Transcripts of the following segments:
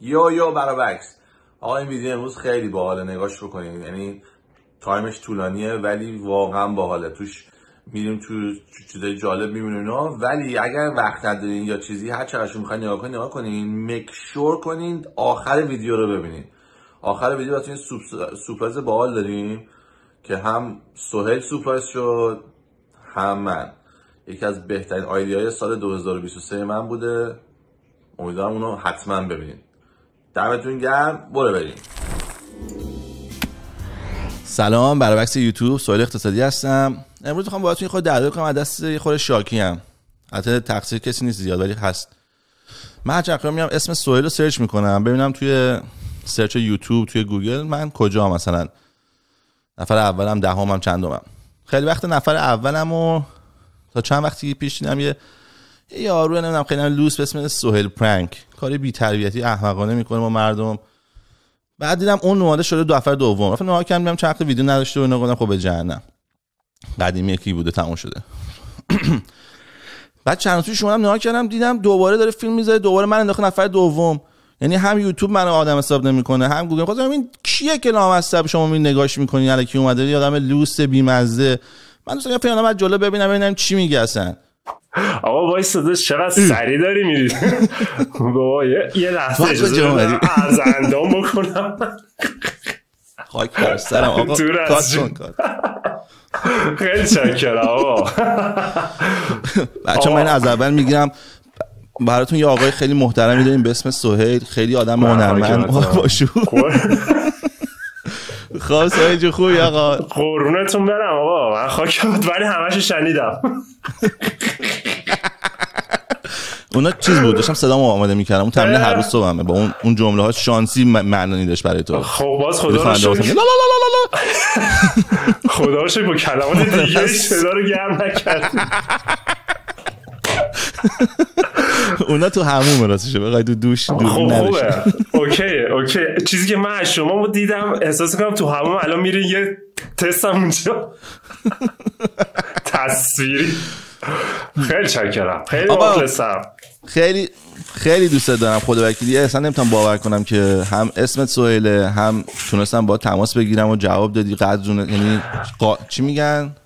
yo yo برابکس آقا این ویدیو امروز خیلی باحاله نگاش بکنید یعنی time ش طولانیه ولی واقعا باحاله. توش میریم تو چیزای جالب می‌بینیم ولی اگر وقت ندارین یا چیزی هر چقدر می‌خواین نگاه کنین نگاه کنین. make sure کنین آخر ویدیو رو ببینین. آخر ویدیو براتون سورپرایز باحال داریم که هم سهیل سورپرایز شد هم من. یکی از بهترین idea ی سال 2023 من بوده. امیدوارم اونو حتما ببینید دمتون گرم. برو بریم. سلام برای بکس یوتیوب سوال اقتصادی هستم. امروز می‌خوام باهاتون خود درد کنم از دست خورده شاکی هم حتی تقصیر کسی نیست زیاد ولی هست. من هر چقدر میام اسم سویل رو سرچ می‌کنم. ببینم توی سرچ یوتیوب توی گوگل من کجا مثلا. نفر اولم دهمم هم چندمم. خیلی وقت نفر اولم و تا چند وقتی پیش دیدم یه یارو نمی‌دونم خیلی لوس به اسم سهیل پرانک کاری بی تربیتی احمقانه می‌کنه با مردم. بعد دیدم اون نماده شده دو نفر دوم. رفتم نگاه کردم چند ویدیو نداشته و اینا گفتم خب به جهنم. قدیمی یکی بوده تموم شده. بعد چند روز شما نگاه کردم دیدم دوباره داره فیلم می‌ذاره دوباره من انداخت نفر دوم. یعنی هم یوتیوب منو آدم حساب نمی‌کنه هم گوگل. خواستم این کیه که نامستب شما می نگاش می‌کنی؟ الکی اومده یه آدم لوس بیمزه. من دوست دارم بعد جلو ببینم ببینم چی میگه اصلا. آقا وای صداش چقدر سری داری میری؟ بابا یه لحظه اجازه از اندام بکنم. خاک بر سرم آقا. خیلی چکر آقا. بچه من از اول می‌گیرم. براتون یه آقای خیلی محترمی داریم به اسم سهیل. خیلی آدم هنرمند. باشو خب سهیل جو خوبی آقا؟ قرونتون برم آقا. من خاک ولی همش شنیدم. اونا چیز بود؟ داشتم صدامو آماده می‌کردم. اون تمرین هر روز صبحمه. با اون اون جمله ها شانسی معنی داشت برای تو. خب باز خدا رو خدا رو با کلمات دیگه صدا رو گرم نکرد اونا تو همون راستشه بخوای تو دوش دور خب خوبه. okay okay. چیزی که من از شما دیدم احساس کنم تو همون الان میرین یه تست هم اونجا. تصویری. خیلی چکرم. خیلی مخلصم. خیلی خیلی دوست دارم خدا وکیلی. اصلا نمی‌تونم باور کنم که هم اسمت سهیله هم تونستم با تماس بگیرم و جواب دادی. قدر یعنی چی میگن؟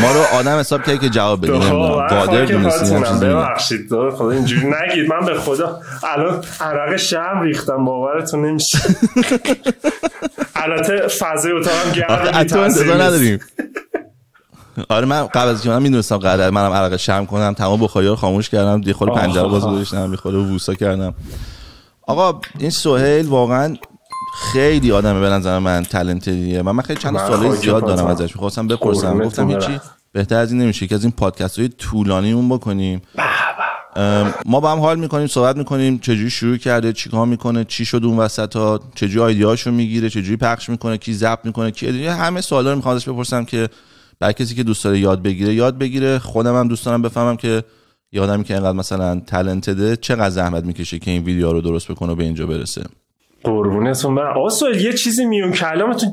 ما رو آدم حساب کردی که جواب بدی نمی‌دونم. قادر دونستی ببخشید خدا اینجوری نگید. من به خدا الان عرق شرم ریختم. باورتون نمیشه. البته فضای اتاقم گرم نداریم. آره من قبل از من می‌دونستم قدر منم عرق شرم کنم تمام بخاری رو خاموش کردم دی خود پنجره باز گذاشتم خود ووسا کردم. آقا این سهیل واقعا خیلی آدمه به نظر من تالنتدیه من من خیلی چند ساله زیاد دارم ازش. می‌خواستم بپرسم. گفتم هیچی بهتر از این نمیشه که از این پادکست های طولانی اون بکنیم ما با هم حال می‌کنیم صحبت می‌کنیم چجوری شروع کرده چیکار می‌کنه چی شد اون وسط ها چجوری ایدیاشو می‌گیره چجوری پخش می‌کنه کی ضبط می‌کنه کی همه سوالا رو می‌خوام ازش بپرسم که برای کسی که دوست داره یاد بگیره یاد بگیره. خودم هم دوست دارم بفهمم که یادمی که اینقدر مثلا تالنتده چقدر زحمت می‌کشه که این ویدیو رو درست بکنه و به اینجا برسه. قربونتون. برم آسول یه چیزی میون کلامتون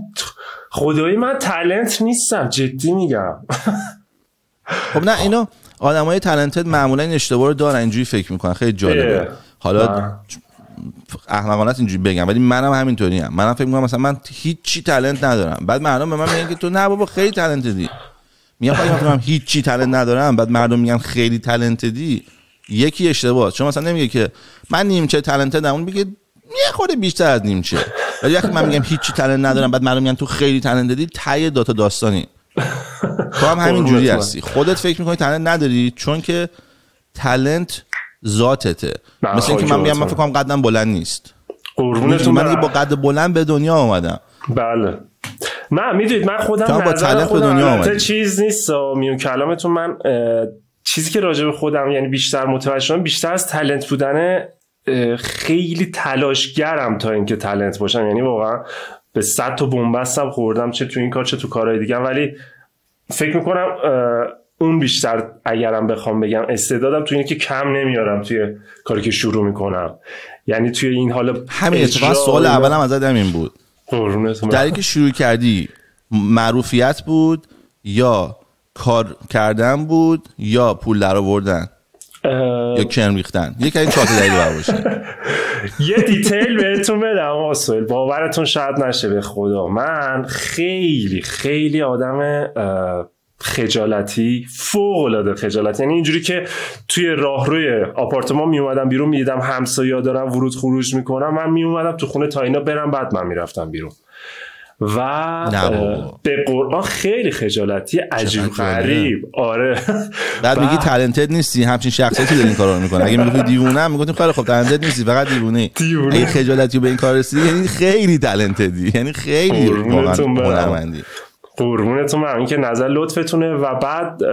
خدایی من تلنت نیستم. جدی میگم. خب نه اینو های تلنتد معمولا این اشتباه رو دارن. اینجوری فکر می‌کنن. خیلی جالبه. حالا احمقانه اینجوری بگم. ولی منم همینطوری هم منم فکر می‌کنم مثلا من هیچی تلنت ندارم. بعد مردم به من میگن که تو نه بابا خیلی تلنت دی میگم فکر می‌کنم هیچی تلنت ندارم. بعد مردم میگن خیلی تلنت دی یکی اشتباه چون مثلا نمیگه که من نیمچه تلنت اون میگه یه خورده بیشتر از نیمچه. ولی وقتی من میگم هیچی تلنت ندارم بعد مردم میگن تو خیلی تلنت دی تای داتا داستانی. تو هم همین جوری هستی. خودت فکر می‌کنی تلنت نداری؟ چون که تلنت ذاتته. مثل اینکه من میگم من فکر کنم قدم بلند نیست. قربونتون من با قد بلند به دنیا آمدم بله. نه می‌دونید من خودم با تلنت به دنیا آمدم چیز نیست میون کلامتون. من چیزی که راجع به خودم یعنی بیشتر متوجه شدم بیشتر از تلنت بودن خیلی تلاشگرم تا اینکه تلنت باشم. یعنی واقعا به صد تا بنبستم خوردم چه تو این کار چه تو کارهای دیگه. ولی فکر می‌کنم اون بیشتر اگرم بخوام بگم استعدادم تو اینه که کم نمیارم توی کاری که شروع می‌کنم. یعنی توی این حال همین اتفاقا سوال اولم ازت همین بود. در که شروع کردی معروفیت بود یا کار کردن بود یا پول در آوردن یا کرم ریختن؟ یک این چهار دلیل باشه. یه دیتیل بهتون بدم آسویل باورتون شاید نشه به خدا. من خیلی خیلی آدم خجالتی فوق العاده خجالتی. یعنی اینجوری که توی راهروی آپارتمان می اومدم بیرون می‌دیدم همسایه‌ها دارن ورود خروج می‌کنم من می اومدم تو خونه تا اینا برم بعد من می‌رفتم بیرون. و به قرآن خیلی خجالتی عجیب غریب. آره. بعد میگی تالنتد نیستی همچین شخصیتی داری این کارو می‌کنه اگه می‌گفتی دیوونه می‌گفتیم خیلی خب تالنتد نیستی فقط دیوونه. اگه خجالتی به این کار رسیدی یعنی خیلی تالنتدی یعنی خیلی واقعا هنرمندی. قربونتون من که نظر لطفتونه. و بعد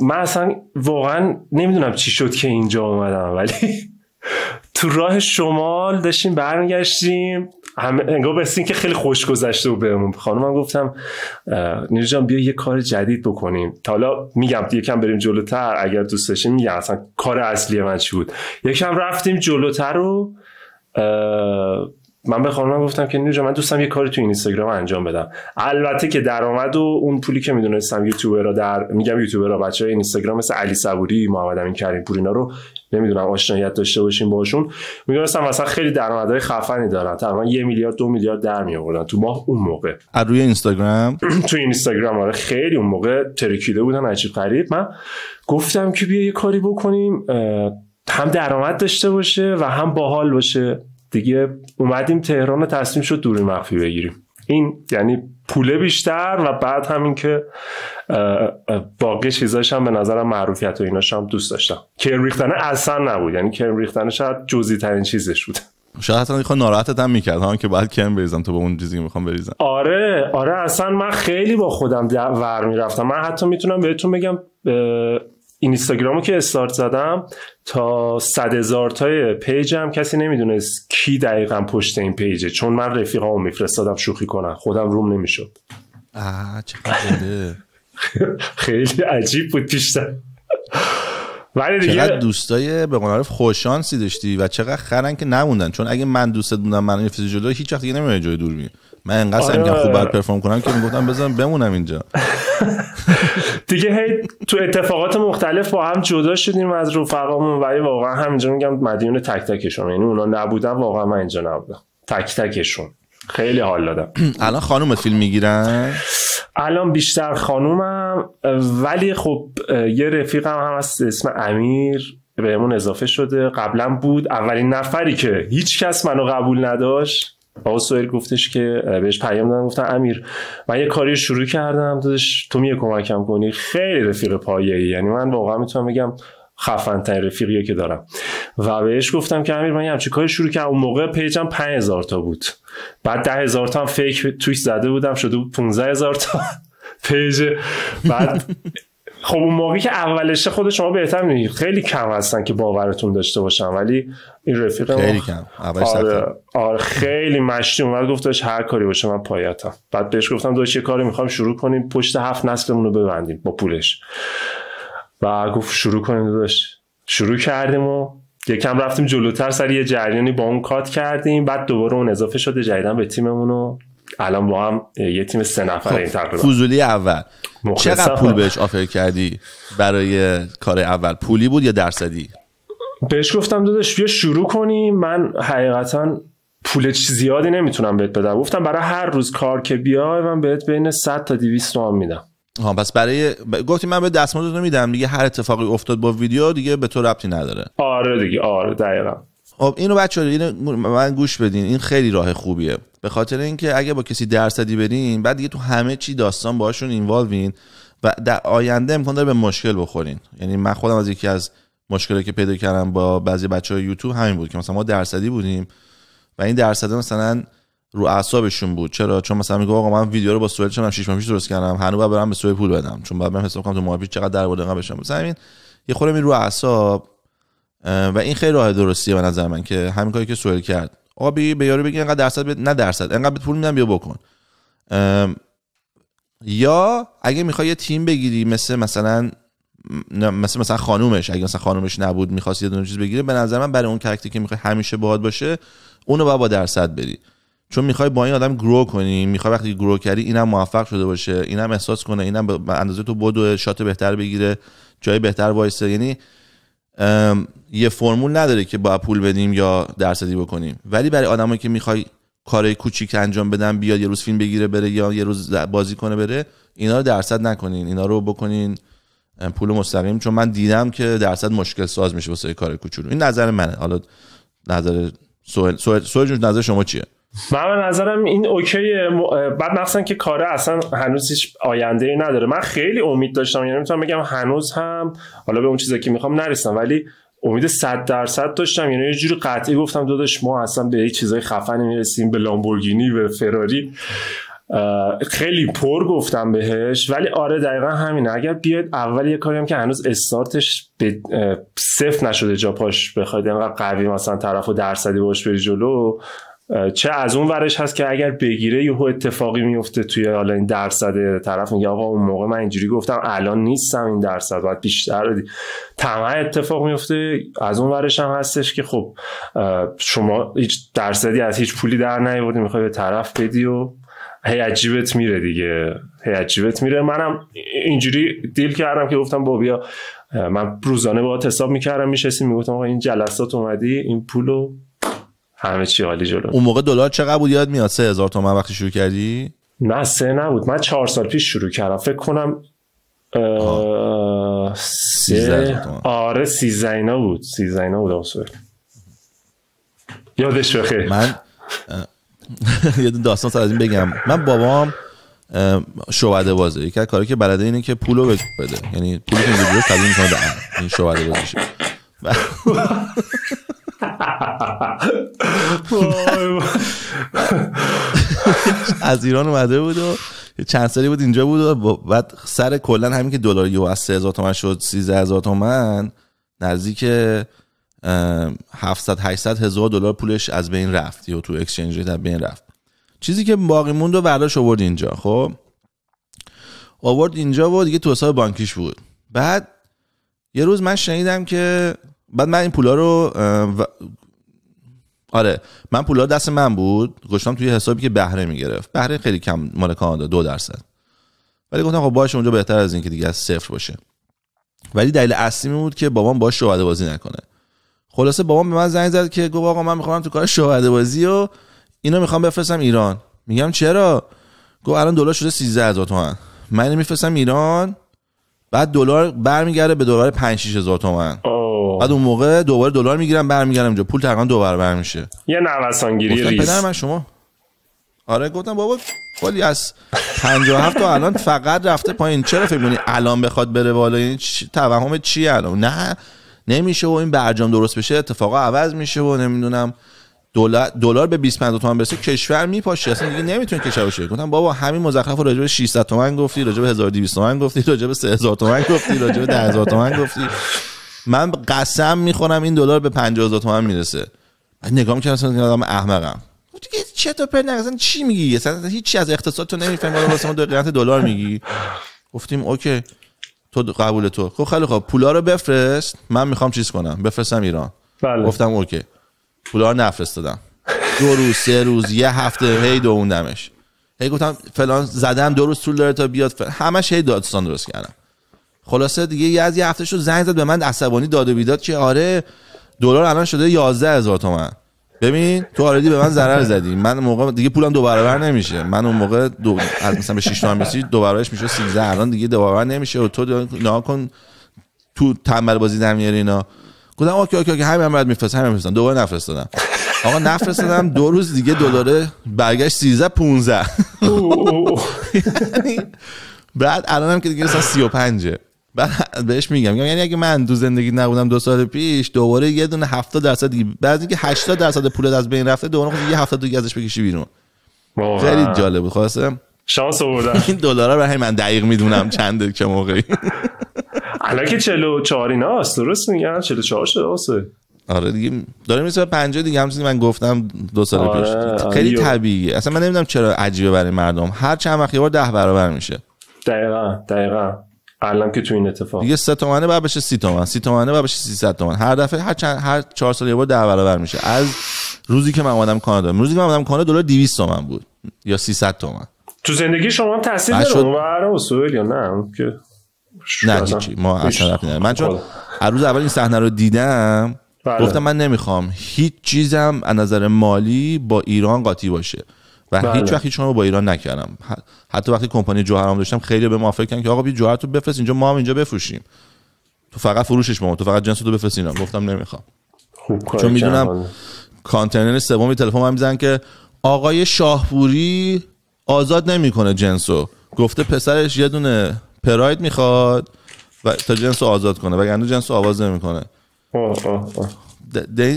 من اصلا واقعا نمی‌دونم چی شد که اینجا اومدم ولی تو راه شمال داشتیم برمیگشتیم. انگار بسین که خیلی خوش گذشته و بهمون. خانم گفتم نیرو جان بیا یه کار جدید بکنیم. تا حالا میگم یکم بریم جلوتر. اگر دوست داشتیم میگم اصلا کار اصلی من چی بود. یکم رفتیم جلوتر رو من به خانم گفتم که نیجا من دوستم یه کاری تو اینستاگرام انجام بدم. البته که درآمد و اون پولی که می‌دونستم یوتیوبرها در میگم یوتیوبرها بچه های اینستاگرام مثل علی صبوری محمد امین کریم پور اینا رو نمی‌دونم آشناییت داشته باشیم باشون می‌دونستم مثلا خیلی درآمدهای خفنی دارن. تقریبا یه میلیارد دو میلیارد در می آوردن تو ماه اون موقع. از روی اینستاگرام؟ تو اینستاگرام آره خیلی اون موقع ترکیده بودن عجیب غریب. من گفتم که بیا یه کاری بکنیم هم درآمد داشته باشه و هم باحال باشه. دیگه اومدیم تهران و تصمیم شد دوری مخفی بگیریم. این یعنی پوله بیشتر و بعد همین که باقی چیزاش هم به نظرم معروفیت و ایناش هم دوست داشتم. کرم ریختن اصلا نبود. یعنی کرم ریختن شاید جزئی ترین چیزش بود. شاید حتی می‌خوام ناراحتت هم می‌کرد هم که باید کرم بریزم تو به اون چیزی که می‌خوام بریزم. آره آره اصلا من خیلی با خودم ور می‌رفتم. من حتی می‌تونم بهتون بگم اینستاگرامو که استارت زدم تا صد هزار تای پیجم کسی نمی‌دونست کی دقیقا پشت این پیجه. چون من رفیقامو میفرستادم شوخی کنم. خودم روم نمی‌شد. خیلی عجیب بود پیشتر ولی دیگه چقدر دوستای به قول خوشانسی داشتی و چقدر خرن که نموندن. چون اگه من دوستت بودم من میفرستی جلو هیچ وقت دیگه نمیره جای دور می من انقدر آره. خوب باید پرفورم کنم که می‌گفتم بزنم بمونم اینجا. دیگه هی تو اتفاقات مختلف با هم جدا شدیم از رفقامون ولی واقعا همینجا میگم مدیون تک تکشون. یعنی اونا نبودن واقعا من اینجا نبودم. تک تکشون. خیلی حال دادم. الان خانومت فیلم می‌گیرن؟ الان بیشتر خانومم ولی خب یه رفیقم هم هست اسم امیر بهمون اضافه شده. قبلا بود اولین نفری که هیچ کس منو قبول نداشت. آقا سوهل گفتش که بهش پیام دادم گفتم امیر من یه کاری شروع کردم. داداش تو میای کمکم کنی؟ خیلی رفیق پایه‌ای یعنی من واقعا می‌تونم بگم خفن ترین رفیقیه که دارم. و بهش گفتم که امیر من یه کاری شروع کردم. اون موقع page م 5000 تا بود. بعد 10000 تا هم fake توش زده بودم شده بود 15000 تا page. بعد خب اون موقعی که اولشه خود شما بهتر می‌دونید خیلی کم هستن که باورتون داشته باشن ولی این رفیق خیلی کم. آره, آره خیلی مشتی اومد گفتش هر کاری باشه من پایتم بعد بهش گفتم داشت یه کاری می‌خوام شروع کنیم پشت هفت نسلمون رو ببندیم با پولش. و گفت شروع کنیم داشت شروع کردیم و یکم رفتیم جلوتر سر یه جریانی با اون کات کردیم. بعد دوباره اون اضافه شده جدیدن به تیممون الان با هم یه تیم سه نفره این تقریبا فوزولی اول. چقدر پول بهش آفر کردی برای کار اول؟ پولی بود یا درصدی؟ بهش گفتم داداش بیا شروع کنیم. من حقیقتا پول زیادی نمی‌تونم بهت بدم. گفتم برای هر روز کار که بیای من بهت بین 100 تا 200 تومن میدم. ها پس برای گفتی من به دستمزد میدم. دیگه هر اتفاقی افتاد با ویدیو دیگه به تو ربطی نداره. آره دیگه آره دقیقا. خب اینو بچه اینو من گوش بدین این خیلی راه خوبیه. به خاطر اینکه اگه با کسی درصدی برین بعد دیگه تو همه چی داستان باشون اینوالوین و در آینده امکان داره به مشکل بخورین. یعنی من خودم از یکی از مشکلی که پیدا کردم با بعضی بچه های یوتیوب همین بود که مثلا ما درصدی بودیم و این درصد مثلا رو اعصابشون بود. چرا؟ چون مثلا میگه آقا من ویدیو رو با سوئل چون 6 ماه پیش درست کردم. هنوز باید برام به سوئل پول بدم. چون بعد من حساب کنم تو ماه چقدر درآمد بشم. مثلا همین یه خورده می رو اعصاب. و این خیلی راه درستیه به نظر من که همین کاری که سوال کرد. آقا بی به یارو بگی انقدر درصد بید... نه درصد انقدر پول میدم بیا بکن. یا اگه می‌خوای یه تیم بگیری مثل مثلا مثل مثلا خانومش اگه مثلا خانومش نبود می‌خواست یه دونه چیز بگیره به نظر من برای اون کرکتی که می‌خوای همیشه باهات باشه اونو باید با درصد بری. چون می‌خوای با این آدم گرو کنی می‌خوای وقتی گرو کردی اینم موفق شده باشه اینم احساس کنه اینم به اندازه تو بود و شات بهتر بگیره جای بهتر وایسه. یعنی یه فرمول نداره که با پول بدیم یا درصدی بکنیم. ولی برای آدمایی که می‌خوای کارهای کوچیک انجام بدن بیاد یه روز فیلم بگیره بره یا یه روز بازی کنه بره اینا رو درصد نکنین. اینا رو بکنین. پول مستقیم. چون من دیدم که درصد مشکل ساز میشه واسه کار کوچولو. این نظر منه. حالا نظر سوهل سوهل جون نظر شما چیه؟ من به نظرم این اوکیه بعد مخصوصا که کاره اصلا هنوز هیچ آینده نداره. من خیلی امید داشتم یعنی می‌تونم بگم هنوز هم حالا به اون چیزی که می‌خوام نرسیدم ولی امید 100 درصد داشتم. یعنی یه جوری قطعی گفتم داداش ما اصلا به چیزای خفنی می‌رسیم به لامبورگینی به فراری. خیلی پر گفتم بهش. ولی آره دقیقا همینه. اگر بیاد اول یه کاری هم که هنوز استارتش به صفر نشده جا پاش بخواد اینقدر قوی مثلا طرف درصدی باش بری جلو چه از اون ورش هست که اگر بگیره یهو اتفاقی میفته توی حالا این درصد طرف میگه آقا اون موقع من اینجوری گفتم الان نیستم این درصد باید بیشتر بدی. طمع اتفاق میفته از اون ورش هم هستش که خب شما هیچ درصدی از هیچ پولی در نیاوردی می‌خوای به طرف بدی و هی عجیبت میره دیگه. هی عجیبت میره. منم اینجوری دیل کردم که گفتم با بیا من روزانه با حساب می‌کردم میشستیم می‌گفتم آقا این جلسات اومدی این پولو همه چی حالی جلو. اون موقع دلار چقدر بود؟ یاد میاد 3000 تومن وقتی شروع کردی؟ نه سه نبود. من چهار سال پیش شروع کردم. فکر کنم سه. آره سیزده اینا بود. سیزده اینا بود یادش بخیر. من یه داستان سر از این بگم. من بابام اه، شعبده بازه یکی از کاری که بلده اینه که پولو بده. یعنی پولی که اینجوری تبدیل می‌کنه به. این شعبده بازیشه از ایران اومده بود و چند سالی بود اینجا بود و بعد سر کلا همین که دلار یهو از 3000 تومن شد 13000 تومن نزدیک اه، 700 800 هزار دلار پولش از بین رفت یا تو اکسچنج ریت بین رفت. چیزی که باقی موند و برداشت آورد اینجا خب؟ آورد اینجا و دیگه تو حساب بانکیش بود. بعد یه روز من شنیدم که بعد من این پولا رو آره من پولا دست من بود گذاشتم توی حسابی که بهره می‌گرفت. بهره خیلی کم مال کانادا دو درصد. ولی گفتم خب باشه اونجا بهتر از این که دیگه از صفر باشه. ولی دلیل اصلی این بود که بابام باش شعبده بازی نکنه. خلاصه بابام به من زنگ زد که گفت آقا من می‌خوام تو کار شعبده بازی و اینو می‌خوام بفرستم ایران. میگم چرا؟ گفت الان دلار شده 13000 تومن. من میفرستم ایران. بعد دلار برمیگرده به دلار 5 6000 تومن. اوه. بعد اون موقع دوباره دلار می‌گیرم برمیگردم اینجا پول تقریبا دو برابر میشه یه نوسانگیری ریز. پدر من شما. آره گفتم بابا کلی از 57 تا الان فقط رفته پایین. چرا فکر کنی الان بخواد بره بالا؟ این چی- توهم چی الان؟ نه نمیشه و این برجام درست بشه. اتفاقا عوض میشه و نمی‌دونم. دلار دلار به 25 تومن برسه کشور میپاشه. اصلا دیگه نمی‌تونه کشور باشه. گفتم بابا همین مزخرف راجع به 600 تومن گفتی راجع به 1200 تومن گفتی راجع به 3000 تومن گفتی راجع به 10000 تومن گفتی. من قسم می‌خورم این دلار به 50000 تومن می‌رسه. بعد نگاه می‌کردم اصلا این آدم احمقم. دیگه چه تو پرت اصلا چی میگی؟ اصلا هیچی از اقتصاد تو نمی‌فهمی واسه ما قیمت دلار میگی. گفتیم okay تو قبول تو. خب خیلی خوب پولا رو بفرست من می‌خوام چیز کنم بفرستم ایران. بله. گفتم okay. پولا رو نفرستادم. دو روز سه روز یه هفته هی دووندمش. هی گفتم فلان زدم دو روز طول داره تا بیاد. فلان. همش هی داستان درست کردم. خلاصه دیگه یه از یه هفته شد زنگ زد به من عصبانی داد و بیداد که آره دلار الان شده 11 هزار تومن. ببین تو آردی به من ضرر زدی. من موقع دیگه پولم دو برابر نمیشه. من اون موقع دو از مثلا به 6 تومن میسی دو برابرش میشه 13 الان دیگه دو برابر نمیشه. و تو نه کن تو تنبل بازی در میاری اینا. گفتم اوکی اوکی اوکی همین هم بعد میفرستم همین میفرستم دوباره نفرستادم آقا نفرستادم دو روز دیگه دلار برگشت 13 15 اوه، اوه، اوه. بعد الانم که دیگه مثلا 35 بعد بهش میگم یعنی اگه من تو زندگی نبودم دو سال پیش دوباره یه دونه 70 درصد دیگه بعد اینکه 80 درصد پولت از بین رفته دوباره خود یه 70 دیگه ازش بکشی بیرون. خیلی جالب بود خلاصه. شانس آوردن این دلارا برای من دقیق می‌دونم چنده که موقعی. الان که 44 ایناست درست میگن 44 شده واسه آره دیگه. داره میشه 50 دیگه همچنین من گفتم دو سال آره، پیش. آره. خیلی یو. طبیعیه. اصلا من نمی‌دونم چرا عجیبه برای مردم. هر چند وقت یه بار 10 برابر میشه. دقیقا دقیقا. الان که تو این اتفاق. دیگه 3 تومنه بعد بشه 30 تومن. 30 تومنه بعد بشه 300 تومن. هر دفعه هر چند هر 4 سال یه بار 10 برابر میشه. از روزی که من اومدم کانادا. روزی که من اومدم کانادا دلار 200 تومن بود. یا 300 تومن. تو زندگی شما هم تاثیر داره؟ اون ور اصول یا نه؟ که نه هیچی ما. اصلا رفتی. من چون. از روز اول این صحنه رو دیدم بله. گفتم من نمی‌خوام هیچ چیزم از نظر مالی با ایران قاطی باشه و بله. هیچ وقت رو با ایران نکردم حتی وقتی کمپانی جوهر هم داشتم خیلی به موافق کردن که آقا بی جوهر تو بفرست اینجا ما هم اینجا بفروشیم تو فقط فروشش با ما تو فقط جنس تو بفرست اینا گفتم نمی‌خوام خوب چون می‌دونم. کانتینر سومی تلفن من می‌زنن که آقای شاهپوری آزاد نمی‌کنه جنسو گفته پسرش یه دونه پراید می‌خواد و تا جنسو آزاد کنه وگرنه جنسو آواز نمی‌کنه.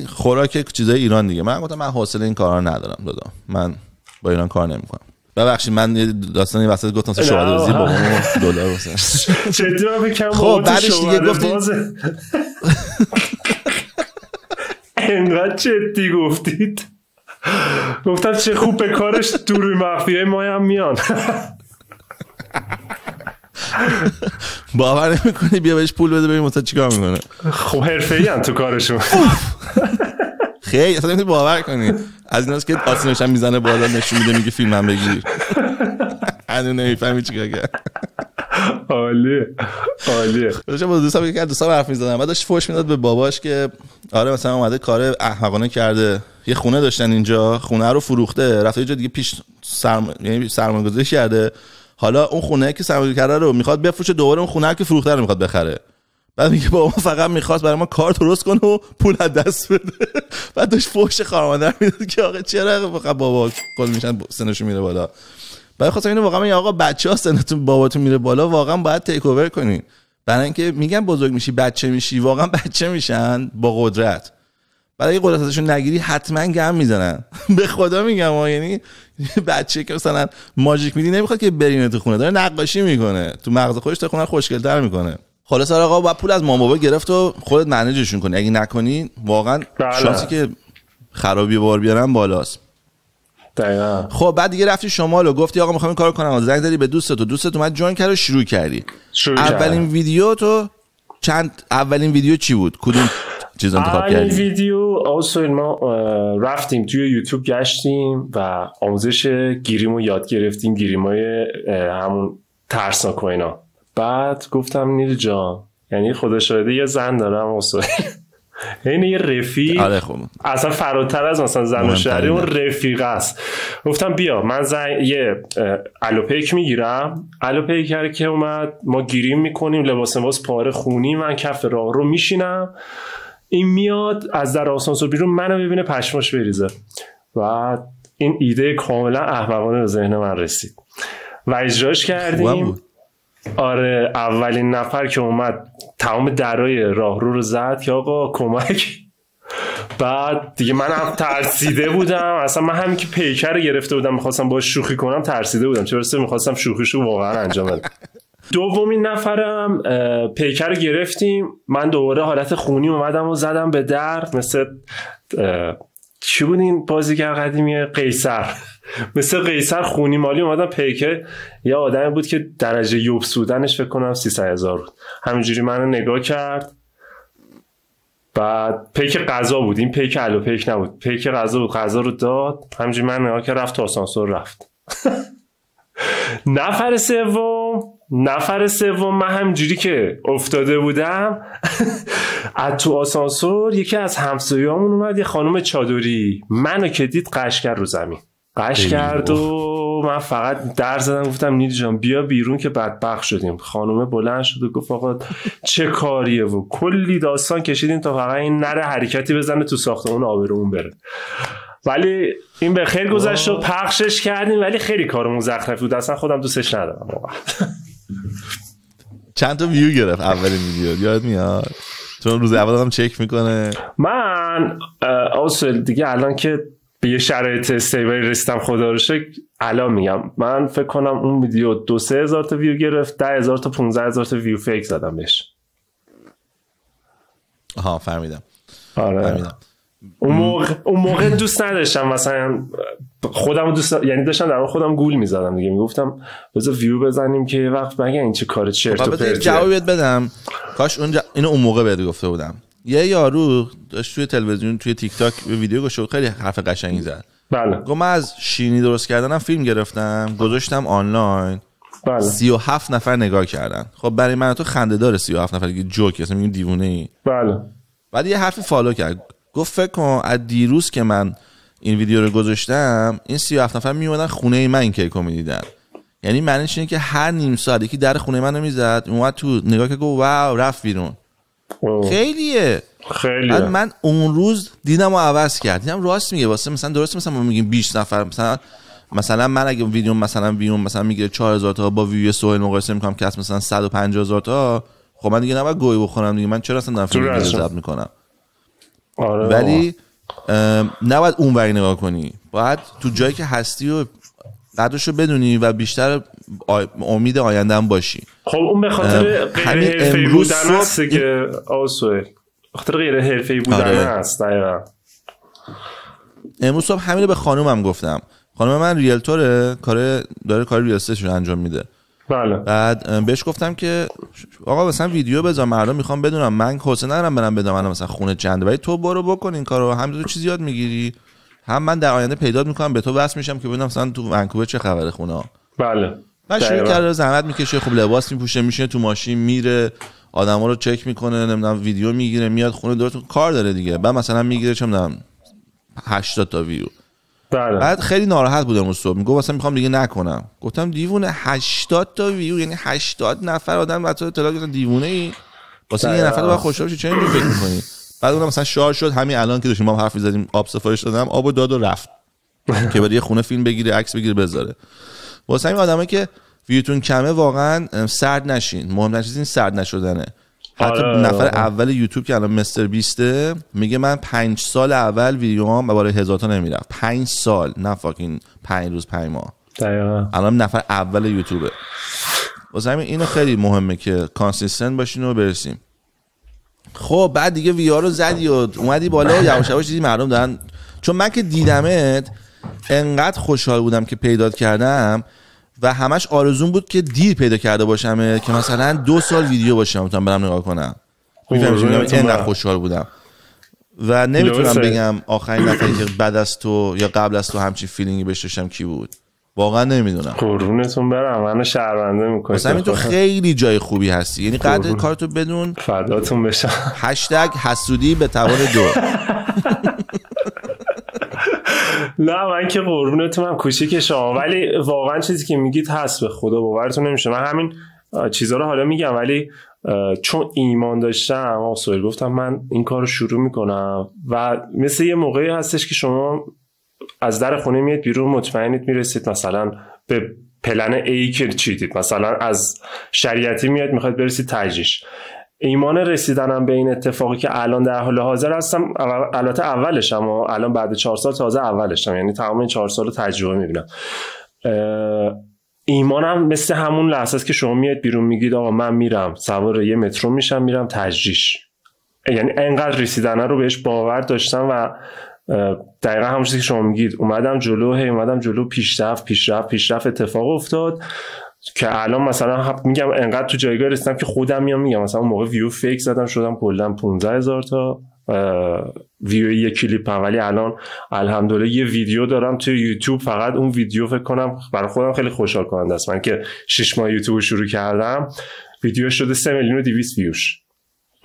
خوراک چیزای ایران دیگه. من گفتم من حوصله این کارا رو ندارم دادا. من با ایران کار نمی‌کنم. ببخشید من یه داستانی وسط گفتم شواهد روزی آه. بابامو دلار بکنم خب، بعدش دیگه گفتین- انقدر جدی گفتید. گفتم چه خوب به کارش دور مخفیه ما هم میان. باور نمی‌کنی بیا بهش پول بده ببین مثلا چیکار می‌کنه. خب حرفه ای تو کارشون. خیلی اصلا نمی‌تونی باور کنی. از ایناست که آسینش هم می‌زنه بالا نشون میده میگه فیلم هم بگیر. هنو نمی‌فهمی چیکار کرد. عالیه عالیه داشتم با دوستم یکی از دوستام حرف می‌زدم. بعد داشت فوش می‌داد به باباش که آره مثلا اومده کار احمقانه کرده. یه خونه داشتن اینجا خونه رو فروخته. رفته یه جا دیگه پیش سرم... یعنی سرمایه‌گذاری کرده. حالا اون خونه که سرمایه کرده رو می‌خواد بفروشه دوباره اون خونه که فروخته رو می‌خواد بخره. بعد میگه بابا فقط می‌خواست برای ما کار درست کنه و پول از دست بده. بعد داشت فوش خارمادر می‌داد که آقا چرا بابا کل میشن سنشون میره بالا. بعد خواستم اینو واقعا آقا بچه ها سنتون باباتون میره بالا واقعا باید تیک اوور کنین. برای اینکه میگن بزرگ میشی بچه میشی واقعا بچه میشن با قدرت. برای قدرت ازشون نگیری حتما گم می‌زنن. به خدا میگم یعنی بچه که مثلا ماژیک میدی نمی‌خواد که برینه تو خونه. داره نقاشی می‌کنه. تو مغز خودش تا خونه خوشگل‌تر می‌کنه. خلاص آقا با پول از مام بابا گرفت و خودت منیجشون کنی. اگه نکنی واقعا بله. شانسی که خرابی بار بیارن بالاست. دقیقا. خب بعد دیگه رفتی شمال و گفتی آقا می‌خوام این کارو کنم. زنگ زدی به دوستت و دوستت اومد جوین کرد و شروع کردی. شروع اولین. ویدیو تو چند اولین ویدیو چی بود؟ کدوم؟ چیز انتخاب اولین کردی ویدیو آسویل ما رفتیم توی یوتیوب گشتیم و آموزش گیریم رو یاد گرفتیم گیریم های همون ترسناک و اینا. بعد گفتم نیل جان یعنی خدا شاهده یه زن دارم آسویل این یه رفیق. آره خب. اصلا فراتر از مثلا زن و شهری اون. رفیق است. گفتم بیا من زن... یه الوپیک می‌گیرم. الوپیک که اومد ما گیریم می‌کنیم لباس لباس پاره خونی من کف راه رو میشینم. این میاد از در آسانسور بیرون منو ببینه پشماش بریزه. و این ایده کاملا احمقانه به ذهن من رسید. و اجراش کردیم. آره اولین نفر که اومد تمام درای راهرو رو زد که آقا کمک. بعد دیگه من هم ترسیده بودم. اصلا من همین که پیکر رو گرفته بودم می‌خواستم باش شوخی کنم ترسیده بودم. چه برسه می‌خواستم شوخیشو واقعا انجام بدم. دومین نفرم پیکر رو گرفتیم. من دوباره حالت خونی اومدم و زدم به در. مثل چی بود این بازیگر قدیمی؟ قیصر. مثل قیصر خونی مالی اومدم پیکر. یه آدمی بود که درجه یوب سودنش فکر کنم 300 هزار بود. همینجوری منو نگاه کرد. بعد پیک غذا بود. این پیک الو پیک نبود. پیک غذا بود. غذا رو داد. همینجوری من نگاه کرد رفت تو آسانسور رفت. نفر سوم. نفر سوم من همجوری که افتاده بودم از تو آسانسور یکی از همسایه‌هامون اومد یه خانم چادری. منو که دید قش کرد رو زمین. قش کرد و من فقط در زدم گفتم نیل جان بیا بیرون که بدبخت شدیم. خانومه بلند شد و گفت آقا چه کاریه و کلی داستان کشیدیم تا فقط این نره حرکتی بزنه تو ساختمون آبرومون بره. ولی این به خیر گذشت و پخشش کردیم ولی خیلی کار مزخرفی بود. اصلا خودم دوستش ندارم چند تا ویو گرفت اولین ویدیو یاد میاد؟ چون روز اول هم چک می‌کنه. من اصل دیگه الان که به یه شرایط استیبلی رسیدم خدا رو شکر الان میگم. من فکر کنم اون ویدیو دو سه هزار تا ویو گرفت ده هزار تا 15 هزار تا ویو فیک زدم بهش. آها فهمیدم. آره. فهمیدم. اون موقع اون موقع دوست نداشتم مثلا خودم دوست یعنی داشتم در خودم گول می‌زدم دیگه. می‌گفتم بذار ویو بزنیم که یه وقت مگه این چه کار چرت و پرتیه جوابی بهت بدم. کاش اون ج... اینو اون موقع بهت گفته بودم. یه یارو داشت توی تلویزیون توی تیک تاک ویدیو گوش خیلی حرف قشنگی زد. بله. گفت من از شیرینی درست کردنم فیلم گرفتم گذاشتم آنلاین. بله. 37 نفر نگاه کردن. خب برای من تو خنده داره 37 نفر دیگه جوک اصلا میگیم دیوونه ای بله. بعد یه حرفی فالو کرد. گفت فکر کن از دیروز که من این ویدیو رو گذاشتم این 37 نفر میومدن خونه من این کیکو می‌دیدن. یعنی معنیش اینه که هر نیم ساعت یکی در خونه منو می‌زد اومد تو نگاه که گفت واو رفت بیرون. اوه. خیلیه. خیلی بعد من اون روز دیدم و عوض کرد. دیدم راست میگه واسه مثلا درست مثلا ما میگیم 20 نفر. مثلا مثلا من اگه ویدیو مثلا ویوم مثلا می‌گیره 4000 تا با ویو سوال مقایسه می‌کنم که مثلا 150000 تا خب من دیگه نباید گوی بخورم دیگه. من چرا اصلا شد. ضبط می‌کنم؟ آره ولی نباید اون وری نگاه کنی. باید تو جایی که هستی و قدرشو بدونی و بیشتر امید آینده هم باشی. خب اون به خاطر غیر حرفه‌ای بودن صبح هست که آسوه خاطر غیر حرفه‌ای بودن آره. هست دقیقا. امروز صبح همین رو به خانومم گفتم. خانم من ریلتوره کار داره کار رو انجام میده. بله. بعد بهش گفتم که آقا مثلا ویدیو بذار مردم می‌خوام بدونم من حوصله ندارم برم بدم من مثلا خونه چنده ولی تو برو بکن این کارو هم تو چیزی یاد می‌گیری. هم من در آینده پیدا می‌کنم به تو وصل میشم که ببینم مثلا تو ونکوور چه خبره خونه. بله. من شروع. کرده زحمت می‌کشه خب لباس میپوشه میشینه تو ماشین میره آدما رو چک می‌کنه نمی‌دونم ویدیو می‌گیره میاد خونه درست کار داره دیگه. بعد مثلا می‌گیره چه می‌دونم 80 تا ویو. بله. بعد خیلی ناراحت بودم اون صبح. می‌گفت اصلا می‌خوام دیگه نکنم. گفتم دیوونه 80 تا ویو یعنی 80 نفر آدم حتی اطلاع گرفتن. دیوونه ای؟ واسه یه. نفر باید خوشحال بشی چه اینجوری فکر می‌کنی؟ بعد اونم مثلا شار شد. همین الان که داشتیم ما حرف زدیم آب سفارش دادم آبو داد و رفت. که برای یه خونه فیلم بگیره عکس بگیره بذاره. واسه همین آدمایی که ویوتون کمه واقعا سرد نشین. مهمترین چیز این سرد نشدنه. حتی آره، نفر آره. اول یوتیوب که الان مستر بیسته میگه من پنج سال اول ویدیوام بالای هزار تا نمی‌رفت. پنج سال نه فاکین پنج روز پنج ماه. دقیقا. الان نفر اول یوتیوبه. واسه همین اینو خیلی مهمه که consistent باشین و برسیم. خب بعد دیگه وی رو زدی و اومدی بالا و یواش یواش دیدی مردم دارن چون من که دیدمت انقدر خوشحال بودم که پیدات کردم و همش آرزون بود که دیر پیدا کرده باشم که مثلا دو سال ویدیو باشم می‌تونم برم نگاه کنم. می‌فهمی انقدر برم. خوشحال بودم. و نمی‌تونم. بگم آخرین نفری که بعد از تو یا قبل از تو همچین feeling ی بهش کی بود. واقعا نمی‌دونم. قربونتون برم. منو می‌کنید. واسه همین تو خیلی جای خوبی هستی. یعنی قدر. کارتو بدون فداتون بشم. هشتگ حسودی به توان دو. نه من که قربونتون هم کوچیک شما ولی واقعا چیزی که میگید هست به خدا باورتون نمیشه. من همین اه، چیزها رو حالا میگم ولی چون ایمان داشتم آسوئل گفتم من این کار رو شروع می‌کنم و مثل یه موقعی هستش که شما از در خونه میاد بیرون مطمئنید می‌رسید مثلا به پلن ای که چیدید مثلا از شریعتی میاد می‌خواید برسید تجریش. ایمان رسیدنم به این اتفاقی که الان در حال حاضر هستم. البته اولشم و الان بعد چهار سال تازه اولشم. یعنی تمام این چهار سال رو تجربه می‌بینم. ایمانم مثل همون لحظه است که شما میاد بیرون میگید آقا من میرم. سوار یه مترو میشم میرم تجریش. یعنی انقدر رسیدنه رو بهش باور داشتم و دقیقا همون چیزی که شما میگید. اومدم جلو هی اومدم جلو پیشرفت پیشرفت پیشرفت اتفاق افتاد. که الان مثلا میگم انقدر تو جایگاه رسیدم که خودم میام میگم. مثلا اون موقع ویو فیک زدم شدم کلا 15 هزار تا ویو یه کلیپ هم. ولی الان الحمدلله یه ویدیو دارم توی یوتیوب. فقط اون ویدیو فکر کنم برای خودم خیلی خوشحال کننده است. من که 6 ماه یوتیوب رو شروع کردم ویدیو شده 3 میلیون و 200 ویوش.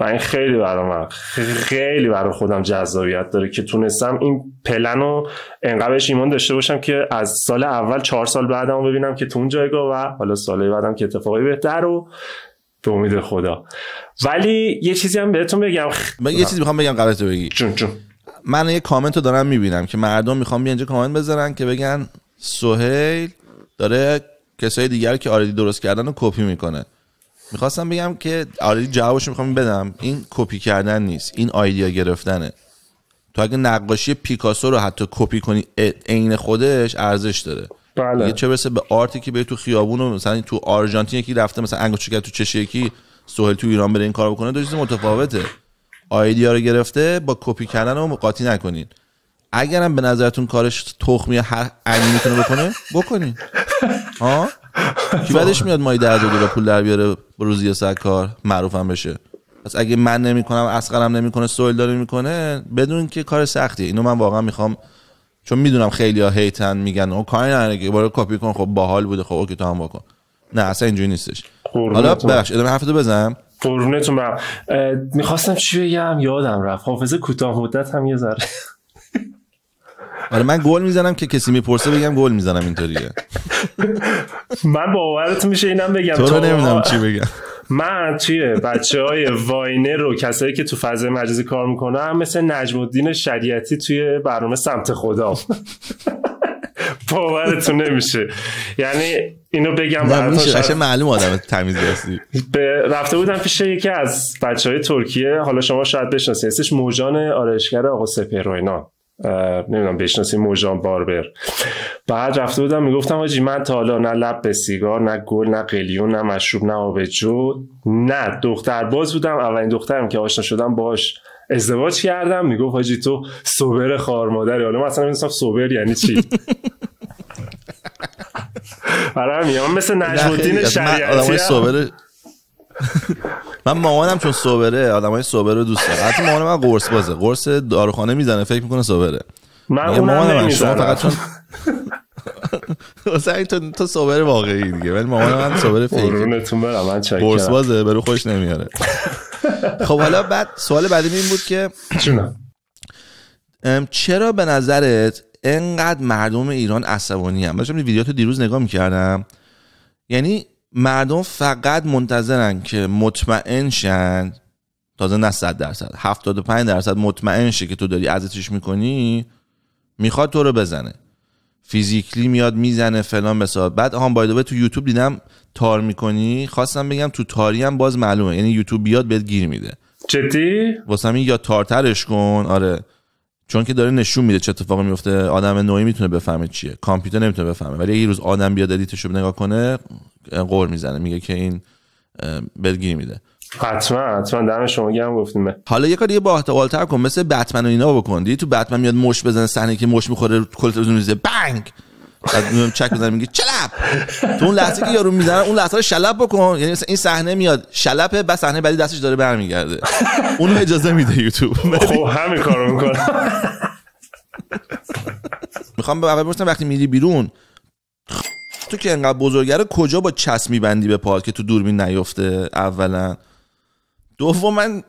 و این خیلی برای من خیلی برای خودم جذابیت داره که تونستم این پلن رو انقدر بهش ایمان داشته باشم که از سال اول چهار سال بعدم رو ببینم که تو اون جایگاه و حالا سال بعدم که اتفاقی بهتر و به امید خدا. ولی یه چیزی هم بهتون بگم. من یه چیزی می‌خوام بگم قبل تو بگی. جون جون. من یه کامنت رو دارم می‌بینم که مردم می‌خوام بیان اینجا کامنت بذارن که بگن سهیل داره کسای دیگر که آردی درست کردن رو کپی می‌کنه. می‌خواستم بگم که آردی جوابش می‌خوام بدم. این کپی کردن نیست. این idea گرفتنه. تو اگه نقاشی پیکاسو رو حتی کپی کنی عین خودش ارزش داره. بله. دیگه چه برسه به art ی که به تو خیابون و مثلا تو آرژانتین یکی رفته مثلا انگشت کرد تو چش یکی سهیل تو ایران بره این کارو بکنه دو چیز متفاوته. idea رو گرفته با کپی کردن رو قاطی نکنین. اگرم به نظرتون کارش تخمی هر انی می‌تونه بکنه بکنین. ها کی بعدش میاد مای در دلار پول در بیاره روزی یه ساعت کار معروفم بشه. پس اگه من نمی‌کنم اسقرم نمی‌کنه سویل داره می‌کنه بدون که کار سختیه. اینو من واقعا می‌خوام چون می‌دونم خیلی ها هیتن میگن او کاری نداره که برو کپی کن خب باحال بوده خب اوکی تو هم بکن. نه اصلا اینجوری نیستش. حالا. بخش ادامه حرفتو بزن. قربونتون برم. می‌خواستم چی بگم؟ یادم رفت. حافظه کوتاه مدت هم یه ذره. آره من گل می‌زنم که کسی می‌پرسه بگم گل می‌زنم اینطوریه من باورتون میشه اینم بگم. تو رو نمی‌دونم چی بگم. من توی بچه های واینر رو کسایی که تو فضای مجازی کار می‌کنن مثل نجم الدین شریعتی توی برنامه سمت خدا. باورتون نمیشه. یعنی اینو بگم براتون معلوم آدم تمیزی هستی به رفته بودم پیش یکی از بچه های ترکیه. حالا شما شاید بشناسید. اسمش موجان آرایشگر آقا سپهروینان اه، نمی‌دونم بشناسی موجان باربر. بعد رفته بودم می‌گفتم آجی من تا حالا نه لب به سیگار نه گل نه قلیون نه مشروب نه آبجو نه. دختر باز بودم اولین دخترم که آشنا شدم باش ازدواج کردم. می‌گفت حاجی تو سوبر خار مادری. حالا مثلا نمی‌دونستم سوبر یعنی چی. برای همین من مثل نجم الدین من شریعتی من مامانم چون صابره آدمای صابر رو دوست داره حتی مامان من قرص بازه. قرص داروخانه می‌زنه فکر می‌کنه صابره. من اونم مامان من شما فقط چون این تو تو صابر واقعی دیگه. ولی مامان من صابر فیک من قرص بازه برو خوش نمیاره. خب حالا بعد سوال بعدی این بود که چرا به نظرت انقدر مردم ایران عصبانی هم داشتم ویدیو تو دیروز نگاه می‌کردم. یعنی مردم فقط منتظرن که مطمئن شن. تازه نه 100 درصد 75 درصد مطمئن شه که تو داری اذیتش می‌کنی می‌خواد تو رو بزنه. physically میاد می‌زنه فلان بیسار بعد هم by the way تو یوتیوب دیدم تار می‌کنی. خواستم بگم تو تاری هم باز معلومه. یعنی یوتیوب بیاد بهت گیر میده. جدی؟ واسه همین یا تارترش کن. آره. چون که داره نشون میده چه اتفاقی میفته آدم نوعی می‌تونه بفهمه چیه. کامپیوتر نمی‌تونه بفهمه. ولی یه روز آدم بیاد edit ش رو نگاه کنه قور می‌زنه. میگه که این بلگیر میده. حتما حتما. دم شما گرم گفتیم. حالا یه کاری با احتمالتر کن. مثل بتمن و اینا بکن. دیدی تو بتمن میاد مش بزنه صحنه که مش می‌خوره کل تلویزیون میزه بنگ! بعد میاد چک بزنه میگه چلپ. تو اون لحظه که یارو می‌زنه اون لحظه رو شلپ بکن. یعنی مثلا این صحنه میاد شلپه بعد صحنه بعدی دستش داره برمیگرده. اونو اجازه میده یوتیوب. خب همین کارو می‌کنم می‌خوام به اول بپرسم وقتی میری بیرون تو که انقدر بزرگه رو کجا با چسب میبندی به پات که تو دوربین نیفته؟ اولا. دوم من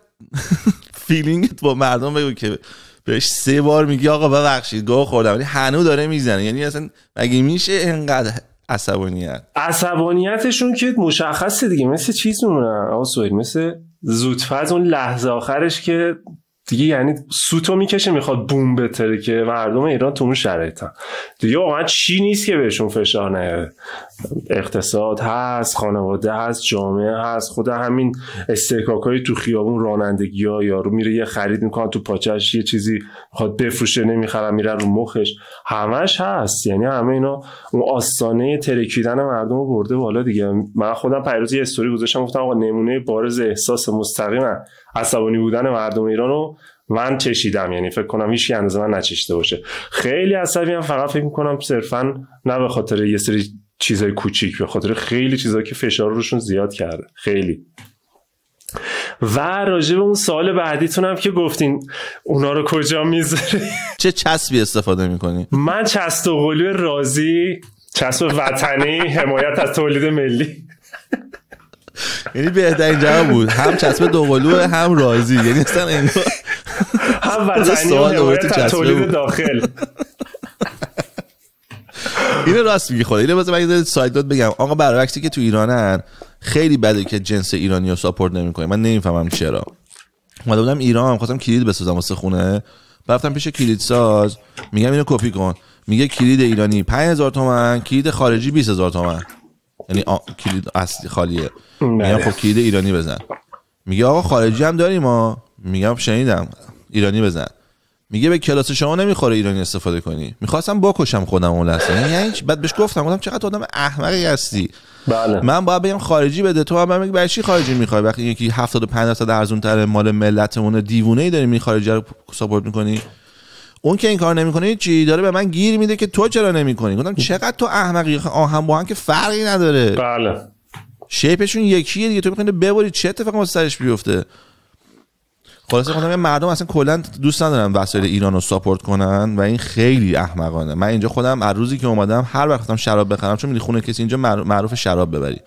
فیلینگت با مردم بگو که بهش سه بار میگی آقا ببخشید گاه خوردم. ولی هنو داره می‌زنه. یعنی اصلا مگه میشه انقدر عصبانیت؟ عصبانیتشون که مشخصه دیگه. مثل چیز میمونن سوهیل مثل زودفز اون لحظه آخرش که دیگه یعنی سوتو می‌کشه می‌خواد بوم بتره که مردم ایران تو اون شرایطن. دیگه واقعا چی نیست که بهشون فشار نیاره. اقتصاد هست خانواده هست جامعه هست. خود همین استحکاک های تو خیابون رانندگی ها یارو میره یه خرید می‌کنه تو پاچش یه چیزی می‌خواد بفروشه نمی‌خرم میره رو مخش. همش هست. یعنی همه اینا اون آستانه ترکیدن مردم رو برده بالا دیگه. من خودم پیروز یه استوری گذاشتم گفتم آقا نمونه بارز احساس مستقیم عصبانی بودن مردم ایران رو من چشیدم. یعنی فکر کنم هیچ اندازه من نچشیده باشه. خیلی عصبی هم فقط فکر می‌کنم صرفا نه به خاطر یه سری چیزای کوچیک به خاطر خیلی چیزایی که فشار روشون زیاد کرده. خیلی. و راجع به اون سال بعدیتون هم که گفتین اونا رو کجا می‌ذاری؟ چه چسبی استفاده می‌کنی؟ من چست و قلو رازی چسب وطنی حمایت از تولید ملی. یعنی بهترین جواب بود. هم چسب دوقلو هم راضی. یعنی اصلا هم وطنی و حمایت از تولید. داخل. اینو راست میگی خدا. اینو بذار من سایت داد بگم. آقا برعکسی که تو ایرانن خیلی بده که جنس ایرانی رو ساپورت نمی‌کنه من نمی‌فهمم چرا. اومده بودم ایران خواستم کلید بسازم واسه خونه. رفتم پیش کلید ساز. میگم اینو کپی کن. میگه کلید ایرانی 5000 تومن کلید خارجی 20000 تومن. یعنی آ... کلید اصلی خالیه. میگم خب کلید ایرانی بزن. میگه آقا خارجی هم داریم ما. میگم شنیدم. ایرانی بزن. میگه به کلاس شما نمی‌خوره ایرانی استفاده کنی. می‌خواستم بکشم خودم اون لحظه. یعنی چی؟ بعد بهش گفتم گفتم چقدر آدم احمقی هستی. بله. من باید بگم خارجی بده. تو میگی برای چی خارجی می‌خوای؟ وقتی یکی 75 درصد ارزون تر مال ملتمون دیوونه ای داری می خارجی رو ساپورت می‌کنی. اون که این کار نمی‌کنه چی داره به من گیر میده که تو چرا نمی‌کنی؟ گفتم چقدر تو احمقی؟ آهن با هم که فرقی نداره. بله. شیپشون یکیه دیگه. تو می‌خوای ببری چه اتفاقی واسه سرش بیفته؟ خلاصه خودم مردم اصلا کلا دوست ندارن وسایل ایران رو ساپورت کنن و این خیلی احمقانه. من اینجا خودم از روزی که اومدم هر وقتم شراب بخرم چون میری خونه کسی اینجا معروف شراب ببری.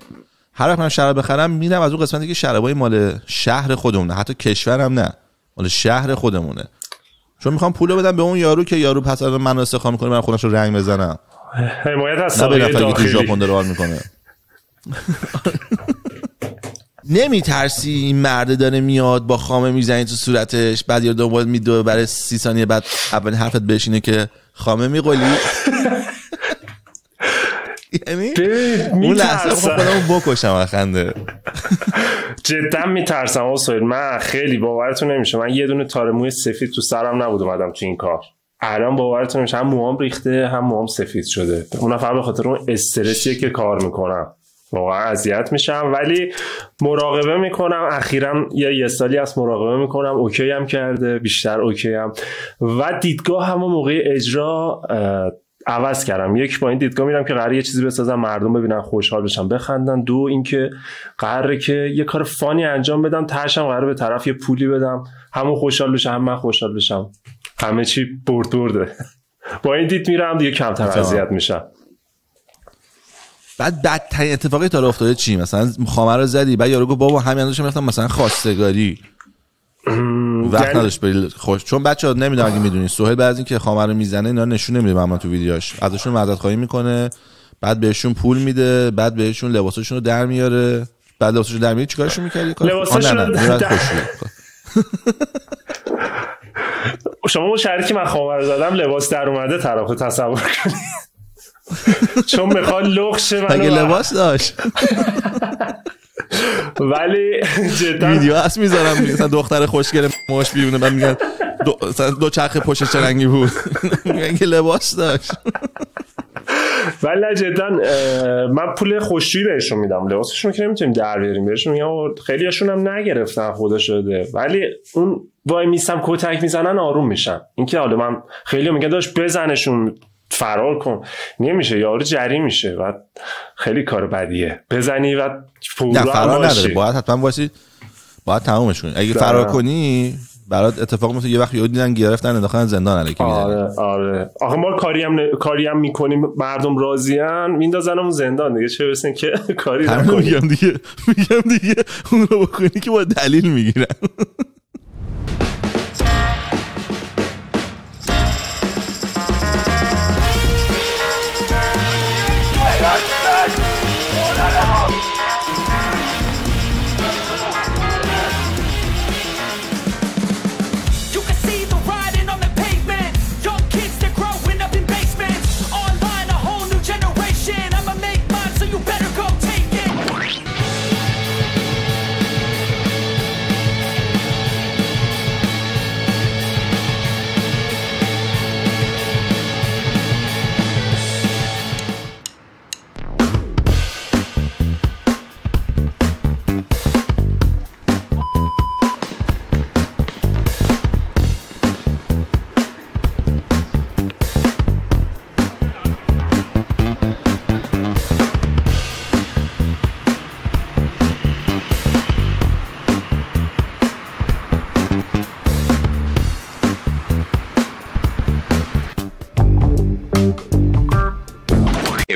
هر وقت من شراب بخرم میرم از اون قسمتی که شرابای مال شهر خودمونه. حتی کشورم نه مال شهر خودمونه. چون می‌خوام پول بدم به اون یارو که یارو پس از من استخدام کنه من خودش رو رنگ بزنم. حمایت از نه داخلی. ژاپن داره می‌کنه. نمی ترسی این مرده داره میاد با خامه می‌زنی تو صورتش بعد یا دنبال میدوه برای سی ثانیه بعد اول حرفت بشینه که خامه میقلی یعنی اون لحظه خودمو بکشم خنده جدا میترسم اصول من خیلی باورتون نمیشه. من یه دونه تار موی سفید تو سرم نبود اومدم تو این کار. الان باورتون نمیشه. هم موام ریخته هم موام سفید شده. اون فقط به خاطر اون استرسیه که کار می‌کنم واقعا اذیت میشم. ولی مراقبه می‌کنم. اخیرا یه یه سالی از مراقبه می‌کنم. اوکی هم کرده. بیشتر اوکی هم. و دیدگاه هم موقع اجرا عوض کردم. یک با این دیدگاه میرم که قراره یه چیزی بسازم مردم ببینن خوشحال بشن بخندن. دو اینکه قراره که یه کار فانی انجام بدم تاشم قراره به طرف یه پولی بدم. همون خوشحال بشه هم من خوشحال بشم. همه چی برد برده. با این دید میرم دیگه کمتر اذیت میشم. بعد بدترین اتفاقی تا افتاده چی؟ مثلا خامه رو زدی بعد یارو گفت بابا همین اندازه می‌رفتم مثلا خواستگاری. وقت یعنی- نداشت بری خوش. چون بچه ها نمی‌دونم اگه می‌دونی. سهیل بعد از اینکه خامه رو می‌زنه اینا نشون نمیده من تو ویدیوهاش. ازشون معذرت خواهی می‌کنه. بعد بهشون پول میده بعد بهشون لباساشون رو در میاره. بعد لباساشون در میاره چیکارشون می‌کردی؟ لباساشون در... شما اون شهری من خامه رو زدم لباس در اومده طرف تصور کنید چون می‌خواد لخشه اگه لباس داشت؟ ولی جدا ویدیو هست می‌ذارم. مثلا دختر خوشگل موش بیرونه بعد میگن دو, دو چرخ پشت چه رنگی بود. میگن که لباس داشت. ولی جدا من پول خوشی بهشون میدم. لباسشون که نمی‌تونیم در بیاریم. بهشون میگم خیلی هاشون هم نگرفتن خدا شده ولی اون وای میستم کتک می‌زنن آروم میشن. اینکه حالا من خیلی میگن داشت بزنشون. فرار کن. نمیشه یارو جری میشه و خیلی کار بدیه. بزنی و نه فرار نداره. باید حتما واسه باید تمومش کنی. اگه فرار کنی برات اتفاق مثل یه وقت یهو دیدن گرفتن انداختن زندان علیکی آره آره. آخه ما کاری هم ن... کاری هم می‌کنیم. مردم راضیان میندازنم زندان دیگه. چه بسن که کاری نکنیم. میگم دیگه. میگم دیگه. اون رو بکنی که با دلیل می‌گیرن.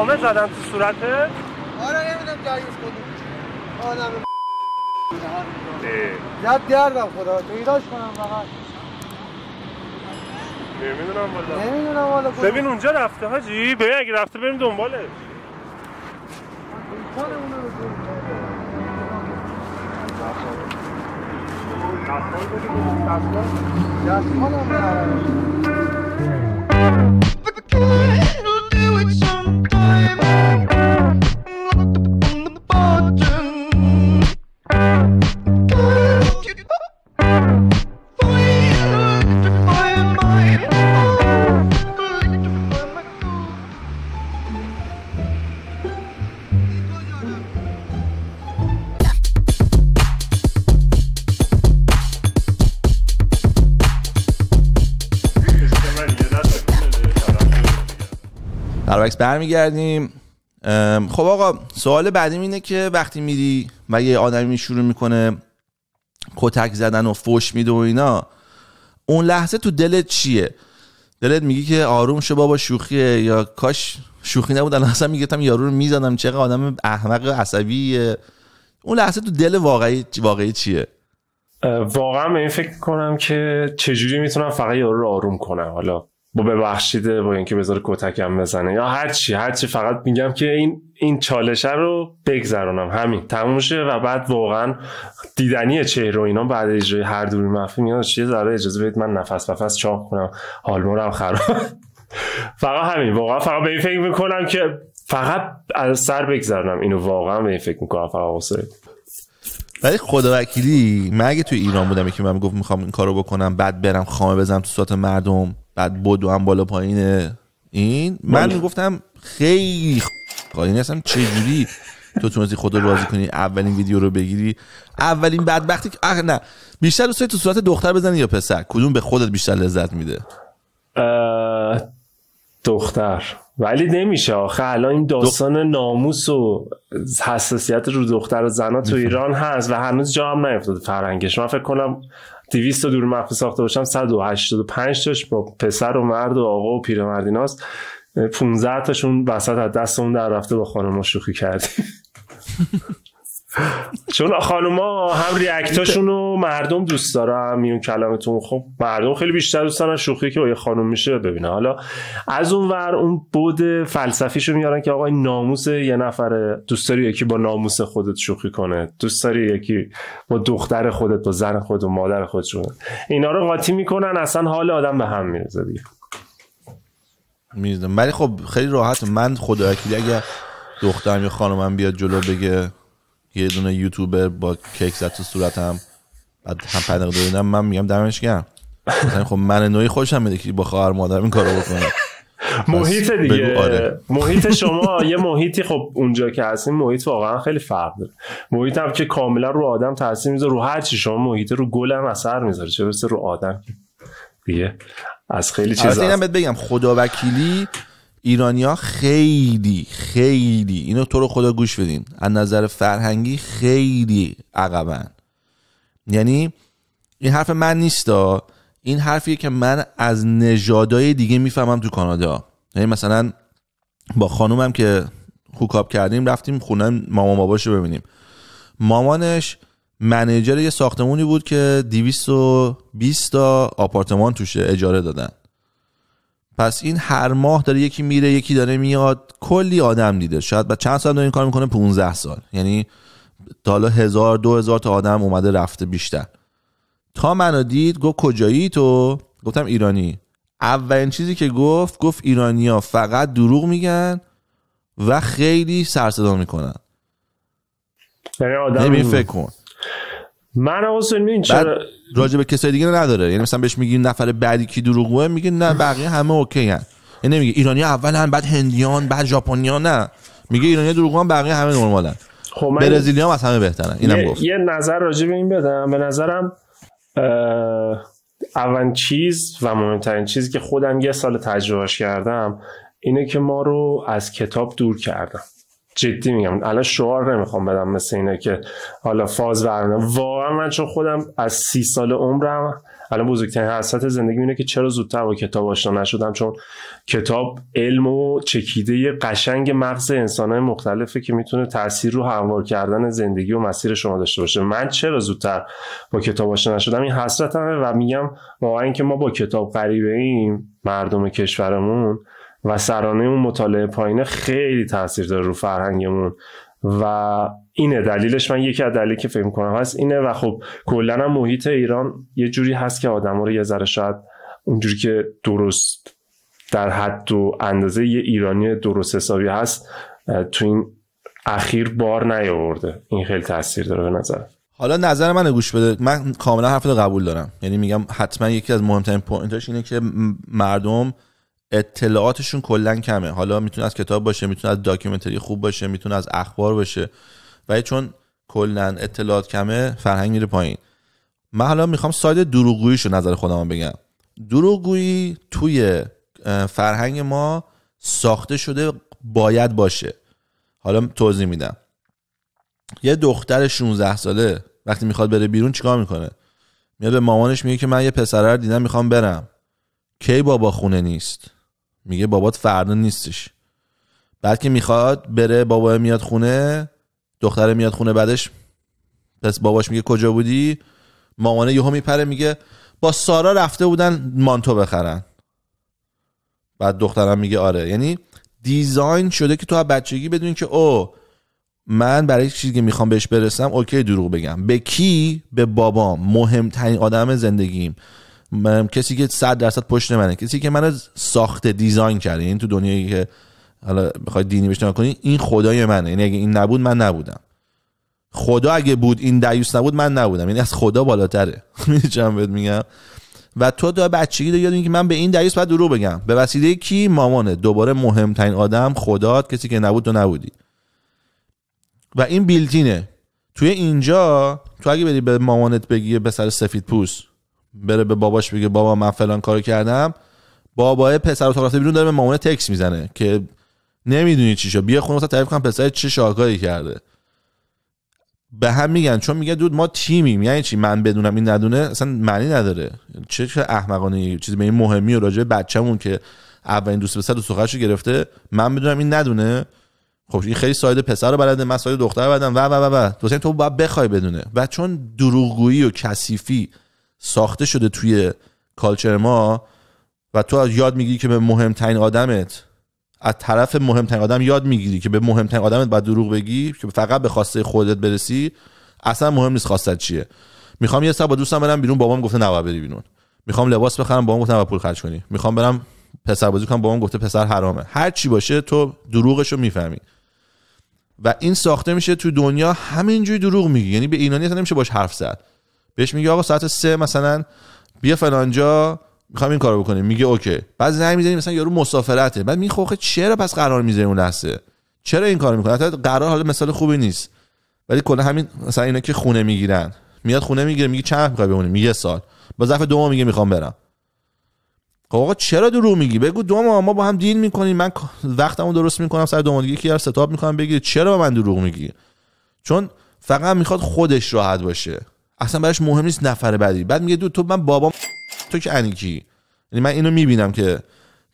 خامه زدن تو صورته؟ آره نمی‌دونم جایش کدوم آدم زد گردم خدا پیداش کنم فقط. نمی‌دونم والا. نمی‌دونم والا ببین اونجا رفته حاجی. ببین اگه رفته بریم دنبالش. دستمال هم Bye. برمیگردیم. خب آقا سوال بعدیم اینه که وقتی میری و یه آدمی شروع می‌کنه کتک زدن و فوش میده و اینا اون لحظه تو دلت چیه؟ دلت میگی که آروم شو بابا شوخیه یا کاش شوخی نبود الان اصلا می‌گفتم یارو رو می‌زدم چقدر آدم احمق عصبیه. اون لحظه تو دل واقعی واقعی چیه؟ واقعا به این فکر کنم که چجوری می‌تونم فقط یارو رو آروم کنم؟ حالا با ببخشیده با اینکه بذاره کتکم بزنه. یا هر چی هر چی فقط میگم که این این چالشه رو بگذرونم. همین. تموم شه و بعد واقعا دیدنی چهره و اینا بعد اجرای هر دوری مخفی میاد چیه ذره اجازه بدید من نفس نفس چاق کنم. حال مورم خراب. فقط همین. واقعا فقط به این فکر می‌کنم که فقط از سر بگذرونم. اینو واقعا به این فکر می‌کنم. فقط حسین ولی خدا وکیلی من اگه تو ایران بودم که من گفت می‌خوام این کارو بکنم بعد برم خامه بزنم تو صورت مردم. بعد بدو هم بالا پایین این من بله. می‌گفتم خیلی یعنی اصلا چجوری تو تونستی خود رو راضی کنی؟ اولین ویدیو رو بگیری. اولین بدبختی که نه. بیشتر دوست تو صورت دختر بزنی یا پسر؟ کدوم به خودت بیشتر لذت میده؟ دختر. ولی نمیشه آخه. الان این داستان ناموس و حساسیت رو دختر و زنا تو ایران هست و هنوز جا هم نیفتاده فرهنگش. من فکر کنم 200 تا دور مخفی ساخته باشم 185 تاش با پسر و مرد و آقا و پیرمردیناست 15 تاشون وسط از دستمون در رفته با خانم شوخی کردیم. چون خانوما هم ریاکتاشون رو مردم دوست دارن میون کلامتون خب. مردم خیلی بیشتر دوست دارن شوخی که با یه خانم میشه ببینه. حالا از اون ور اون بود فلسفیشو میارن که آقا این ناموس یه نفره دوست داری یکی با ناموس خودت شوخی کنه؟ دوست داری یکی با دختر خودت با زن خودت و مادر خودت شوخی کنه. اینا رو قاطی می‌کنن اصلا حال آدم به هم میرزه دیگه. می‌دونم. ولی خب خیلی راحت من خدا اگر دخترم یا خانمم بیاد جلو بگه یه دونه یوتیوبر با کیک زد تو صورتم. بعد هم دقیقه دویدم من میگم دمش گرم. مثلا خب من نوعی خوشم میده که با خواهر مادرم این کارو بکنه. محیط دیگه. آره. محیط شما یه محیطی خب اونجا که هستین محیط واقعا خیلی فرق داره. محیط هم که کاملا رو آدم تاثیر می‌ذاره رو هر چی. شما محیط رو گل هم اثر می‌ذاره چه برسه رو آدم. دیگه. از خیلی چیز البته اینم بهت بگم خدا وکیلی ایرانیا خیلی خیلی اینو تو رو خدا گوش بدین. از نظر فرهنگی خیلی عقبن. یعنی این حرف من نیستا. این حرفیه که من از نژادای دیگه می‌فهمم تو کانادا. یعنی مثلا با خانومم که خوکاب کردیم رفتیم خونه مامان باباش رو ببینیم. مامانش منیجر یه ساختمونی بود که 220 تا آپارتمان توشه اجاره دادن. پس این هر ماه داره یکی میره یکی داره میاد. کلی آدم دیده. شاید بعد چند سال داره این کار می‌کنه؟ 15 سال. یعنی تا حالا هزار دو هزار تا آدم اومده رفته بیشتر. تا منو دید گفت کجایی تو؟ گفتم ایرانی. اولین چیزی که گفت گفت ایرانیا. فقط دروغ میگن و خیلی سرصدا می‌کنن. یعنی آدم نمی فکر کن. من حسین بعد چرا راجع به کسای دیگه نداره. یعنی مثلا بهش میگی نفر بعدی کی دروغگوه میگه نه بقیه همه اوکی هن. یعنی نمیگه ایرانی اولن بعد هندیان بعد ژاپنیان نه. میگه ایرانی دروغگوان بقیه همه نرمالن خب من برزیلی هم از همه بهترن. اینم یه, گفت. یه نظر راجع به این بدم. به نظرم اول چیز و مهمترین چیزی که خودم یه سال تجربهش کردم اینه که ما رو از کتاب دور کردم. جدی میگم. الان شعار نمی‌خوام بدم مثل اینه که حالا فاز برنامه. واقعا من چون خودم از سی سال عمرم الان بزرگترین حسرت زندگی اینه که چرا زودتر با کتاب آشنا نشدم؟ چون کتاب علم و چکیده قشنگ مغز انسانهای مختلفه که می‌تونه تاثیر رو هموار کردن زندگی و مسیر شما داشته باشه. من چرا زودتر با کتاب آشنا نشدم؟ این حسرتمه و میگم واقعا اینکه ما با کتاب غریبه ایم مردم کشورمون و سرانه اون مطالعه پایینه خیلی تاثیر داره رو فرهنگمون. و اینه دلیلش من یکی از دلیلی که فکر کنم هست اینه و خب کلا هم محیط ایران یه جوری هست که آدم رو یه ذره شاید اونجوری که درست در حد و اندازه یه ایرانی درست حسابی هست تو این اخیر بار نیاورده. این خیلی تاثیر داره به نظر. حالا نظر من گوش بده. من کاملا حرف رو قبول دارم. یعنی میگم حتما یکی از مهمترین point اش اینه که مردم اطلاعاتشون کلا کمه. حالا می‌تونه از کتاب باشه می‌تونه از documentary خوب باشه می‌تونه از اخبار باشه. ولی چون کلا اطلاعات کمه فرهنگ میره پایین. من حالا می‌خوام ساید دروغگوییشو نظر خودم بگم. دروغگویی توی فرهنگ ما ساخته شده باید باشه. حالا توضیح میدم. یه دختر 16 ساله وقتی می‌خواد بره بیرون چیکار می‌کنه؟ میاد به مامانش میگه که من یه پسره رو دیدم می‌خوام برم. کی بابا خونه نیست؟ میگه بابات فردا نیستش. بعد که می‌خواد بره بابا میاد خونه دختره میاد خونه بعدش. پس باباش میگه کجا بودی؟ مامانه یهو میپره میگه با سارا رفته بودن مانتو بخرن. بعد دخترم میگه آره. یعنی دیزاین شده که تو از بچگی بدونی که او من برای چیزی که می‌خوام بهش برسم اوکی دروغ بگم. به کی؟ به بابام. مهمترین آدم زندگیم. کسی که صد درصد پشت منه. کسی که منو ساخته دیزاین کرده. این تو دنیایی که حالا بخوای دینی بهش کنی این خدای منه. یعنی اگه این نبود من نبودم. خدا اگه بود این دیوس نبود من نبودم. یعنی از خدا بالاتره. می‌دونم بهت میگم؟ و تو دا بچگی یاد که من به این دیوس باید دروغ بگم. به وسیله کی؟ مامانه. دوباره مهمترین آدم خدات. کسی که نبود تو نبودی. و این بیلتینه. توی اینجا تو اگه بری به مامانت بگی به سر سفید پوست بره به باباش بگه بابا من فلان کارو کردم. بابا پسر اتاق رفته بیرون داره به مامانه تکس می‌زنه که نمی‌دونی چی شد. بیا خونه واسه تعریف کنم پسر چه شاهکاری کرده. به هم میگن چون میگه dude ما تیمیم. یعنی چی؟ من بدونم این ندونه اصلا معنی نداره. چه چه احمقانه چیزی به این مهمی و راجع بچه‌مون که اولین دوست پسر دوست دخترشو گرفته من بدونم این ندونه. خب این خیلی side پسر رو بلده من side دختر رو بلدم. و و و و. تو باید بخوای بدونه. و چون دروغگویی و کثیفی ساخته شده توی کالچر ما و تو یاد می‌گیری که به مهمترین آدمت از طرف مهمترین آدم یاد می‌گیری که به مهمترین آدمت باید دروغ بگی که فقط به خواسته خودت برسی اصلا مهم نیست خواستت چیه. می‌خوام یه سر با دوستم برم بیرون بابام گفته نباید بری بیرون. می‌خوام لباس بخرم بابام گفته نباید پول خرج کنی. می‌خوام برم پسر بازی کنم بابام گفته پسر حرامه. هر چی باشه تو دروغشو می‌فهمی. و این ساخته میشه تو دنیا همینجوری دروغ میگی. یعنی به ایرانی اصلا نمیشه باش حرف زد. بهش میگه آقا ساعت سه مثلا بیا فلانجا می‌خوام این کارو بکنیم. میگه اوکی. بعد زنگ می‌زنی مثلا یارو مسافرته. بعد میگه خب چرا پس قرار می‌ذاری اون لحظه؟ چرا این کارو می‌کنه حتی قرار حالا مثال خوبی نیست. ولی کلا همین مثلا اینا که خونه می‌گیرن. میاد خونه می‌گیره میگه چند می‌خوای بمونی؟ میگه سال. با ظرف دو ماه میگه می‌خوام برم. خب آقا چرا دروغ میگی؟ بگو دو ماه ما با هم دیل می‌کنیم. من وقتمو درست می‌کنم سر دو ماه دیگه کی ستاپ می‌کنم بگیره چرا به من دروغ میگی؟ چون فقط می‌خواد خودش راحت باشه. اصلا براش مهم نیست نفر بعدی. بعد میگه دو تو من بابام تو که انیکی. یعنی من اینو می‌بینم که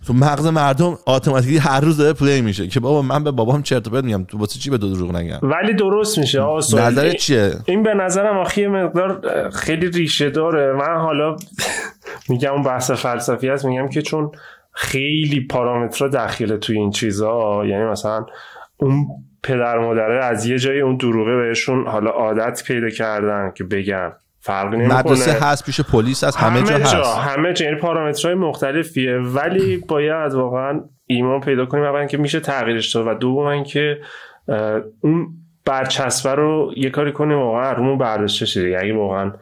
تو مغز مردم اتوماتیکی هر روز داره پلی میشه که بابا من به بابام چرت و پرت میگم. تو واسه چی به دو دروغ نگم؟ ولی درست میشه. نظرت این- چیه؟ این به نظرم آخه یه مقدار خیلی ریشه داره. من حالا میگم اون بحث فلسفی هست میگم که چون خیلی پارامترها دخیله توی این چیزا. یعنی مثلا اون پدر مادره از یه جایی اون دروغه بهشون حالا عادت پیدا کردن که بگن. فرقی نمی‌کنه. مدرسه هست پیش پلیس هست همه, جا هست. همه جا. یعنی پارامترهای مختلفیه. ولی باید واقعا ایمان پیدا کنیم. اولا که میشه تغییرش داد و دوم که اه، اون برچسبه رو یه کاری کنیم واقعا رومون برداشته دیگه. اگه واقعا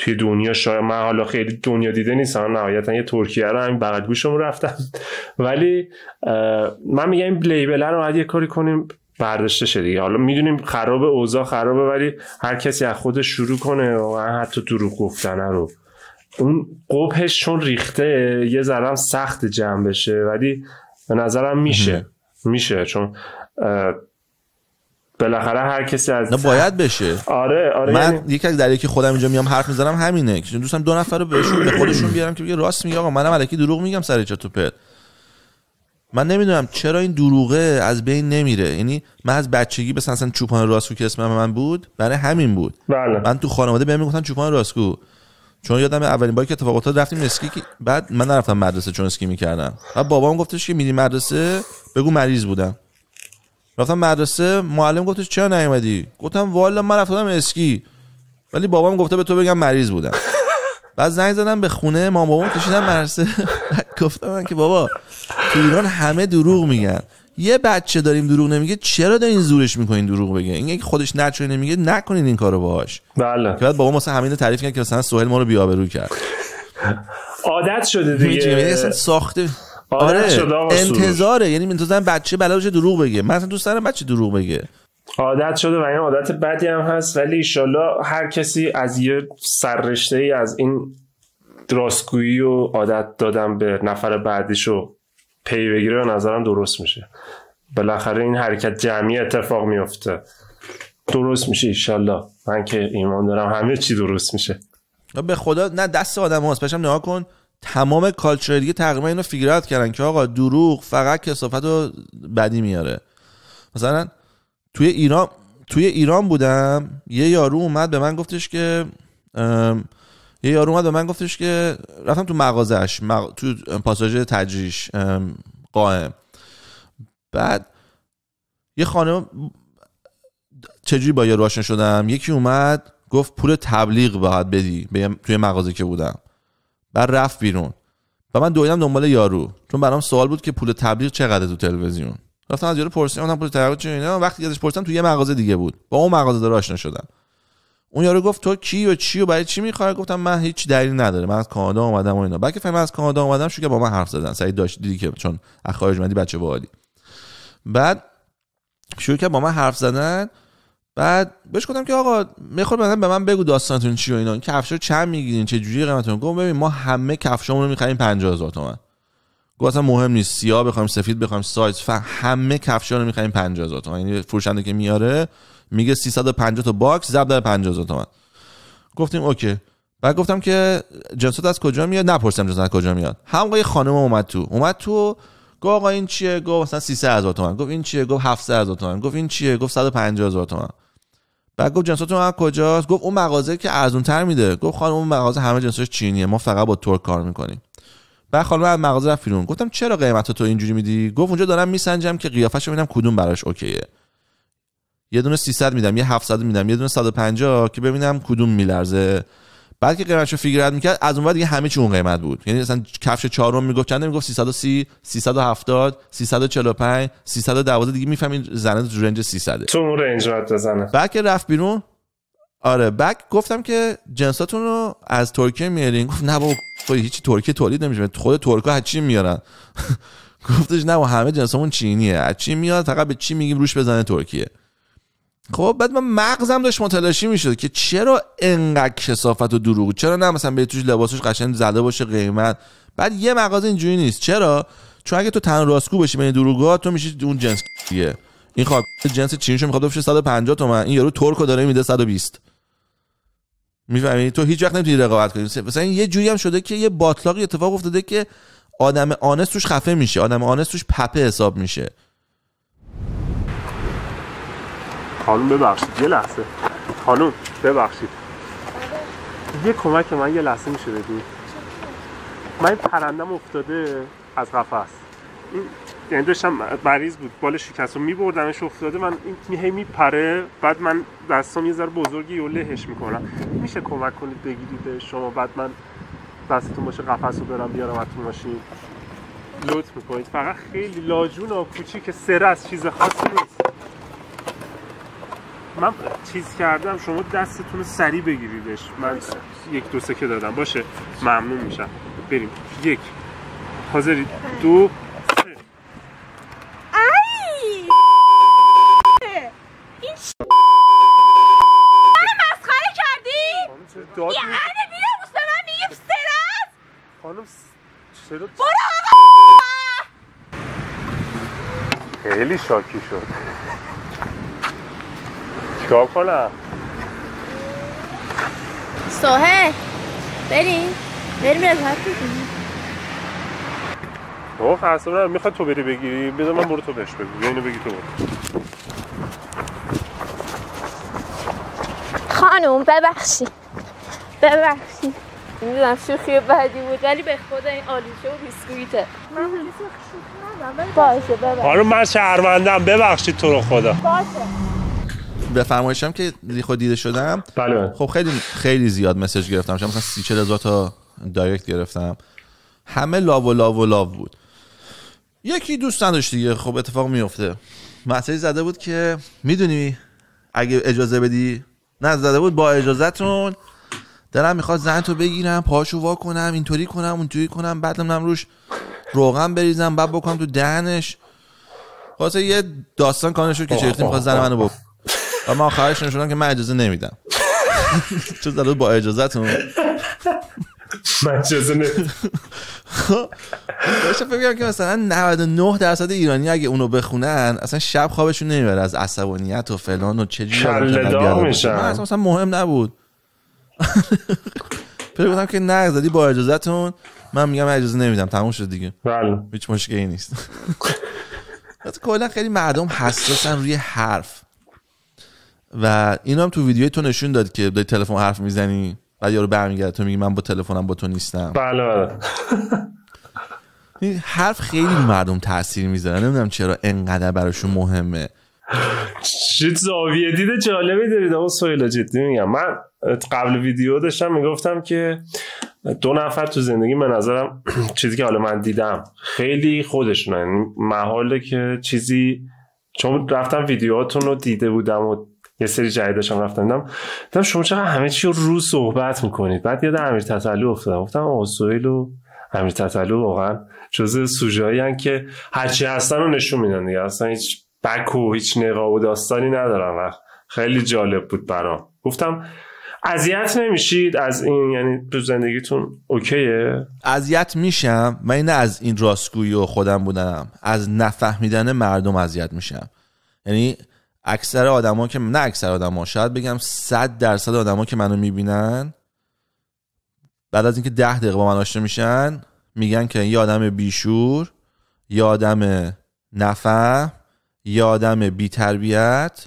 توی دنیا شاید من حالا خیلی دنیا دیده نیستم نهایتا یه ترکیه رو همین بغل گوشم رفتم ولی من میگم این لیبل رو باید یه کاری کنیم. برداشته شه دیگه. حالا می‌دونیم خراب اوضاع خرابه ولی هر کسی از خودش شروع کنه واقعا حتی دروغ گفتنه رو. اون قبهش چون ریخته یه ذره سخت جمع بشه ولی به نظرم میشه. میشه چون بالاخره هر کسی از نه باید بشه. آره آره من یعنی- یکی از دلایلی که خودم اینجا میام حرف می‌زنم همینه که دوستم دو نفر رو بهشون به خودشون بیارم که بگه راست میگه آقا منم الکی دروغ میگم سر پرت من نمی‌دونم چرا این دروغه از بین نمیره. یعنی من از بچگی مثلا اصلا چوپان راسکو که اسم من بود برای همین بود. بله. من تو خانواده بهم می‌گفتن چوپان راسکو. چون یادم اولین باری که اتفاق افتاد رفتیم اسکی که- بعد من نرفتم مدرسه چون اسکی می‌کردم بعد بابام گفتش که میری مدرسه بگو مریض بودم. رفتم مدرسه معلم گفتش چرا نیومدی؟ گفتم والا من رفتم اسکی. ولی بابام گفته به تو بگم مریض بودم. بعد زنگ زدم به خونه مام بابام کشیدم مدرسه. گفتم من که بابا تو ایران همه دروغ میگن. یه بچه داریم دروغ نمیگه چرا دارین زورش می‌کنین دروغ بگه این که خودش نچوی نمیگه نکنین این کارو باهاش. بله. که بعد بابا مثلا همین تعریف کرد که مثلا سهیل ما رو بی‌آبرو کرد. عادت شده میگم؟ یعنی اصلا دیگه ساخته آره. انتظاره. یعنی منتظرم بچه بلد باشه دروغ بگه. من اصلا دوست دارم بچه دروغ بگه. عادت شده و این عادت بدی هم هست ولی ایشالله هر کسی از یه سررشته ای از این راستگویی و عادت دادن به نفر بعدیش رو پی بگیره به نظرم درست میشه. بالاخره این حرکت جمعی اتفاق میفته درست میشه ایشالله. من که ایمان دارم همه چی درست میشه. به خدا نه دست آدم هاست. بشم نگاه کن. تمام کالچر دیگه تقریبا اینو فیگرات کردن که آقا دروغ فقط کسافت و بدی میاره. مثلا توی ایران توی ایران بودم یه یارو اومد به من گفتش که یه یارو اومد به من گفتش که رفتم تو مغازش مغ... تو پاساژ تجریش قائم. بعد یه خانم چجوری با یارو آشنا شدم؟ یکی اومد گفت پول تبلیغ باید بدی توی مغازه که بودم. بعد رفت بیرون. و من دویدم دنبال یارو. چون برام سوال بود که پول تبلیغ چقدر تو تلویزیون؟ رفتم از یارو پرسیدم پول تبلیغ چه اینا وقتی ازش پرسیدم تو یه مغازه دیگه بود. با اون مغازه دار آشنا شدم. اون یارو گفت تو کی و چی و برای چی می‌خوای؟ گفتم من هیچ دلیلی نداره من از کانادا اومدم و اینا. بعد که از کانادا اومدم شو که با من حرف زدن. سعید داشت دیدی که چون از خارج اومدی بچه باحالی. بعد شروع کرد با من حرف زدن. بعد بهش گفتم که آقا می‌خواد مثلا به من بگو داستانتون چی و اینا. این کفشا چند می‌گیرین؟ چه جوری قیمتتون گفت ببین ما همه کفشامون رو می‌خریم 50000 تومان گفت اصلا مهم نیست. سیاه بخوایم سفید بخوایم سایز ف همه کفشا رو می‌خریم 50000 تومان یعنی فروشنده که میاره میگه 350 تا box ضرب در 50000 تومان گفتیم okay. بعد گفتم که جنسات از کجا میاد؟ نپرسیدم جنسات از کجا میاد. هم یه خانم اومد تو. اومد تو گفت آقا این چیه؟ گفت مثلا 300000 تومان گفت این چیه؟ گفت 700000 تومان گفت این چیه؟ گفت 150000 تومان بعد گفت جنساتون از کجاست؟ گفت اون مغازه که ارزون تر میده. گفت خانم اون مغازه همه جنساش چینیه. ما فقط با ترک کار می‌کنیم. بعد خانم از مغازه رفت بیرون. گفتم چرا قیمت تو اینجوری میدی؟ گفت اونجا دارم میسنجم که قیافش ببینم کدوم براش اوکیه. یه دونه 300 میدم یه 700 میدم یه دونه 150 که ببینم کدوم میلرزه. بعد که قیمتشو فیگرت می‌کرد از اون بعد دیگه همه چی اون قیمت بود. یعنی مثلا کفش چهارم می‌گفت چند می‌گفت 330 370 345 312 دیگه می‌فهمین زنه تو رنج 300 تو اون رنج باید بزنه. بعد که رفت بیرون. آره بعد گفتم که جنساتون رو از ترکیه میارین. گفت نه بابا خب هیچ ترکیه تولید نمیشه. خود ترکا از چی میارن؟ گفتش نه بابا همه جنسامون چینیه. از چی میاد؟ فقط به چی میگیم؟ روش بزنه ترکیه. خب بعد من مغزم داشت متلاشی می‌شد که چرا انقدر کسافت و دروغ؟ چرا نه مثلا به توش لباسش قشنگ زده باشه قیمت؟ بعد یه مغازه اینجوری نیست. چرا؟ چون اگه تو تن راستگو باشی بین دروغا تو میشی اون جنس دیگه. این خواب جنس چینیشو می‌خواد بفروشه 150 تومن. این یارو ترکو داره میده 120 می‌فهمی؟ تو هیچ وقت نمی‌تونی رقابت کنی. مثلا یه جوری هم شده که یه باطلاقی اتفاق افتاده که آدم آنس توش خفه میشه. آدم آنس توش پپه حساب میشه. خانم ببخشید یه لحظه. خانم ببخشید. یه کمک من یه لحظه میشه بدی؟ من پرندم افتاده از قفس. این یعنی داشتم مریض بود بال شکست رو میبردمش افتاده من این هی میپره بعد من دستام یه ذره بزرگی و لهش می‌کنم. میشه کمک کنید بگیرید شما بعد من دستتون باشه قفس رو برم بیارم از تو ماشین. لطف می‌کنید. فقط خیلی لاجون و کوچیک سره از چیز خاصی نیست. من چیز کردم شما دستتون رو سریع بگیریدش. من یک دو سکه دادم. باشه ممنون میشم. بریم. یک. حاضری؟ دو سه. این ش... مسخره کردی؟ داد عده بیاموز به من میگیم سرت خانم چرا؟ برو خیلی شاکی شد. چیکار کنم؟ سوهه بریم بریم بگیم بابا خرسه رو می‌خواد تو بری بگیری بذار من برو تو بهش بگو. یا اینو بگی تو برو. خانم ببخشید ببخشید می‌دونم شوخی بدی بود ولی به خود این آلیشه و بیسکویته. من شوخی ندارم باشه ببر خانم من شهروندم. ببخشید تو رو خدا. باشه. به فرمایشم که خود دیده شدم. بله. خب خیلی خیلی زیاد مسج گرفتم. مثلا سی چل هزار تا دایرکت گرفتم. همه لاو و لاو و لاو بود. یکی دوست نداشت دیگه. خب اتفاق میفته مسیج زده بود که می‌دونی اگه اجازه بدی؟ نه زده بود با اجازهتون. دلم می‌خواد زن تو بگیرم پاشو وا کنم اینطوری کنم اونطوری کنم بعد نم روش روغن بریزم بعد بکنم تو دهنش. واسه یه داستان کانشو که چرتی می‌خواد زن منو بکن و من آخرش نشونم که من اجازه نمیدم. زده بود با اجازهتون. من اجازه نمیدم. داشتم فکر می‌کردم که مثلا 99 درصد ایرانی اگه اونو بخونن اصلا شب خوابشون نمی‌بره از عصبانیت و فلان و چه جوری میشن. اصلا مهم نبود. فکر گفتم که نه زدی با اجازهتون. من میگم اجازه نمیدم. تموم شد دیگه. بله. هیچ مشکلی نیست. کلا خیلی مردم حساسن روی حرف. و اینو هم تو ویدیوی تو نشون داد که داری تلفن حرف می‌زنی بعد یارو برمیگرده تو میگی من با تلفنم با تو نیستم. بله بله. این حرف خیلی مردم تاثیر می‌ذاره. نمی‌دونم چرا انقدر براشون مهمه. چه زاویه دید جالبی دارید آقا سویلا جدی میگم. من قبل ویدیو داشتم می‌گفتم که دو نفر تو زندگی به نظرم چیزی که حالا من دیدم خیلی خودشونن. یعنی محاله که چیزی چون رفتم ویدیوهاتون رو دیده بودم و یه سری جدیدشم رفتم. دیدم دیدم شما چقدر همه چی رو رو صحبت می‌کنید. بعد یاد امیر تسلو افتادم. گفتم آقا سهیل و امیر تسلو واقعا جزء سوژه‌ای که هرچی هستن رو نشون میدن دیگه. اصلا هیچ بک و هیچ نقاب و داستانی ندارم. و خیلی جالب بود برام. گفتم اذیت نمیشید؟ از این یعنی تو زندگیتون اوکیه؟ اذیت میشم من نه از این راستگویی و خودم بودم از نفهمیدن مردم اذیت میشم. یعنی اکثر آدما که نه اکثر آدما شاید بگم 100 درصد آدما که منو می‌بینن بعد از اینکه ده دقیقه با من آشنا میشن میگن که یه آدم بیشور یه آدم نفهم یه آدم بیتربیت.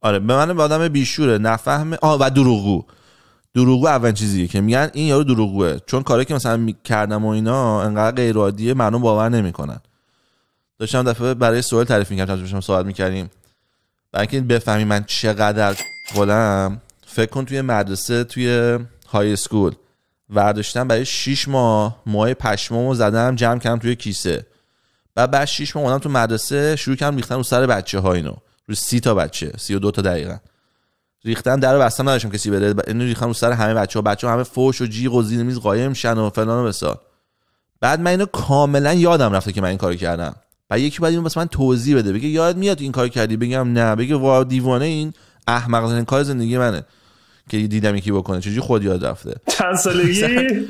آره به من به آدم بیشوره نفهمه آه و دروغگو. دروغگو اولین چیزیه که میگن این یارو دروغگوه. چون کاری که مثلا کردم و اینا انقدر غیر عادیه مردم باور نمی‌کنن. داشتم دفعه برای سوال تعریف می‌کردم داشتم صحبت می‌کردیم. برای اینکه بفهمی من چقدر خودم فکر کن توی مدرسه توی های اسکول ورداشتم برای 6 ماه موهای پشمامو زدم جمع کردم توی کیسه. بعد بعد 6 ماه اومدم تو مدرسه شروع کردم ریختن رو سر بچه ها اینو. رو سی تا بچه سی و دو تا دقیقا. ریختن در رو بستن نداشتم کسی بره ب- اینو ریختن رو سر همه بچه ها بچه ها همه فوش و جیغ و زیر میز قایم شن و فلان و بسار. بعد من اینو کاملا یادم رفته که من این کارو کردم. بعد یکی بعد اینو واسه من توضیح بده. بگه یاد میاد این کار کردی؟ بگم نه. بگه وا دیوانه این احمق کار زندگی منه که دیدم یکی بکنه. چجوری خود یاد رفته؟ چند سالگی؟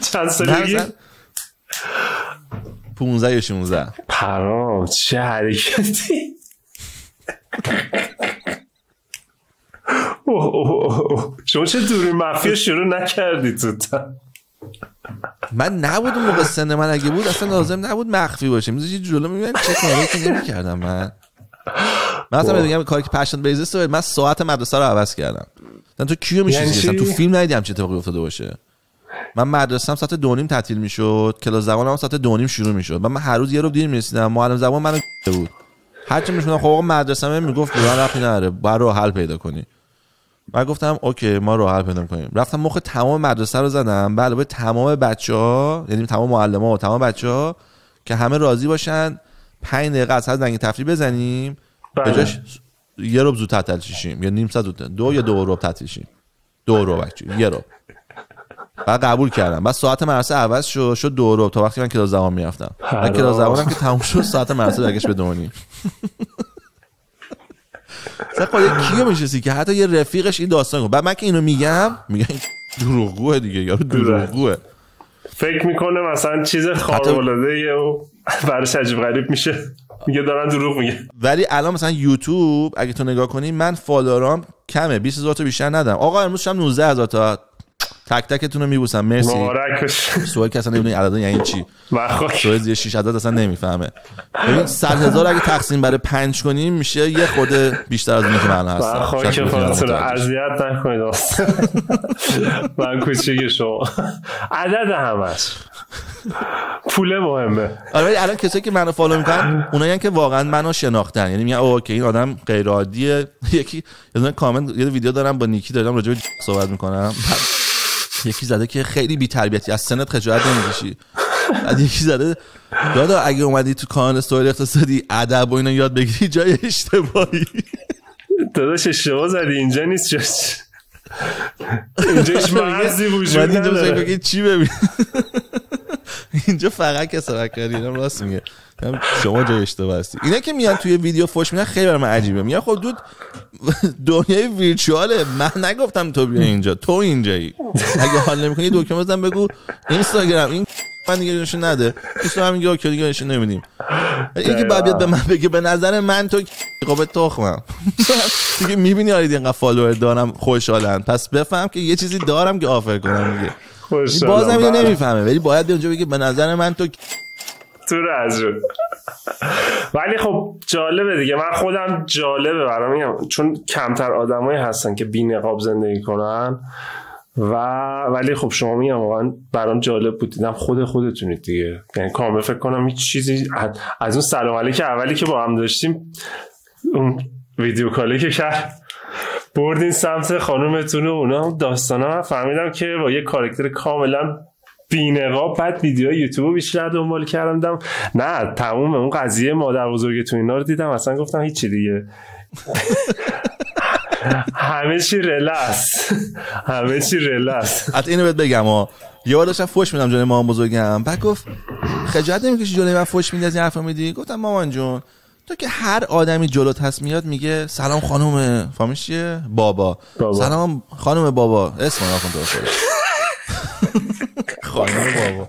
چند سالگی؟ مثلا 15 یا 16 پرام چه حرکتی. شما چه دوری مخفی شروع نکردی تو من نبود اون موقع سن من اگه بود اصلا لازم نبود مخفی باشه میذاشی جلو می‌بینن چه کاری که نمی‌کردم من. من اصلا میگم کاری که پشن بیزنس رو من ساعت مدرسه رو عوض کردم. مثلا تو کیو یعنی می‌شناسی چی؟ تو فیلم ندیدم چه اتفاقی افتاده باشه. من مدرسه‌ام ساعت دو نیم تعطیل می‌شد. کلاس زبانم ساعت دو نیم شروع می‌شد. من هر روز یه رو دیر می‌رسیدم. معلم زبان منو بود. هر چی میشونم خب آقا مدرسه می‌گفت به من رفتی باید راه حل پیدا کنی. من گفتم اوکی ما راه حل پیدا کنیم رفتم مخ تمام مدرسه رو زدم. به علاوه تمام بچه ها یعنی تمام معلم ها و تمام بچه ها که همه راضی باشن پنج دقیقه از حد زنگ تفریح بزنیم. به بله. جاش یه رب زودتر تعطیل شیم یا نیم ساعت زودتر دو یا دو رب تعطیل شیم. دو رب بچه. یه رب بعد قبول کردم. بعد ساعت مدرسه عوض شد. شد دو رب تا وقتی من کلاس زبان می‌رفتم. من. کلاس زبانم که تموم شد ساعت مدرسه برگشت به دو نیم. مثلا خود کیو می‌شناسی که حتی یه رفیقش این داستان کنه بعد من که اینو میگم میگن دروغگوه دیگه یارو دروغگوه فکر می‌کنه مثلا چیز خارق‌العاده و برش عجیب غریب میشه. میگه دارن دروغ میگه. ولی الان مثلا یوتیوب اگه تو نگاه کنی من فالوورام کمه 20 هزار تا بیشتر ندارم. آقا امروز 19 هزار تا تک تکتون رو میبوسم مرسی. مبارک سوال که اصلا نمی‌دونی عدد یعنی چی. سوال زیر 6 عدد اصلا نمی‌فهمه. ببین 100 هزار اگه تقسیم برای 5 کنیم میشه یه خود بیشتر از اونی که من و هستم خاک متوجه شی. اذیت نکنید. من کوچیک شما. عدد همش. پول مهمه. آره ولی الان کسایی که منو follow می‌کنن اونایی که واقعا منو شناختن. یعنی میگن okay این آدم غیر عادیه یکی یه کامنت یه ویدیو دارم با نیکی دارم راجع به صحبت می‌کنم. یکی زده که خیلی بی تربیتی از سنت خجالت نمی‌کشی. بعد یکی زده دادا اگه اومدی تو کانال استوری اقتصادی ادب و اینا یاد بگیری جای اشتباهی. داداش اشتباه زدی اینجا نیست جاش. اینجا هیچ مرزی وجود نداره. چی ببین. اینجا فقط کسافت کردی اینم راست میگه. شما جای اشتباه هستی. اینا که میان توی ویدیو فوش میدن خیلی برای من عجیبه. میگن خب دود دنیای ویرچواله. من نگفتم تو بیا اینجا. تو اینجایی. اگه حال نمی‌کنی دکمه بزن بگو. اینستاگرام. این من دیگه نشون نده. دوست هم میگه اوکی دیگه نشون نمیدیم. این که باید بیاد به من بگه به نظر من تو خب تخمم. دیگه می‌بینی آره اینقدر فالوور دارم خوشحالن. پس بفهم که یه چیزی دارم که آفر کنم دیگه. بازم اینو. نمی‌فهمه ولی باید به اونجا بگه به نظر من تو تو رجل ولی خب جالبه دیگه. من خودم جالبه برام. میگم چون کمتر آدمایی هستن که بی نقاب زندگی کنن و ولی خب شما میگم واقعا برام جالب بود. دیدم خود خودتونید دیگه. یعنی کامل فکر کنم هیچ چیزی از- از اون سلام علیک اولی که با هم داشتیم اون ویدیو کالی که کرد. بردین سمت خانومتون و اونا داستانا من فهمیدم که با یه کارکتر کاملا بینقاب بعد ویدیو یوتیوب بیشتر دنبال کردم. نه تموم اون قضیه مادر بزرگتون اینا رو دیدم. اصلا گفتم هیچی دیگه. همه چی رلس همه چی رلس حتی اینو بهت بگم ها یه داشتم فوش میدم جلوی مامان بزرگم. بعد گفت خجالت نمی‌کشی جلوی من فوش میدی از این میدی؟ گفتم مامان جون تو که هر آدمی جلوت هست میاد میگه سلام خانم فامیش چیه؟ بابا. بابا. سلام خانم بابا. اسم من کن تو. خانم بابا.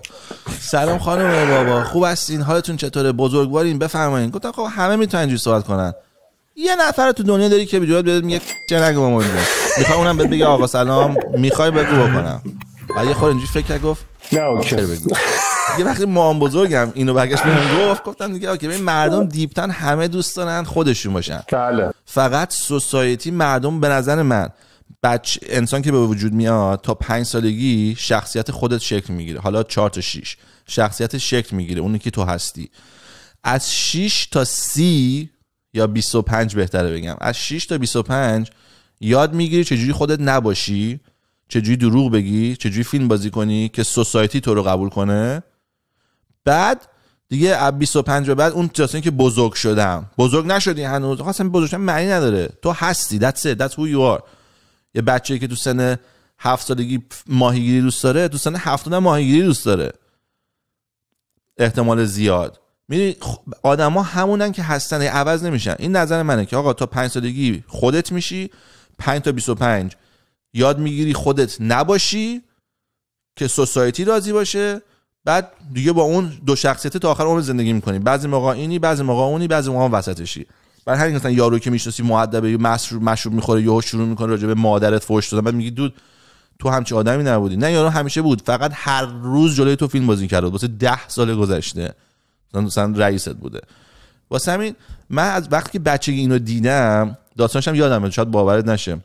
سلام خانم بابا. خوب هستین؟ حالتون چطوره؟ بزرگوارین؟ بفرمایین. گفتم خب همه می‌تونن اینجوری صحبت کنن. یه نفر تو دنیا داری که بیاد بهت میگه چه نگو مامان جون می‌خوام اونم بهت بگه آقا سلام می‌خوای بگو بکنم. بعد یه خورده اینجوری فکر گفت نه okay. یه وقتی مام بزرگم اینو برگشت بهم گفت گفتم دیگه okay ببین مردم deep down همه دوست دارن خودشون باشن. بله. فقط society مردم به نظر من بچه انسان که به وجود میاد تا پنج سالگی شخصیت خودت شکل می‌گیره. حالا چهار تا شیش. شخصیت شکل می‌گیره اونی که تو هستی. از 6 تا سی یا 25 بهتره بگم. از 6 تا 25 یاد می‌گیری چجوری خودت نباشی چجوری دروغ بگی چجوری فیلم بازی کنی که سوسایتی تو رو قبول کنه. بعد دیگه از 25 به بعد اون جاسین که بزرگ شدم. بزرگ نشدی هنوز؟ اصلا بزرگ شدن معنی نداره. تو هستی. That's it. That's who you are. یه بچه‌ای که تو سن هفت سالگی ماهیگیری دوست داره تو سن هفتاد ماهیگیری دوست داره. احتمال زیاد. می‌دونی آدما همونن که هستن. عوض نمیشن. این نظر منه که آقا تا پنج سالگی خودت میشی پنج تا 25 یاد می‌گیری خودت نباشی که سوسایتی راضی باشه. بعد دیگه با اون دو شخصیت تا آخر عمر زندگی می‌کنی. بعضی موقع اینی بعضی موقع اونی بعضی موقع وسطشی. بعد همین مثلا یارو که می‌شناسی مؤدبه مشروب مشروب می‌خوره یهو شروع می‌کنه راجع به مادرت فوش دادن. بعد میگی دود تو همچی آدمی نبودی. نه یارو همیشه بود. فقط هر روز جلوی تو فیلم بازی کرده واسه ده سال گذشته. مثلا رئیست بوده. واسه همین من از وقتی که بچگی اینو دیدم داستانش هم یادمه. شاید باورت نشه.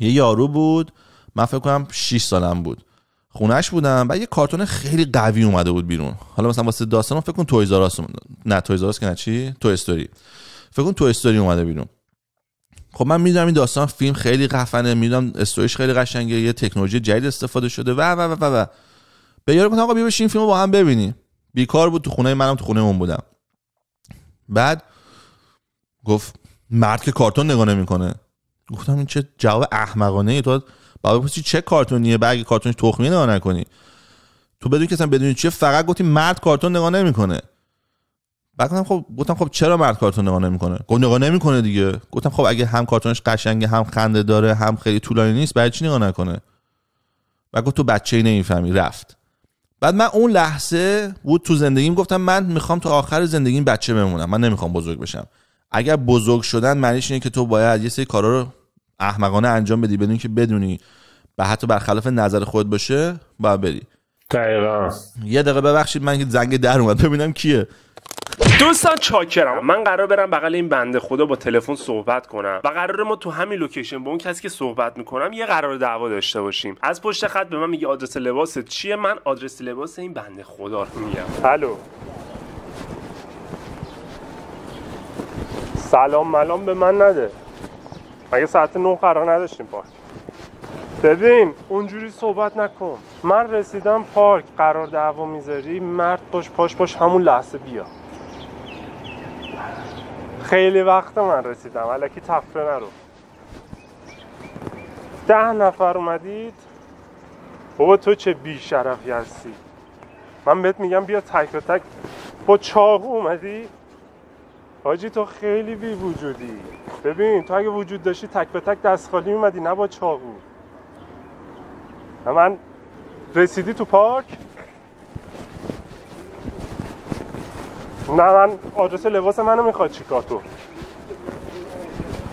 یه یارو بود. من فکر کنم 6 سالم بود. خونش بودم بعد یه کارتون خیلی قوی اومده بود بیرون. حالا مثلا واسه داستان فکر کن Toys R Us نه Toys R Us که نه چی؟ Toy Story. فکر کن Toy Story اومده بیرون. خب من می‌دونم این داستان فیلم خیلی خفنه می‌دونم استوریش خیلی قشنگه یه تکنولوژی جدید استفاده شده و و و و, و. به یارو گفتم آقا بیا بشین فیلمو با هم ببینیم بیکار بود تو خونه منم تو خونه اون بودم. بعد گفت مرد که کارتون نگاه نمی‌کنه. گفتم این چه جواب احمقانه ای تو بعد بپرسی چه کارتونیه؟ بعد کارتونش تخمی نگاه نکنی. تو بدون که اصلا بدونی چیه فقط گفتی مرد کارتون نگاه نمی‌کنه. بعد گفتم خب گفتم خب چرا مرد کارتون نگاه نمی‌کنه؟ گفت نگاه نمی‌کنه دیگه. گفتم خب اگه هم کارتونش قشنگه هم خنده داره هم خیلی طولانی نیست برای چی نگاه نکنه؟ و گفت تو بچه ای نمی‌فهمی. رفت. بعد من اون لحظه بود تو زندگیم گفتم من می‌خوام تا آخر زندگیم بچه بمونم. من نمی‌خوام بزرگ بشم. اگر بزرگ شدن معنیش اینه که تو باید یه سری کارا رو احمقانه انجام بدی بدون که بدونی و حتی برخلاف نظر خود باشه باید بری. دقیقا. یه دقیقه ببخشید من که زنگ در اومد. ببینم کیه. دوستان چاکرم. من قرار برم بغل این بنده خدا با تلفن صحبت کنم و قرار ما تو همین لوکیشن با اون کسی که صحبت می‌کنم یه قرار دعوا داشته باشیم. از پشت خط به من میگه آدرس لباست چیه؟ من آدرس لباس این بنده خدا رو میگم. الو. سلام ملام به من نده. مگه ساعت نه قرار نداشتیم پارک ببین اونجوری صحبت نکن. من رسیدم پارک قرار دعوا می‌ذاری مرد باش پاش باش همون لحظه بیا. خیلی وقت من رسیدم علکی تفره نرو. ده نفر اومدید. بابا تو چه بیشرفی هستی؟ من بهت میگم بیا تک به تک. با چاقو اومدی؟ حاجی تو خیلی بی وجودی. ببین تو اگه وجود داشتی تک به تک دست خالی اومدی نه با چاقو. من رسیدی تو پارک؟ نه من آدرس لباس منو می‌خواد چیکار تو؟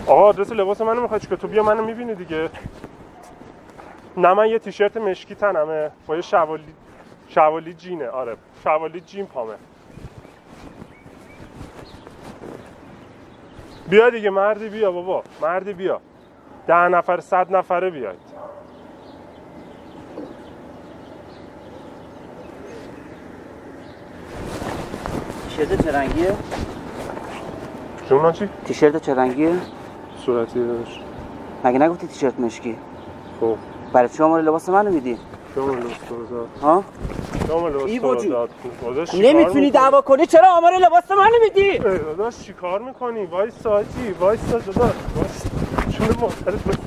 آقا آدرس لباس منو می‌خواد چیکار تو؟ بیا منو می‌بینی دیگه. نه من یه تیشرت مشکی تنمه با یه شوالی شوالی جینه. آره شوالی جین پامه. بیا دیگه مردی بیا بابا مردی بیا ده نفر صد نفره بیاید تیشرت چه رنگیه؟ جمعه چی؟ تیشرت چه رنگیه؟ صورتی داشت مگه نگفتی تیشرت مشکی؟ خب برای چی آمار لباس منو میدی؟ ها؟ ای چیکار نمی‌تونی؟ دعوا کنی؟ چرا آمار لباس منو میدی؟ اه، داداش چی کار می‌کنی؟ وایس ساعتی وایس داداش. چون مثل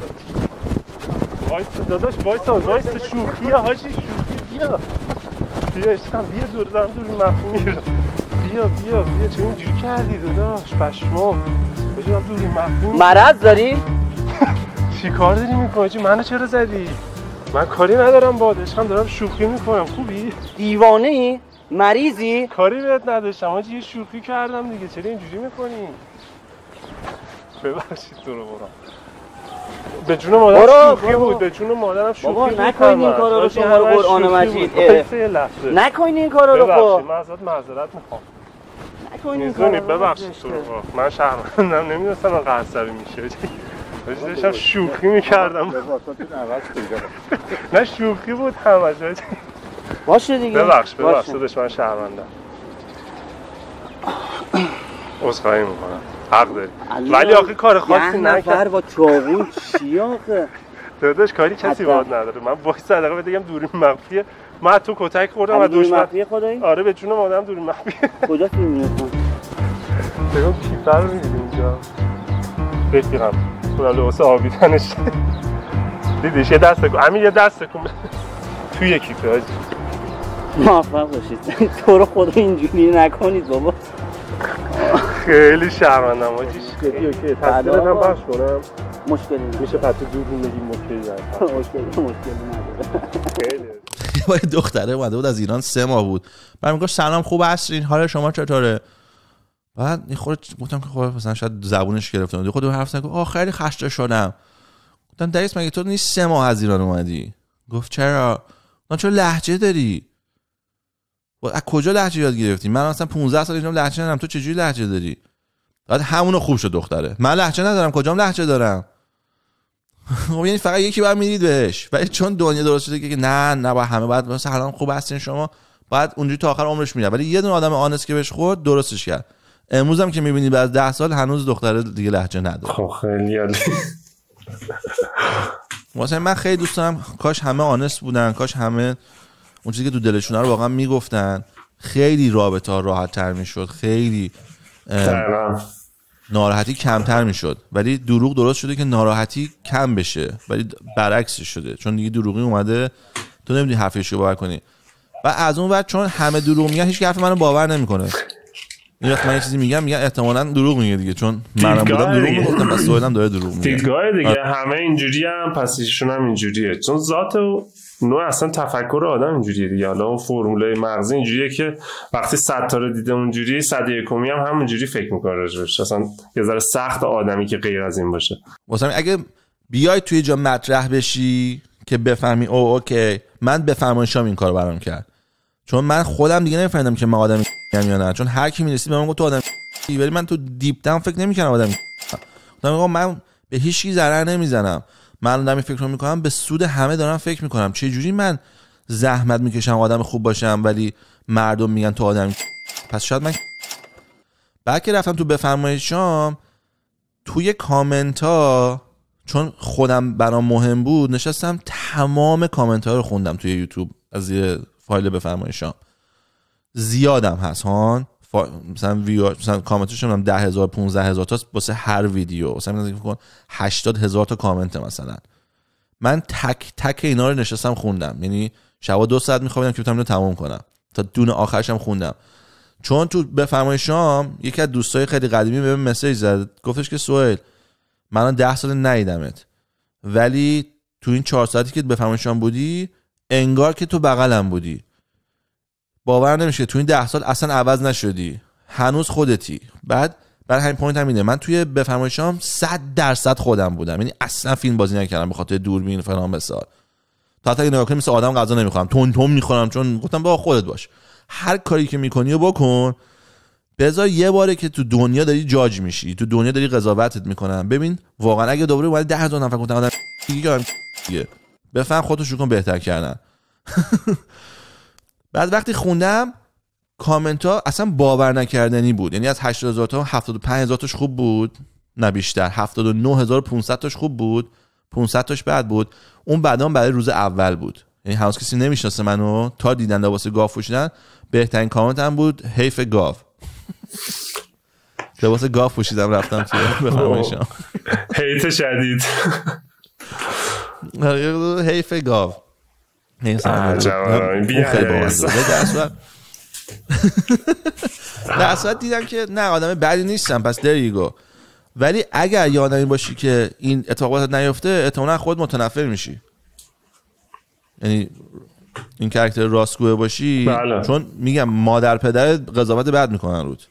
وایس داداش وایس وایس شوخیه حاجی شوخی. بیا. بیا عشقم بیا دور دارم دور مفهومی رو بیا بیا بیا. چه اینجوری کردی داداش؟ پشمام. بجام دوری مفهومی مرض داری؟ چی کار داری می‌کنی؟ منو چرا زدی؟ من کاری ندارم با عشقم دارم شوخی می‌کنم خوبی؟ دیوانه ای؟ مریضی؟ کاری بهت نداشتم حاجی یه شوخی کردم دیگه چرا اینجوری می‌کنی ببخشید تو رو برام به جون مادرم شوخی. بود به جون مادرم شوخی بابا، نکنین این. کارا رو شما رو قرآن مجید. نکنین این کارا رو ببخشید خب من ازت معذرت می‌خوام نکنین این کارا رو ببخشید تو رو. من شهروندم نمی‌دونستم من عصبی میشه داشتم شوخی می‌کردم نه شوخی بود همش. باشه دیگه ببخش ببخش باشه. داداش من شهروندم عذرخواهی می‌کنم حق داری ولی آخه کار خاصی ده نفر نکرد با چاقو چی آخه؟ داداش کاری کسی. باید نداره من وایس صدقه بهت بگم دوری مخفیه من از تو کتک خوردم و دشمن مخفی خدایی؟ آره به جون مادرم دوری مخفیه کجا فیلم می‌رسن؟ بگم کیفر رو می‌دید اینجا رفیقم اونم لباس آبی تنش دیدیش یه دست کن امیر یه دست کن توی کیفه حاجی. موفق باشید. تو رو خدا اینجوری نکنید بابا. خیلی شرمندم حاجی. خیلی. اوکی تصویرت هم. پخش کنم. مشکلی نداره. میشه پس دور بگیم اوکی زن مشکلی مشکلی نداره. خیلی. یه بار یه دختره اومده بود از ایران سه ماه بود. می‌گفت سلام خوب هستین؟ حال شما چطوره؟ بعد این خود گفتم که خب مثلا شاید زبونش گرفته خود حرف زد گفت آه خیلی خسته شدم. گفتم دریس مگه تو نیست سه ماه از ایران اومدی؟ گفت چرا؟ گفتم چرا لهجه داری؟ گفت از کجا لهجه یاد گرفتی؟ من اصلا 15 سال اینجا لهجه ندارم. تو چجوری لهجه داری؟ بعد همونو خوب شد دختره. من لهجه ندارم کجام لهجه دارم؟ خب یعنی فقط یکی باید میرید بهش. ولی چون دنیا درست شده که نه نه با همه باید مثلا سلام خوب هستین شما بعد اونجوری تا آخر عمرش میره ولی یه دونه آدم آنست که بهش خورد درستش کرد. امروز هم که می‌بینی بعد ده سال هنوز دختره دیگه لهجه نداره. خب خیلی عالی. واسه من خیلی دوست دارم. کاش همه آنست بودن کاش همه اون چیزی که تو دلشون رو واقعا می‌گفتن خیلی رابطه ها راحت تر می‌شد خیلی. ناراحتی کمتر می‌شد. ولی دروغ درست شده که ناراحتی کم بشه ولی برعکسش شده. چون دیگه دروغی اومده تو نمی‌دونی حرفش رو باور کنی. و از اون بعد چون همه دروغ میگن هیچ حرف منو باور نمی‌کنه. این وقت من یه چیزی میگم میگن احتمالا دروغ میگه دیگه چون منم بودم دروغ. می‌گفتم پس سویلم داره دروغ میگه. دیدگاه دیگه همه اینجوری هم پس ایشون هم اینجوریه. چون ذات و نوع اصلا تفکر آدم اینجوریه دیگه. حالا اون فرموله مغزی اینجوریه که وقتی صد تا رو دیده اونجوری صد یکمی هم همونجوری فکر می‌کنه راجبش اصلا یه ذره سخت آدمی که غیر از این باشه. همین اگه بیای توی جا مطرح بشی که بفهمی او okay من بفرمای شام این کارو برام کرد. چون من خودم دیگه نمیفهمیدم که من آدم یا نه؟ چون هر کی می‌رسید به من گفت تو آدم ولی من تو deep down فکر نمی‌کنم آدم گفتم من به هیچ کی ضرر نمی‌زنم. من الان این فکر رو می‌کنم به سود همه دارم فکر می‌کنم. چه جوری من زحمت می‌کشم آدم خوب باشم ولی مردم میگن تو آدم پس شاید من بعد که رفتم تو بفرمایید شام توی کامنت ها چون خودم برام مهم بود نشستم تمام کامنت ها رو خوندم توی یوتیوب از یه فایل بفرمایید شام. زیادم هست. هان فا... مثلا ویو مثلا کامنتش نمی‌دونم 10 هزار 15 هزار تا واسه هر ویدیو. مثلا فکر کن 80 هزار تا کامنت مثلا. من تک تک اینا رو نشستم خوندم. یعنی شبا دو ساعت میخوابیدم که بتونم تموم کنم. تا دون آخرش هم خوندم. چون تو بفرمای شام یکی از دوستای خیلی قدیمی بهم message زد. گفتش که سهیل من 10 سال ندیدمت. ولی تو این چهار ساعتی که بفرمای شام بودی انگار که تو بغلم بودی. باور نمیشه تو این ده سال اصلا عوض نشدی. هنوز خودتی. بعد برای همین point هم اینه. من توی بفرمایید شام 100 درصد خودم بودم. یعنی اصلا فیلم بازی نکردم به خاطر دوربین فلان بسار تا حتی نگاه کنی مثل آدم غذا نمی‌خورم. تون تون می‌خورم چون گفتم با خودت باش. هر کاری که می‌کنی و بکن. بذار یه باره که تو دنیا داری جاج میشی. تو دنیا داری قضاوتت می‌کنن ببین واقعا اگه دوباره اومد ده هزار نفر گفتن آدم دیگه بفهم خودتو شروع کن بهتر کردن. بعد وقتی خوندم کامنت ها اصلا باور نکردنی بود. یعنی از 80 هزار تا 75 هزار تاش خوب بود. نه بیشتر 79500 تاش خوب بود. 500 تاش بد بود. اون بعدا برای روز اول بود. یعنی هنوز کسی نمی‌شناسه منو. تا دیدن لباس گاو پوشیدن بهترین کامنت هم بود حیف گاو. لباس گاو پوشیدم رفتم توی بفرمایشم هیت شدید. حیف گاو. در صورت دیدم که نه آدم بدی نیستم پس دریگو ولی اگر یه آدمی باشی که این اتفاقات نیفته احتمالا خود متنفر میشی یعنی این کرکتر راستگوه باشی بله. چون میگم مادر پدر قضاوت بد می‌کنن رود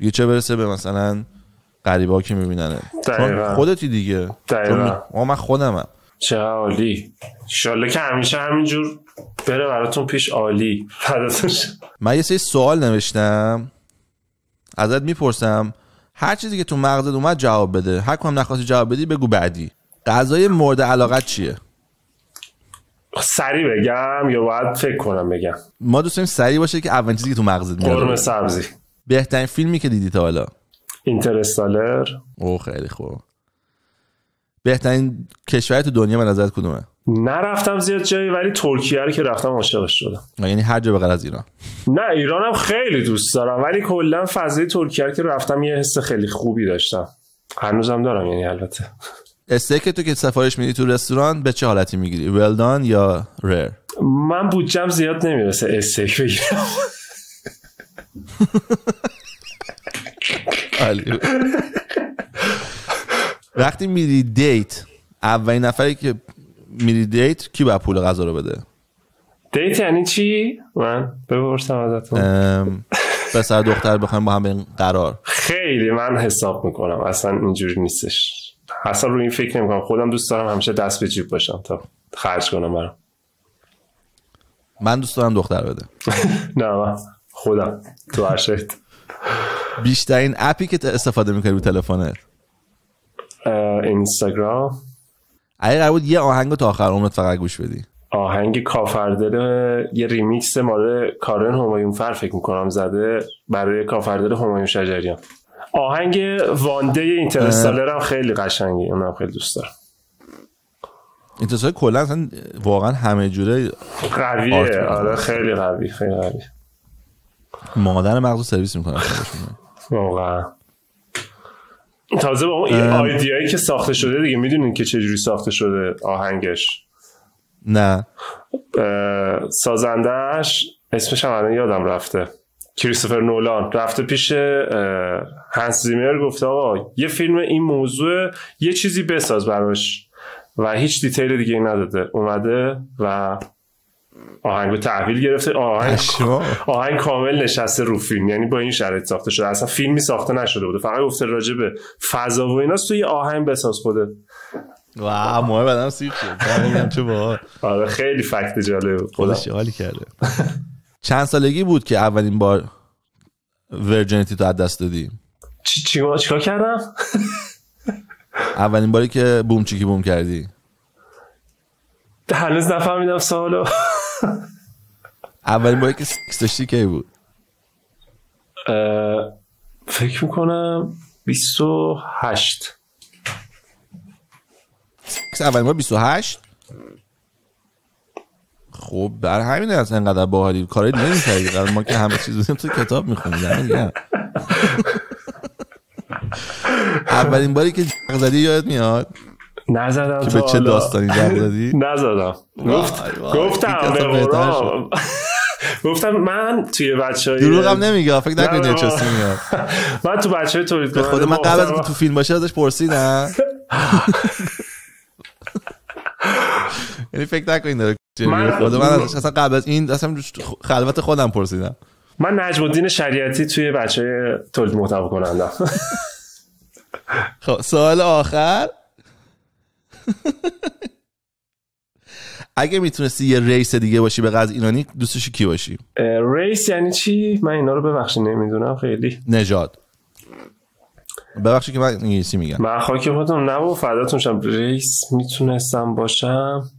یه چه برسه به مثلا غریبه ها که می‌بینن چون. خودتی دیگه. چون من خودمم چه عالی. انشالله که همیشه همینجور بره براتون پیش عالی. من یه سری سوال نوشتم. ازت می‌پرسم. هر چیزی که تو مغزت اومد جواب بده. هر کم نخواستی جواب بدی بگو بعدی. غذای مورد علاقت چیه؟ سریع بگم یا باید فکر کنم بگم. ما دوست داریم سریع باشه که اولین چیزی که تو مغزت قرمه میاد سبزی. بهترین فیلمی که دیدی تا حالا؟ اینترستالر. او خیلی خوب. بهترین کشور تو دنیا به نظرت کدومه؟ نرفتم زیاد جایی ولی ترکیه رو که رفتم عاشقش شدم. یعنی هر جا به غیر از ایران. نه ایرانم خیلی دوست دارم ولی کلا فضای ترکیه که رفتم یه حس خیلی خوبی داشتم. هنوزم دارم یعنی البته. استیک تو که سفارش میدی تو رستوران به چه حالتی می‌گیری؟ ولدان یا ریر من بودجم زیاد نمی‌رسه استیک بگیرم. وقتی میری دیت اولین نفری که میری دیت کی باید پول غذا رو بده؟ دیت یعنی چی؟ من بپرسم ازتون. پسر دختر بخوایم با هم بریم قرار. خیلی من حساب می‌کنم. اصلا اینجوری نیستش. اصلا روی این فکر نمی‌کنم. خودم دوست دارم همیشه دست به جیب باشم تا خرج کنم برام. من دوست دارم دختر بده. نه من خودم تو هر بیشترین اپی که استفاده می‌کنی رو تلفنت؟ اینستاگرام. اگه قرار بود یه آهنگ تا آخر عمرت فقط گوش بدی. آهنگ کافردل یه ریمیکس مال کارن همایون فر فکر می‌کنم زده برای کافردل همایون شجریان. آهنگ وانده Interstellar هم خیلی قشنگی اونم خیلی دوست دارم. این تصویر کلا اصلا واقعا همه جوره قویه. آره خیلی قوی خیلی قوی. مادر مغزو سرویس می‌کنه. واقعا. تازه با اون آیدیایی که ساخته شده دیگه می‌دونین که چجوری ساخته شده آهنگش. نه. اه، سازندهش اسمش هم الان یادم رفته. کریستوفر نولان. رفته پیش هنس زیمر گفته آقا یه فیلم این موضوع یه چیزی بساز براش. و هیچ دیتیل دیگه ای نداده. اومده و آهنگ رو تحویل گرفته. آهنگ. آهنگ کامل نشسته رو فیلم. یعنی با این شرایط ساخته شده. اصلا فیلمی ساخته نشده بوده. فقط گفته راجع به فضا و ایناست. تو یه آهنگ بساز خودت. واو موه بدنم سیخ شد. چه باحال آره خیلی فکت جالب. خودش حالی کرده. چند سالگی بود که اولین بار ورجنیتی تو از دست دادی؟ چی چی چیکار کردم؟ اولین باری که بوم چیکی بوم کردی؟ هنوز نفهمیدم سوالو. اولین باری که سکس داشتی کی بود؟ فکر می‌کنم 28 سکس اولین بار 28 خب بر همین از انقدر باحالی. کارای دیگه نمی‌کردی. قرار ما که همه چیز بودیم تو کتاب می‌خوندیم اولین باری که زدی یادت میاد؟ نزدم که تا به چه. داستانی جغ زدی نزدم گفت گفتم به. گفتم من توی بچه های دروغم نمیگه فکر نکنید. چیزی میاد من تو بچه های تولید خود من قبل از تو فیلم باشه ازش پرسیدم یعنی فکر نکنید داره. خود من اصلا قبل از این اصلا خلوت خودم پرسیدم من نجم الدین شریعتی توی بچه های تولید محتوا کنندم خب سوال آخر اگه می‌تونستی یه race دیگه باشی به جز ایرانی دوستشی کی باشی؟ ریس یعنی چی؟ من اینا رو ببخشید نمی‌دونم خیلی. نژاد. ببخشید که من انگلیسی میگم. من خاک خودم نه و فداتون شم race می‌تونستم باشم.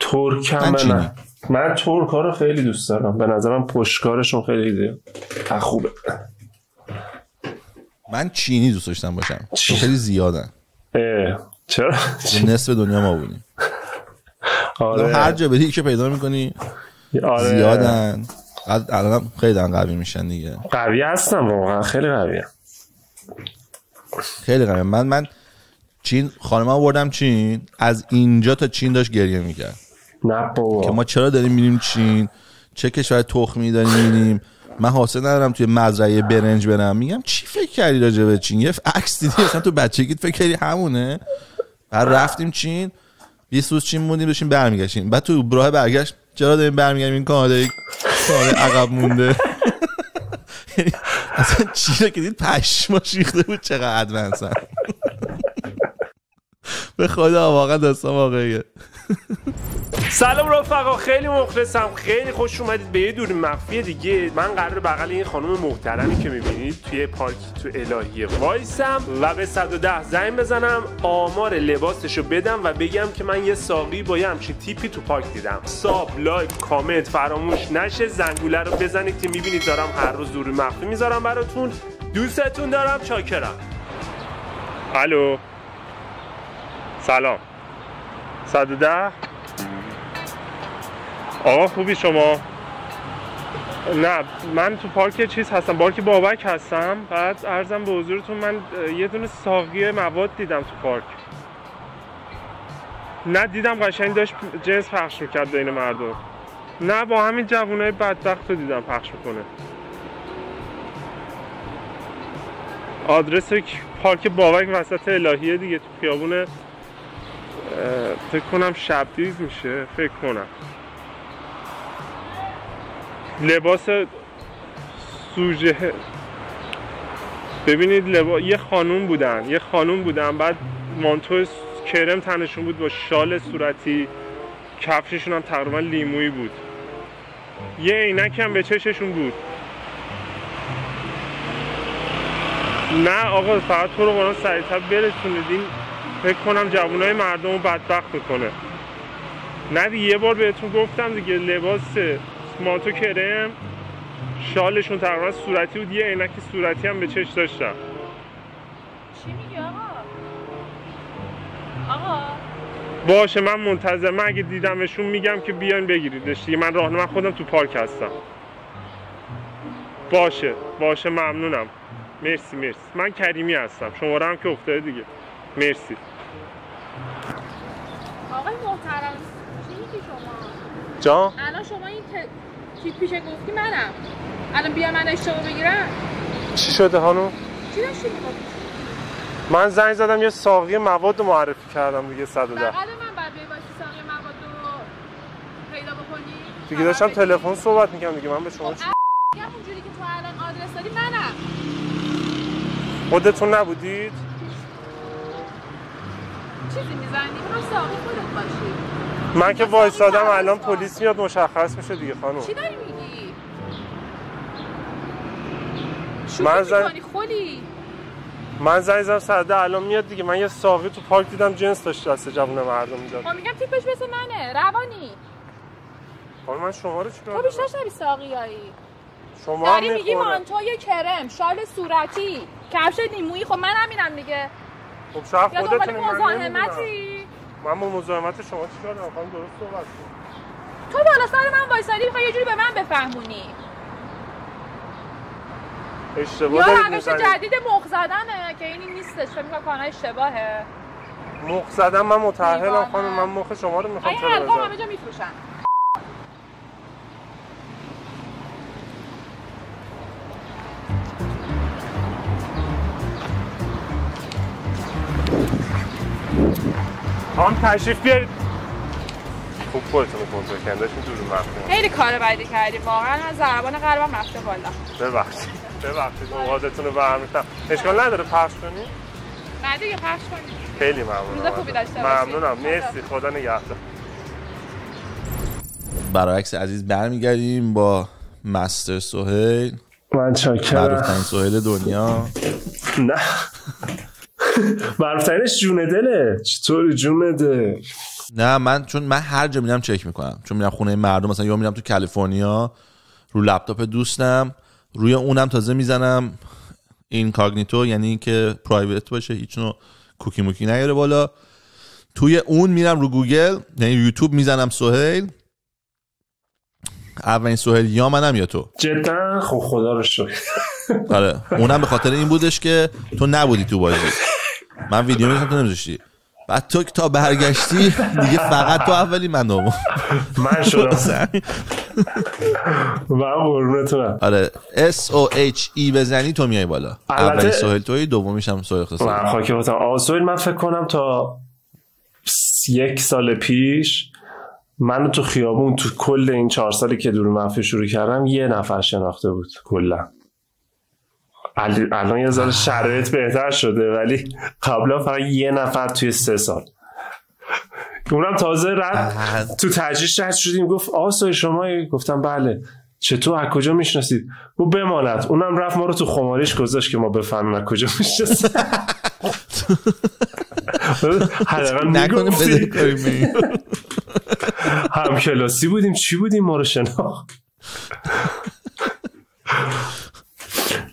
ترکم من من من ترک ها رو خیلی دوست دارم. به نظرم پشتکارشون خیلی. خوبه. من چینی دوست داشتم باشم. خیلی زیادن. چرا؟ نصف دنیا ما بودیم. آره. هر جا بری که پیدا می‌کنی آره. زیادن. الان خیلی قوی میشن دیگه. قوی هستم واقعا خیلی قویه. خیلی قوی من من چین خانم آوردم چین. از اینجا تا چین داشت گریه می‌کرد. نه بابا. که ما چرا داریم میریم چین؟ چه کشور تخمی داریم میریم؟ من حاصل ندارم توی مزرعه برنج برم. میگم چی فکر کردی راجع به چین؟ یه عکس دیدی اصلا تو بچگیت فکر کردی همونه؟ بعد رفتیم چین 20 روز چین موندیم داشتیم برمیگشتیم. بعد تو راه برگشت چرا داریم برمیگردیم؟ این کانادا کانادا عقب مونده. اصلا چی که دید پشما شیخته بود چقدر ادوانسن. به خدا واقعا داستان واقعیه. سلام رفقا خیلی مخلصم. خیلی خوش اومدید به یه دور مخفی دیگه. من قرار بغل این خانم محترمی که می‌بینید توی پارک تو الهیه وایسم و به 110 زنگ بزنم آمار لباسشو بدم و بگم که من یه ساقی با یه همچین تیپی تو پارک دیدم. ساب لایک کامنت فراموش نشه. زنگوله رو بزنید که می‌بینید دارم هر روز دور مخفی می‌ذارم براتون. دوستتون دارم. چاکرم. الو. سلام. 110 آقا خوبی شما؟ نه من تو پارک چیز هستم پارک بابک هستم. بعد ارزم به حضورتون من یه دونه ساقی مواد دیدم تو پارک. نه دیدم قشنگ داشت جنس پخش می‌کرد بین مردم. نه با همین جوانای بدبخت رو دیدم پخش می‌کنه. آدرس پارک بابک وسط الهیه دیگه تو خیابون فکر کنم شبدیز میشه. فکر کنم. لباس سوژه ببینید لبا... یه خانوم بودن. یه خانوم بودن. بعد مانتو کرم تنشون بود با شال صورتی. کفششون هم تقریبا لیمویی بود. یه عینک هم به چششون بود. نه آقا فقط تو رو قرآن سریعتر برسونید. این فکر کنم جوانای مردم رو بدبخت می‌کنه. نه یه بار بهتون گفتم دیگه لباس مانتو کرم شالشون تقریبا صورتی بود یه عینک صورتی هم به چش داشتم. چی میگی آقا؟ آقا؟ باشه من منتظر من اگه دیدمشون میگم که بیاین بگیریدش دیگه. من راهنما خودم تو پارک هستم. باشه باشه ممنونم. مرسی مرسی. من کریمی هستم. شماره هم که افتاده دیگه. مرسی. آقای محترم چی میگی شما جان الان شما این ت... تیپیشه گفتی منم. الان بیا من اشتباه بگیرم. چی شده خانم؟ چی داشتی من زنگ زدم یه ساقی مواد رو معرفی کردم دیگه 110 بغل من بعد بیای واسه ساقی مواد رو پیدا بکنی. دیگه داشتم. تلفن صحبت می‌کنم دیگه من به شما خب چی اونجوری که تو الان آدرس دادی منم. خودتون نبودید؟ چیزی ساقی خودت باشی. من که وایسادم الان پلیس میاد مشخص میشه دیگه خانم. چی داری میگی؟ من زن- خلی من زنگ زدم سرده الان میاد دیگه. من یه ساقی تو پارک دیدم جنس داشت دست جوون مردم می‌داد. خب میگم تیپش مثل منه. روانی. خانم من شما رو چیکار تو بیشتر؟ شبیه ساقیایی. شما داری میگی. مانتوی کرم شال صورتی. کفش نیمویی. خب من همینم دیگه خب شاید دنبال خودتون من. مزاحمتی؟ من با مزاحمت شما چیکار دارم؟ خانم درست صحبت کن. تو بالا سر من وایسادی می‌خوای یه جوری به من بفهمونی. اشتباه یا روش. جدید مخ زدنه که اینی نیستش. فکر می‌کنم کانال اشتباهه. مخ زدم من متأهلم. خانم. من مخ شما رو می‌خوام چرا بزنم؟ همه جا میفروشن؟ خانم تشریف بیارید. خوب خودتون رو کنترل کردن داشتین دور مخفی خیلی کار بدی کردی واقعا من ضربان قلبم رفته بالا. ببخشید ببخشید اوقاتتون رو برمیتم اشکال نداره پخش کنی؟ نه دیگه پخش کنی. خیلی ممنونم. روز خوبی داشته باشی. ممنونم. مرسی خدا نگهدار. برعکس عزیز برمیگردیم با مستر سهیل. من معروف چاکرم ترین سهیل دنیا. نه. معروفترینش جون دله. چطوری جون دل؟ نه من چون من هر جا میرم چک می‌کنم. چون میرم خونه مردم مثلا یا میرم تو کالیفرنیا رو لپتاپ دوستم روی اونم تازه می‌زنم. incognito یعنی اینکه private باشه هیچ نوع کوکی موکی نیاره بالا. توی اون میرم رو گوگل یعنی یوتیوب می‌زنم سهیل. اولین سهیل یا منم یا تو. جدا؟ خب خدا رو شکر. آره. اونم به خاطر این بودش که تو نبودی تو بازی. من ویدیو میگم تو نمیذاشتی بعد تو تا برگشتی دیگه فقط تو اولی من دوم من شدم. من قربونتونم. آره. S O H E بزنی تو میای بالا. اولی سهیل توی دومیش هم سهیل من خسروی خاک بودم آسویل من فکر کنم تا یک سال پیش من تو خیابون تو کل این چهار سالی که دور منفی شروع کردم یه نفر شناخته بود کلا. الان یه ذره شرایط بهتر شده ولی قبلا فقط یه نفر توی سه سال. اونم تازه رد تو تجریش رد شدیم. گفت آسای شما گفتم بله. چطور؟ از کجا می‌شناسید؟ گفت بماند. اونم رفت ما رو تو خماریش گذاشت که ما بفهمیم از کجا می‌شناسید هم کلاسی بودیم. چی بودیم ما رو شناخت؟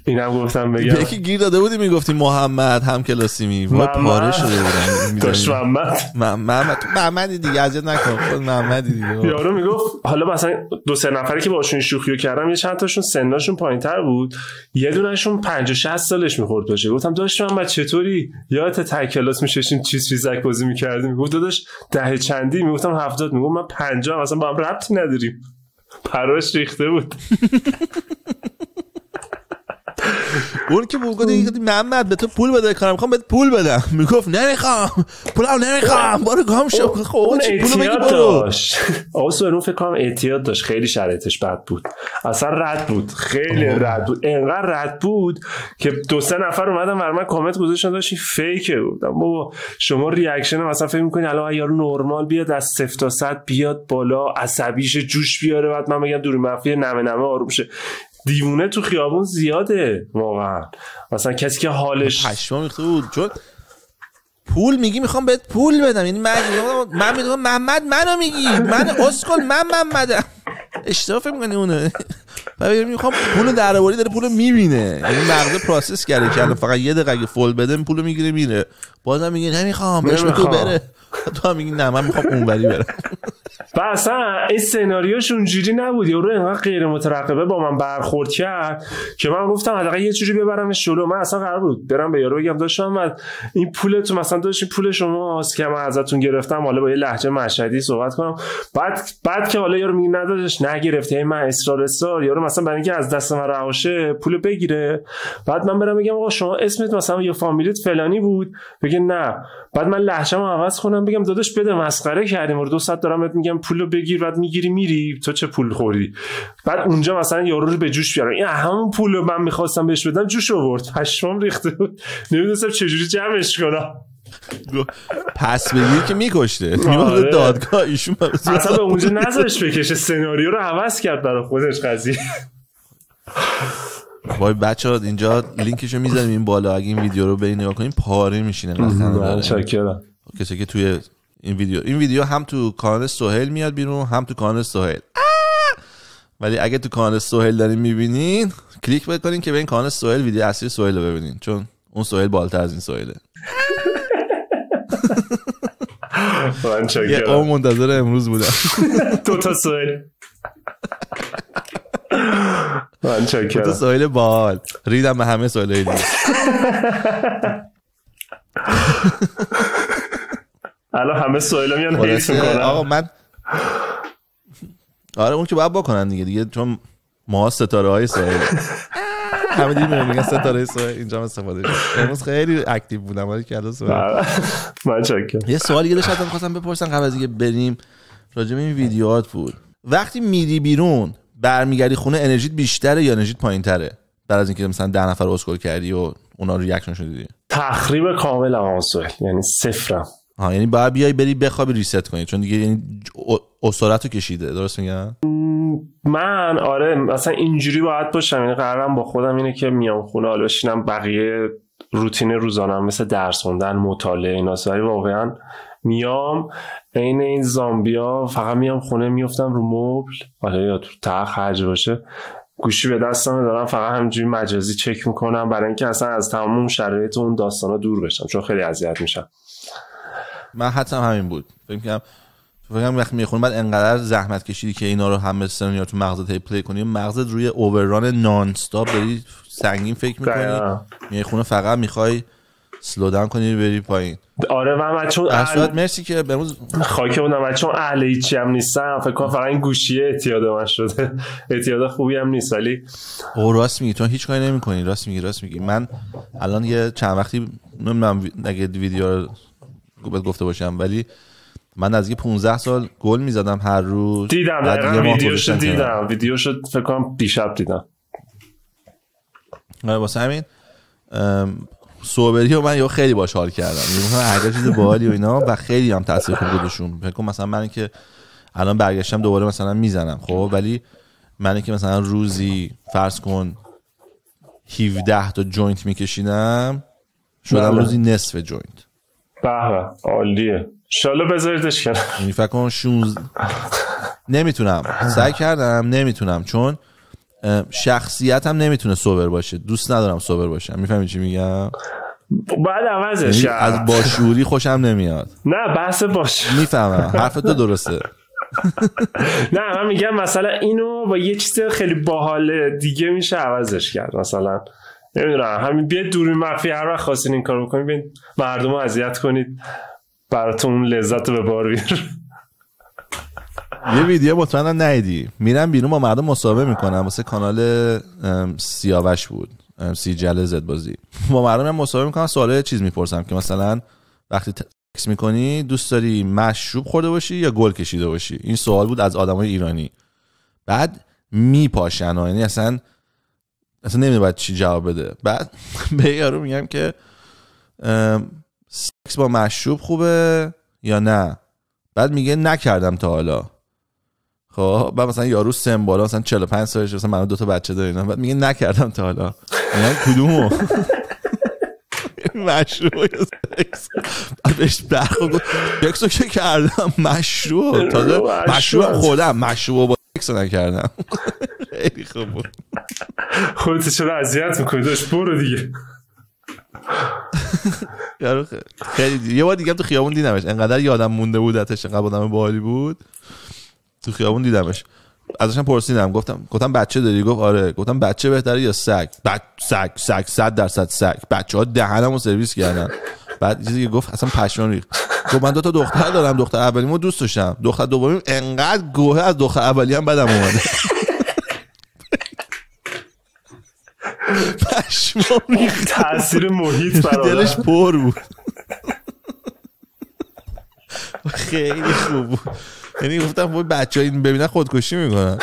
اینم گفتم بگم. یکی گیر داده بودی می‌گفتی محمد هم کلاسی می وای. پاره شده بودم داشت محمد؟ محمد. محمدی دیگه اذیت نکن. خود محمدی دیگه. یارو می‌گفت حالا مثلا دو سه نفری که باشون شوخیو کردم یه چند تاشون سناشون پایینتر بود. یه دونشون 50 60 سالش می‌خورد باشه. گفتم داشت محمد چطوری؟ یادت تای کلاس میشستیم چیز فیزک بازی می‌کردیم. می‌گفت داداش ده چندی؟ می‌گفتم 70 می‌گفت من 50 اصلا با هم ربطی نداریم. پراش ریخته بود. اون که بود گفت دیگه محمد به تو پول بده کارم می‌خوام بهت پول بدم. می‌گفت نمی‌خوام. پولم نمی‌خوام. برو گام شو. خب چی؟ پولو بگی برو. آقا سوئرون فکر کنم اعتیاد داشت. خیلی شرایطش بد بود. اصلا رد بود. خیلی رد بود. انقدر رد بود که دو سه نفر اومدن بر من کامنت گذاشتن داشت این fake ه بودم. بابا شما reaction مثلا فکر می‌کنی الان یارو نرمال بیاد از صفر تا صد بیاد بالا عصبیش جوش بیاره بعد من بگم دوربین مخفی نمه نمه آروم شه. دیوونه تو خیابون زیاده واقعا. مثلا کسی که حالش پشمام ریخته بود. چون پول میگی می‌خوام بهت پول بدم. یعنی من من میگم محمد منو میگی. من اسکل من محمدم اشتباه فکر می‌کنی اونه و می‌خوام پول درآوری داره پول می‌بینه. یعنی مغز process کرده که الان فقط یه دقیقه فول بده پول می‌گیره میره. بازم میگه نمی‌خوام بهش بگو نمی‌خوام. بره. تو هم میگی نه من می‌خوام اونوری برم. و اصلا این سناریوش اونجوری نبود. یارو انقدر غیر مترقبه با من برخورد کرد که من گفتم حداقل یه جوری ببرمش جلو. من اصلا قرار بود برم به یارو بگم داشتم من این پولتون مثلا داشت این پول شماست که من ازتون گرفتم. حالا با یه لهجه مشهدی صحبت کنم. بعد بعد که حالا یارو میگه ندادش نگرفتی هی من اصرار اصرار. یارو مثلا برای اینکه از دست من رهاشه پول بگیره. بعد من برم بگم آقا شما اسمت مثلا یا فامیلیت فلانی بود؟ بگه نه. بعد من لهجه‌مو عوض کنم بگم داداش بده مسخره کردیم. رو دو ساعت دارم بهت میگم پولو بگیر بعد می‌گیری میری. تو چه پول خوردی بعد اونجا مثلا یارو رو به جوش بیارم. این همون پولو من می‌خواستم بهش بدم جوش آورد. پشمام ریخته بود. نمی‌دونستم چجوری جمعش کنم. پس بگیر که میکشته. آره. دادگاه ایشون اصلا به اونجا نذارش بکشه. سناریو رو عوض کرد برای خودش قضیه. وای بچه ها اینجا لینکشو می‌ذاریم این بالا. اگه این ویدیو رو برین نگاه کنیم پاره میشینه. من شاکرم کسی که توی این ویدیو این ویدیو هم تو کانال سهیل میاد بیرون هم تو کانال سهیل. ولی اگه تو کانال سهیل دارین می‌بینین کلیک بکنین که به این کانال سهیل ویدیو اصلی سهیل رو ببینین. چون اون سهیل بالاتر از این سهیله. یه قوم منتظر امروز بودم دو تا سوال من تو شاکرم سهیل بال ریدم به همه سهیل دیگه. الان همه سوال میان خلاصه، می‌کنن. آقا من آره اون که باید بکنن دیگه. دیگه چون ما ستاره های سهیل. همه دیگه میگن میگن ستاره سهیل. اینجا هم استفاده شد امروز خیلی active بودم ولی که الان سهیل. من شاکرم یه سوال دیگه داشتم می‌خواستم بپرسم قبل از اینکه بریم راجع به این ویدیوهات بود. وقتی میری بیرون برمیگردی خونه انرژیت بیشتره یا انرژیت پایینتره؟ بعد از اینکه مثلا ده نفر رو اسکل کردی و اونا reaction شو دیدی تخریب کامل سوال یعنی صفرم. ها یعنی باید بیای بری بخوابی ریست کنی چون دیگه یعنی اسارت رو کشیده درست میگم؟ من آره مثلا اینجوری باید باشم. یعنی قرارم با خودم اینه که میام خونه حالا بشینم بقیه روتین روزانم مثل درس خوندن مطالعه اینا ولی واقعا میام عین این زامبیا فقط میام خونه میفتم رو مبل. حالا یا تو تخت هرج باشه. گوشی به دستم دارم فقط همینجوری مجازی چک می‌کنم برای اینکه اصلا از تمام اون شرایط اون داستانا دور بشم. چون خیلی اذیت میشم. من حدسم همین بود. فکر کنم فکر وقتی می‌خونی بعد انقدر زحمت کشیدی که اینا رو هم بستن یا تو مغزت هی پلی کنی مغزت روی اوورران نان استاپ داری سنگین فکر می‌کنی. دقیقاً. میای خونه فقط می‌خوای سلو داون کنی بری پایین. آره من چون اهل... مرسی که امروز خاک بودم من چون اهل هیچی هم نیستم فکر کنم فقط این گوشیه اعتیاد من شده. اعتیاد خوبی هم نیست ولی او راست میگی تو هیچ کاری نمی‌کنی راست میگی راست میگی. من الان یه چند وقتی نمی‌دونم اگه ویدیو رو گفته باشم ولی من از یه 15 سال گل می‌زدم هر روز. دیدم دقیقا ویدیوشو. دیدم. ویدیوشو فکر کنم دیشب دیدم. آره واسه همین سوبری و من یه خیلی باش حال کردم. یعنی هر چیز باحالی و اینا و خیلی هم تاثیر خوب گذاشتون. فکر مثلا من که الان برگشتم دوباره مثلا می‌زنم. خب ولی من که مثلا روزی فرض کن 17 تا جوینت میکشیدم شدم بله. روزی نصف جوینت. به عالیه. انشالله بذاریدش کنم یعنی فکر کن 16 نمی‌تونم. سعی کردم نمی‌تونم. چون اه، شخصیتم نمی‌تونه سوبر باشه. دوست ندارم سوبر باشم. می‌فهمی چی میگم؟ بعد عوضش یعنی از باشوری خوشم نمیاد. نه بحث باش. می‌فهمم. حرف تو درسته. نه من میگم مثلا اینو با یه چیز خیلی باحال دیگه میشه عوضش کرد مثلا. نمی‌دونم همین بیاید دوربین مخفی هر وقت خواستین این کارو بکنید مردم رو اذیت کنید براتون لذت رو به بار بیاره یه ویدیو مطمئنا ندیدی. میرم بیرون با مردم مصاحبه می‌کنم. واسه کانال سیاوش بود. سی جل زد بازی. با مردم هم مصاحبه می‌کنم. سوال چیز می‌پرسم که مثلا وقتی تکس می‌کنی دوست داری مشروب خورده باشی یا گل کشیده باشی؟ این سوال بود از آدمای ایرانی. بعد میپاشن و یعنی اصلا اصلا نمی‌دونه باید چی جواب بده. بعد به یارو میگم که سکس با مشروب خوبه یا نه؟ بعد میگه نکردم تا حالا. خب بعد مثلا یارو سن بالا مثلا 45 سالشه مثلا من دو تا بچه اینا. بعد میگه نکردم تا حالا. میگم کدومو؟ مشروع سکس. بهش گفت سکسو که کردم مشروع. تازه مشروع خودم مشروع با سکس نکردم. خیلی خوب بود. خودت چرا اذیت می‌کنی داشت؟ برو دیگه. یارو خیلی یه بار دیگه هم تو خیابون دیدمش. انقدر یادم مونده بودتش انقدر آدم باحالی بود. تو خیابون دیدمش. ازشم پرسیدم گفتم گفتم بچه داری؟ گفت آره. گفتم بچه بهتره یا سگ؟ بعد سگ سگ 100 درصد سگ. بچه ها دهنمو سرویس کردن. بعد چیزی که گفت اصلا پشمان ریخت. گفت من دو تا دختر دارم دختر اولیمو دوست داشتم. دختر دومیم انقدر گوه از دختر اولی هم بدم اومده. پشمان ریخت. تاثیر محیط برای دلش پر بود. خیلی خوب بود. یعنی گفتم بچه این ببینن خودکشی می‌کنن.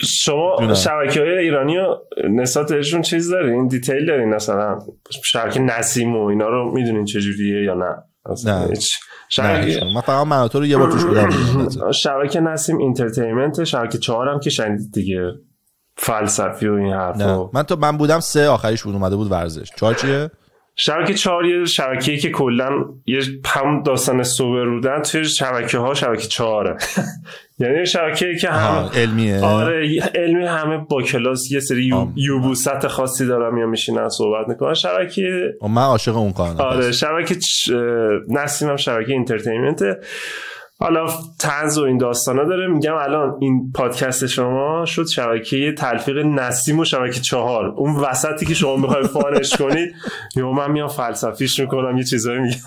شما. شبکه های ایرانی رو نسبت بهشون چیز دارین detail دارین مثلا؟ شبکه نسیم و اینا رو می‌دونین چجوریه یا نه؟ نه. شبکه من فقط مناطق رو یه بار توش بودم. شبکه نسیم entertainment شبکه چهار هم که شنیدید دیگه. فلسفی و این نه. حرفا من تا من بودم سه آخریش بود اومده بود ورزش. چهار چیه؟ شبکه چهار یه شبکه‌ای که کلا یه هم داستان sober بودن توی شبکه ها شبکه چهاره. یعنی یه شبکه‌ای که هم علمیه. آره علمی همه با کلاس یه سری. یوبوست خاصی دارم یا میشینن صحبت می‌کنن. شبکه من عاشق اون کارم. آره شبکه نسیم هم شبکه اینترتینمنته حالا تنز و این داستانا داره. میگم الان این پادکست شما شد شبکه تلفیق نسیم و شبکه چهار. اون وسطی که شما می‌خوای فانش کنید. یا من میام فلسفیش می‌کنم یه چیزایی میگم.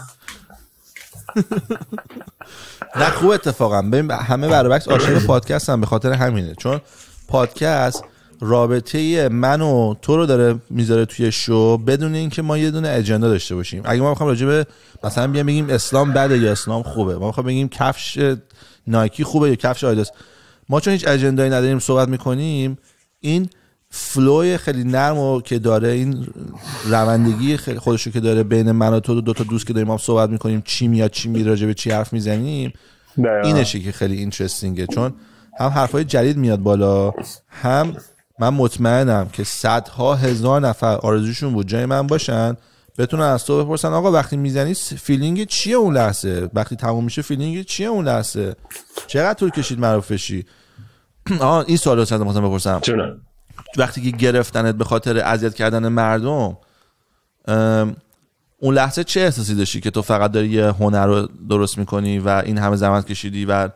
نه خوب اتفاقا. همه برعکس عاشق پادکست هم به خاطر همینه. چون پادکست رابطه من و تو رو داره می‌ذاره توی شو بدون اینکه ما یه دونه اجندا داشته باشیم. اگه ما بخوام راجع به مثلا بیام بگیم اسلام بده یا اسلام خوبه. ما بخوام بگیم کفش نایکی خوبه یا کفش آیداس. ما چون هیچ اجندایی نداریم صحبت می‌کنیم این فلوی خیلی نرم و که داره این روندگی خیلی خودشو که داره بین من و تو دو, تا دوست که داریم ما صحبت می‌کنیم چی میاد چی میره راجع به چی حرف می‌زنیم. اینشه که خیلی interesting ه چون هم حرفای جدید میاد بالا هم من مطمئنم که صدها هزار نفر آرزوشون بود جای من باشن بتونن از تو بپرسن آقا وقتی می‌زنی feeling چیه اون لحظه؟ وقتی تموم میشه feeling چیه اون لحظه؟ چقدر طول کشید معروف بشی؟ آها این سوال رو مثلا بپرسم. جونم. وقتی که گرفتنت به خاطر اذیت کردن مردم اون لحظه چه احساسی داشتی که تو فقط داری یه هنر رو درست می‌کنی و این همه زحمت کشیدی و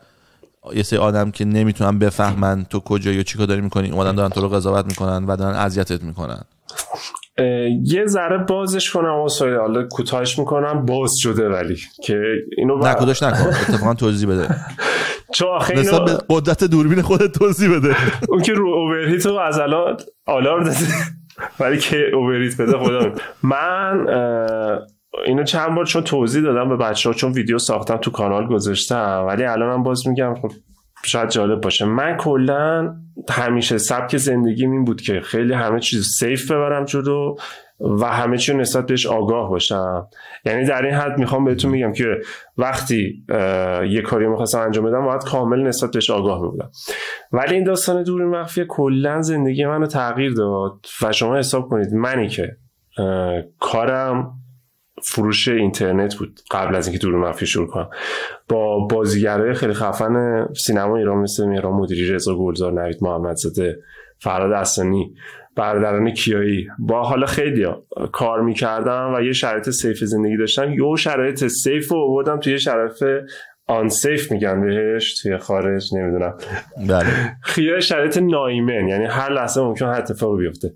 یه سری آدم که نمی‌تونن بفهمن تو کجایی و چیکار داری می‌کنی اومدن دارن تو رو قضاوت می‌کنن و دارن اذیتت می‌کنن. یه ذره بازش کنم و سوال حالا کوتاهش می‌کنم. باز شده ولی که اینو بر- کداش نکن اتفاقا توضیح بده. چون آخه اینو به قدرت دوربین خودت توضیح بده. اون که رو اوورهیت رو از الان آلار داده. ولی که اوورهیت بده خدا. من اینو چند بار چون توضیح دادم به بچه ها چون ویدیو ساختم تو کانال گذاشتم. ولی الان هم باز میگم خب شاید جالب باشه. من کلا همیشه سبک زندگیم این بود که خیلی همه چیز سیف ببرم جلو و همه چی نسبت بهش آگاه باشم. یعنی در این حد می‌خوام بهتون میگم که وقتی یه کاری می‌خواستم انجام بدم باید کامل نسبت بهش آگاه بودم ولی این داستان دور مخفی کلا زندگی منو تغییر داد و شما حساب کنید منی که کارم فروش اینترنت بود قبل از اینکه دور مخفی شروع کنم. با بازیگرای خیلی خفن سینما ایران مثل مهران مدیری رضا گلزار نوید محمدزاده فراد اسانی برادران کیایی. با حالا خیلی کار می‌کردم و یه شرایط سیف زندگی داشتم. یه شرایط سیف رو آوردم توی یه شرایط آن سیف میگن بهش توی خارج نمی‌دونم. بله. خیال شرایط نایمن یعنی هر لحظه ممکن هر اتفاقی بیفته.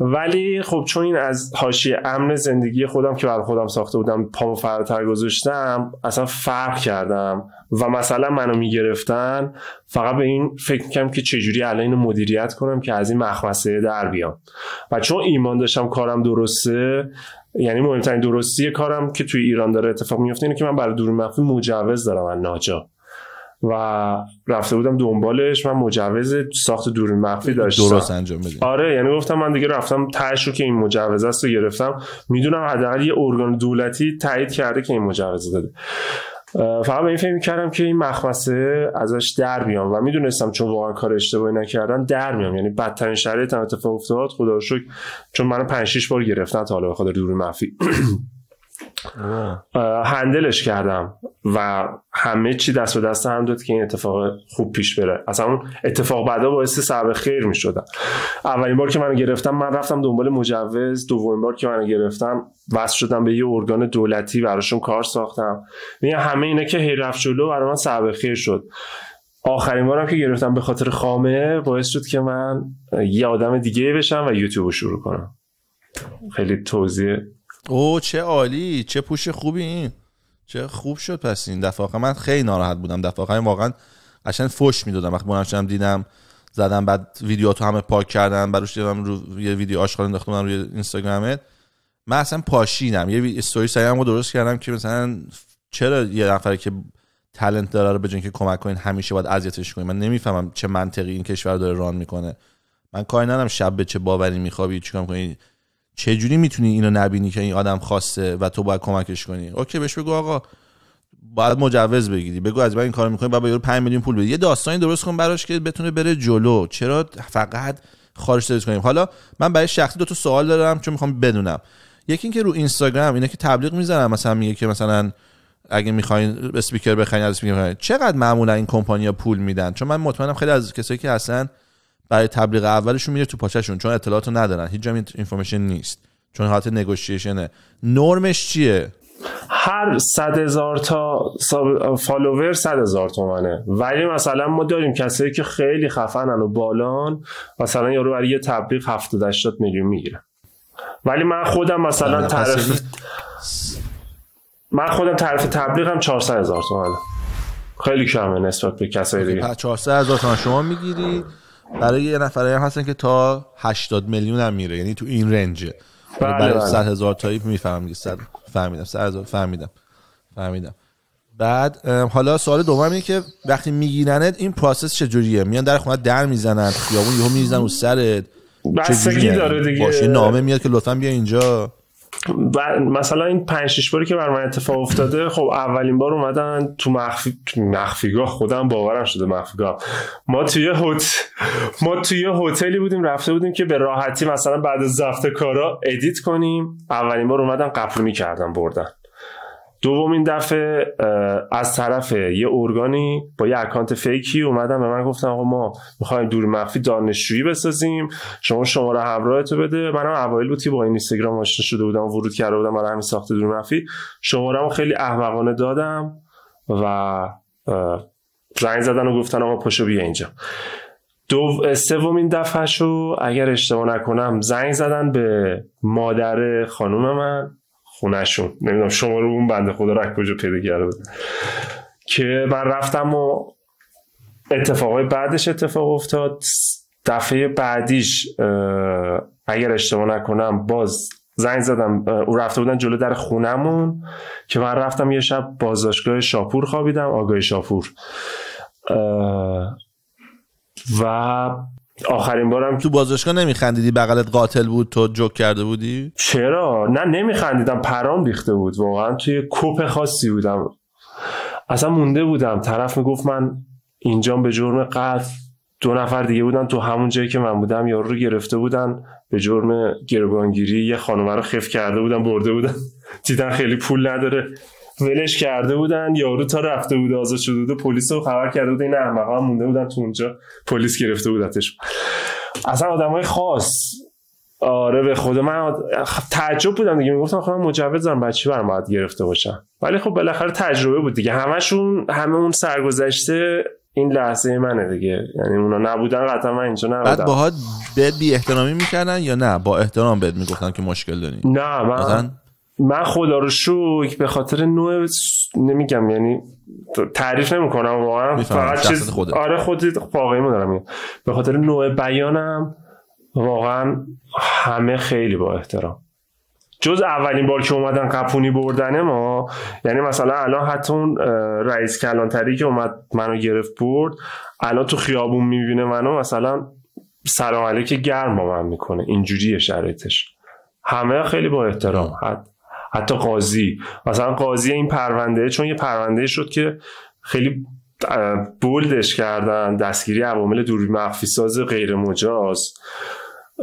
ولی خب چون این از حاشیه امن زندگی خودم که برای خودم ساخته بودم پامو فراتر گذاشتم اصلا فرق کردم و مثلا منو می‌گرفتن فقط به این فکر می‌کنم که چجوری الان اینو مدیریت کنم که از این مخمسه در بیام. و چون ایمان داشتم کارم درسته یعنی مهمترین درستی کارم که توی ایران داره اتفاق میفته اینه که من برای دور مخفی مجوز دارم از ناجا. و رفته بودم دنبالش. من مجوز ساخت دوربین مخفی داشتم. درست انجام بدی آره یعنی گفتم من دیگه رفتم تهش رو که این مجوز است رو گرفتم. می‌دونم حداقل یه ارگان دولتی تایید کرده که این مجوز داده. فقط به این فکر کردم که این مخمسه ازش در بیام و می‌دونستم چون واقعا کار اشتباهی نکردم در میام. یعنی بدترین شرایط هم اتفاق افتاد. خدا رو شکر. چون منو 5 6 بار گرفتن تا حالا به خاطر دوربین مخفی. هندلش کردم و همه چی دست به دست هم داد که این اتفاق خوب پیش بره. اصلا اون اتفاق بعدا باعث سبب خیر می شدم اولین بار که منو گرفتم من رفتم دنبال مجوز. دومین بار که منو گرفتم وصل شدم به یه ارگان دولتی براشون کار ساختم. یعنی همه اینا که هی رفت جلو برای من سبب خیر شد. آخرین بارم که گرفتم به خاطر خامه باعث شد که من یه آدم دیگه بشم و یوتیوب رو شروع کنم. خیلی توضیح او چه عالی چه پوش خوبی. این چه خوب شد پس این دفعه. من خیلی ناراحت بودم دفعه واقعا قشنگ فوش می‌دادم. وقتی بلند دیدم زدم بعد ویدیو تو همه پاک کردن بعدش دیدم رو یه ویدیو آشغال انداخته بودم روی اینستاگرامت. من اصلا پاشیدم یه استوری سریعم رو درست کردم که مثلا چرا یه نفری که تالنت داره رو به جای اینکه کمک کنین همیشه باید اذیتش کنین؟ من نمی‌فهمم چه منطقی این کشور داره ران می‌کنه. من کاری ندارم شب به چه باوری میخوابی چیکار کنی چه جوری می‌تونی اینو نبینی که این آدم خواسته و تو باید کمکش کنی؟ OK بهش بگو آقا باید مجوز بگیری. بگو از من این کارو می‌کنی بعد به 5 میلیون پول بدی یه داستانی درست کن براش که بتونه بره جلو. چرا فقط خارج درست کنیم؟ حالا من برای شخصی دو تا سوال دارم چون می‌خوام بدونم. یکی اینکه رو اینستاگرام اینا که تبلیغ می‌زنن. مثلا میگه که مثلا اگه می‌خواین اسپیکر بخرین از اسپیکر بخرین. چقدر معمولا این کمپانیا پول میدن؟ چون من مطمئنم خیلی از کسایی که اصلا برای تبلیغ اولشون میره تو پاچشون چون اطلاعاتو ندارن. هیچ جا اینفورمیشن نیست. چون حالت نگوشیشنه نرمش چیه؟ هر صد هزار تا فالوور صد هزار تومنه. ولی مثلا ما داریم کسایی که خیلی خفنن و بالان مثلا یارو برای یه تبلیغ 70 80 میلیون می‌گیره. ولی من خودم مثلا آره، طرف من خودم طرف تبلیغم 400 هزار تومنه. خیلی کمه نسبت به کسای دیگه. پس 400 هزار تومان شما می‌گیری. برای یه نفره هم هستن که تا 80 میلیون هم میره. یعنی تو این range ه. بله، برای بله. 100 هزار تایی می‌فهمم دیگه 100 فهمیدم. 100 هزار فهمیدم. فهمیدم. بعد حالا سوال دوم اینه که وقتی میگیرنت این process چجوریه؟ میان در خونه در می‌زنن خیابون یهو میریزن رو سرت. بستگی؟ داره دیگه. باشه نامه میاد که لطفا بیا اینجا. و مثلا این پنج شش باری که بر من اتفاق افتاده خب اولین بار اومدن تو مخفی مخفیگاه خودم باورم شده مخفیگاه. ما توی هتل ما توی هتلی بودیم رفته بودیم که به راحتی مثلا بعد از ضبط کارا edit کنیم. اولین بار اومدن قپلونی کردن بردن. دومین دفعه از طرف یه ارگانی با یه account fake ی اومدن به من گفتن آقا ما می‌خوایم دوربین مخفی دانشجویی بسازیم شما شماره همراهتو بده. منم اوایل بود که با این اینستاگرام آشنا شده بودم ورود کرده بودم برای همین ساخت دوربین مخفی. شمارهمو خیلی احمقانه دادم و زنگ زدن و گفتن آقا پاشو بیا اینجا. دو سومین دفعهشو اگر اشتباه نکنم زنگ زدن به مادر خانوم من. خونهشون. نمی‌دونم شما رو اون بنده خدا رو از کجا پیدا کرده بود. که من رفتم و اتفاقای بعدش اتفاق افتاد. دفعه بعدیش اگر اشتباه نکنم باز زنگ زدم او رفته بودن جلو در خونمون که من رفتم یه شب بازداشتگاه شاپور خوابیدم آگاه شاپور. و آخرین بارم تو بازداشتگاه نمیخندیدی بغلت قاتل بود تو جوک کرده بودی؟ چرا؟ نه نمیخندیدم پرام ریخته بود. واقعا توی کوپ خاصی بودم. اصلا مونده بودم. طرف می‌گفت من اینجام به جرم قتل. دو نفر دیگه بودن تو همون جایی که من بودم یارو رو گرفته بودن به جرم گروگانگیری یه خانومه رو خف کرده بودن برده بودن. دیدن خیلی پول نداره. ولش کرده بودن یارو تا رفته بود آزاد شده بود پلیس رو خبر کرده بود این احمقا هم مونده بودن تو اونجا. پلیس گرفته بودتش. اصلا آدمای خاص. آره به خود من تعجب بودم دیگه. می‌گفتم خب من مجوز دارم بچه برم باید گرفته باشم ولی خب بالاخره تجربه بود دیگه. همشون همه اون سرگذشته این لحظه منه دیگه. یعنی اونا نبودن قطعا من اینجا بعد نبودم باهات بهت بی احترامی می‌کردن یا نه؟ با احترام بهت می‌گفتن که مشکل داری؟ نه من مثلا من خدا رو شکر به خاطر نوع نمیگم یعنی تعریف نمی‌کنم واقعا فقط چیز خودت. آره خودی واقعی دارم به خاطر نوع بیانم واقعا همه خیلی با احترام. جز اولین بار که اومدن قپونی بردن ما یعنی مثلا الان حتی اون رئیس کلانتری که اومد منو گرفت برد الان تو خیابون می‌بینه منو مثلا سلام علیک گرم با من می‌کنه. اینجوریه شرایطش. همه خیلی با احترام. حت- حتی قاضی. مثلا قاضی این پرونده چون یه پرونده شد که خیلی بولدش کردن دستگیری عوامل دوری مخفی ساز غیر مجاز.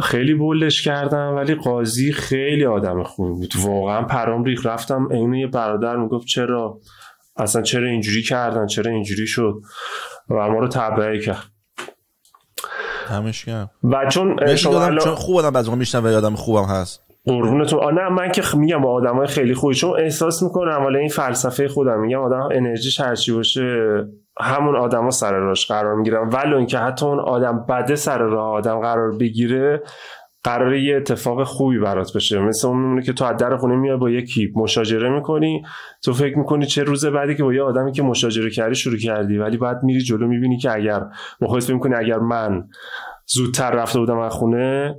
خیلی بولدش کردن ولی قاضی خیلی آدم خوبی بود. واقعا پرام ریخت. رفتم عین یه برادر می‌گفت چرا؟ اصلا چرا اینجوری کردن؟ چرا اینجوری شد؟ و ما رو تبرئه کرد. همش و چون شما چون خوب آدم بعضی میشنم و یادم خوبم هست. قربونتون. آه نه من که میگم با آدمای خیلی خوبی چون احساس می‌کنم حالا این فلسفه خودم. میگم آدم انرژیش هرچی باشه همون آدما سر راهش قرار می‌گیرن. ولو اینکه حتی اون آدم بده سر راه آدم قرار بگیره قرار یه اتفاق خوبی برات بشه. مثل اون میمونه که تو از در خونه میای با یکی مشاجره می‌کنی. تو فکر می‌کنی چه روز بعدی که با یه آدمی که مشاجره کردی شروع کردی ولی بعد میری جلو می‌بینی که اگر فکر می‌کنی اگر من زودتر رفته بودم از خونه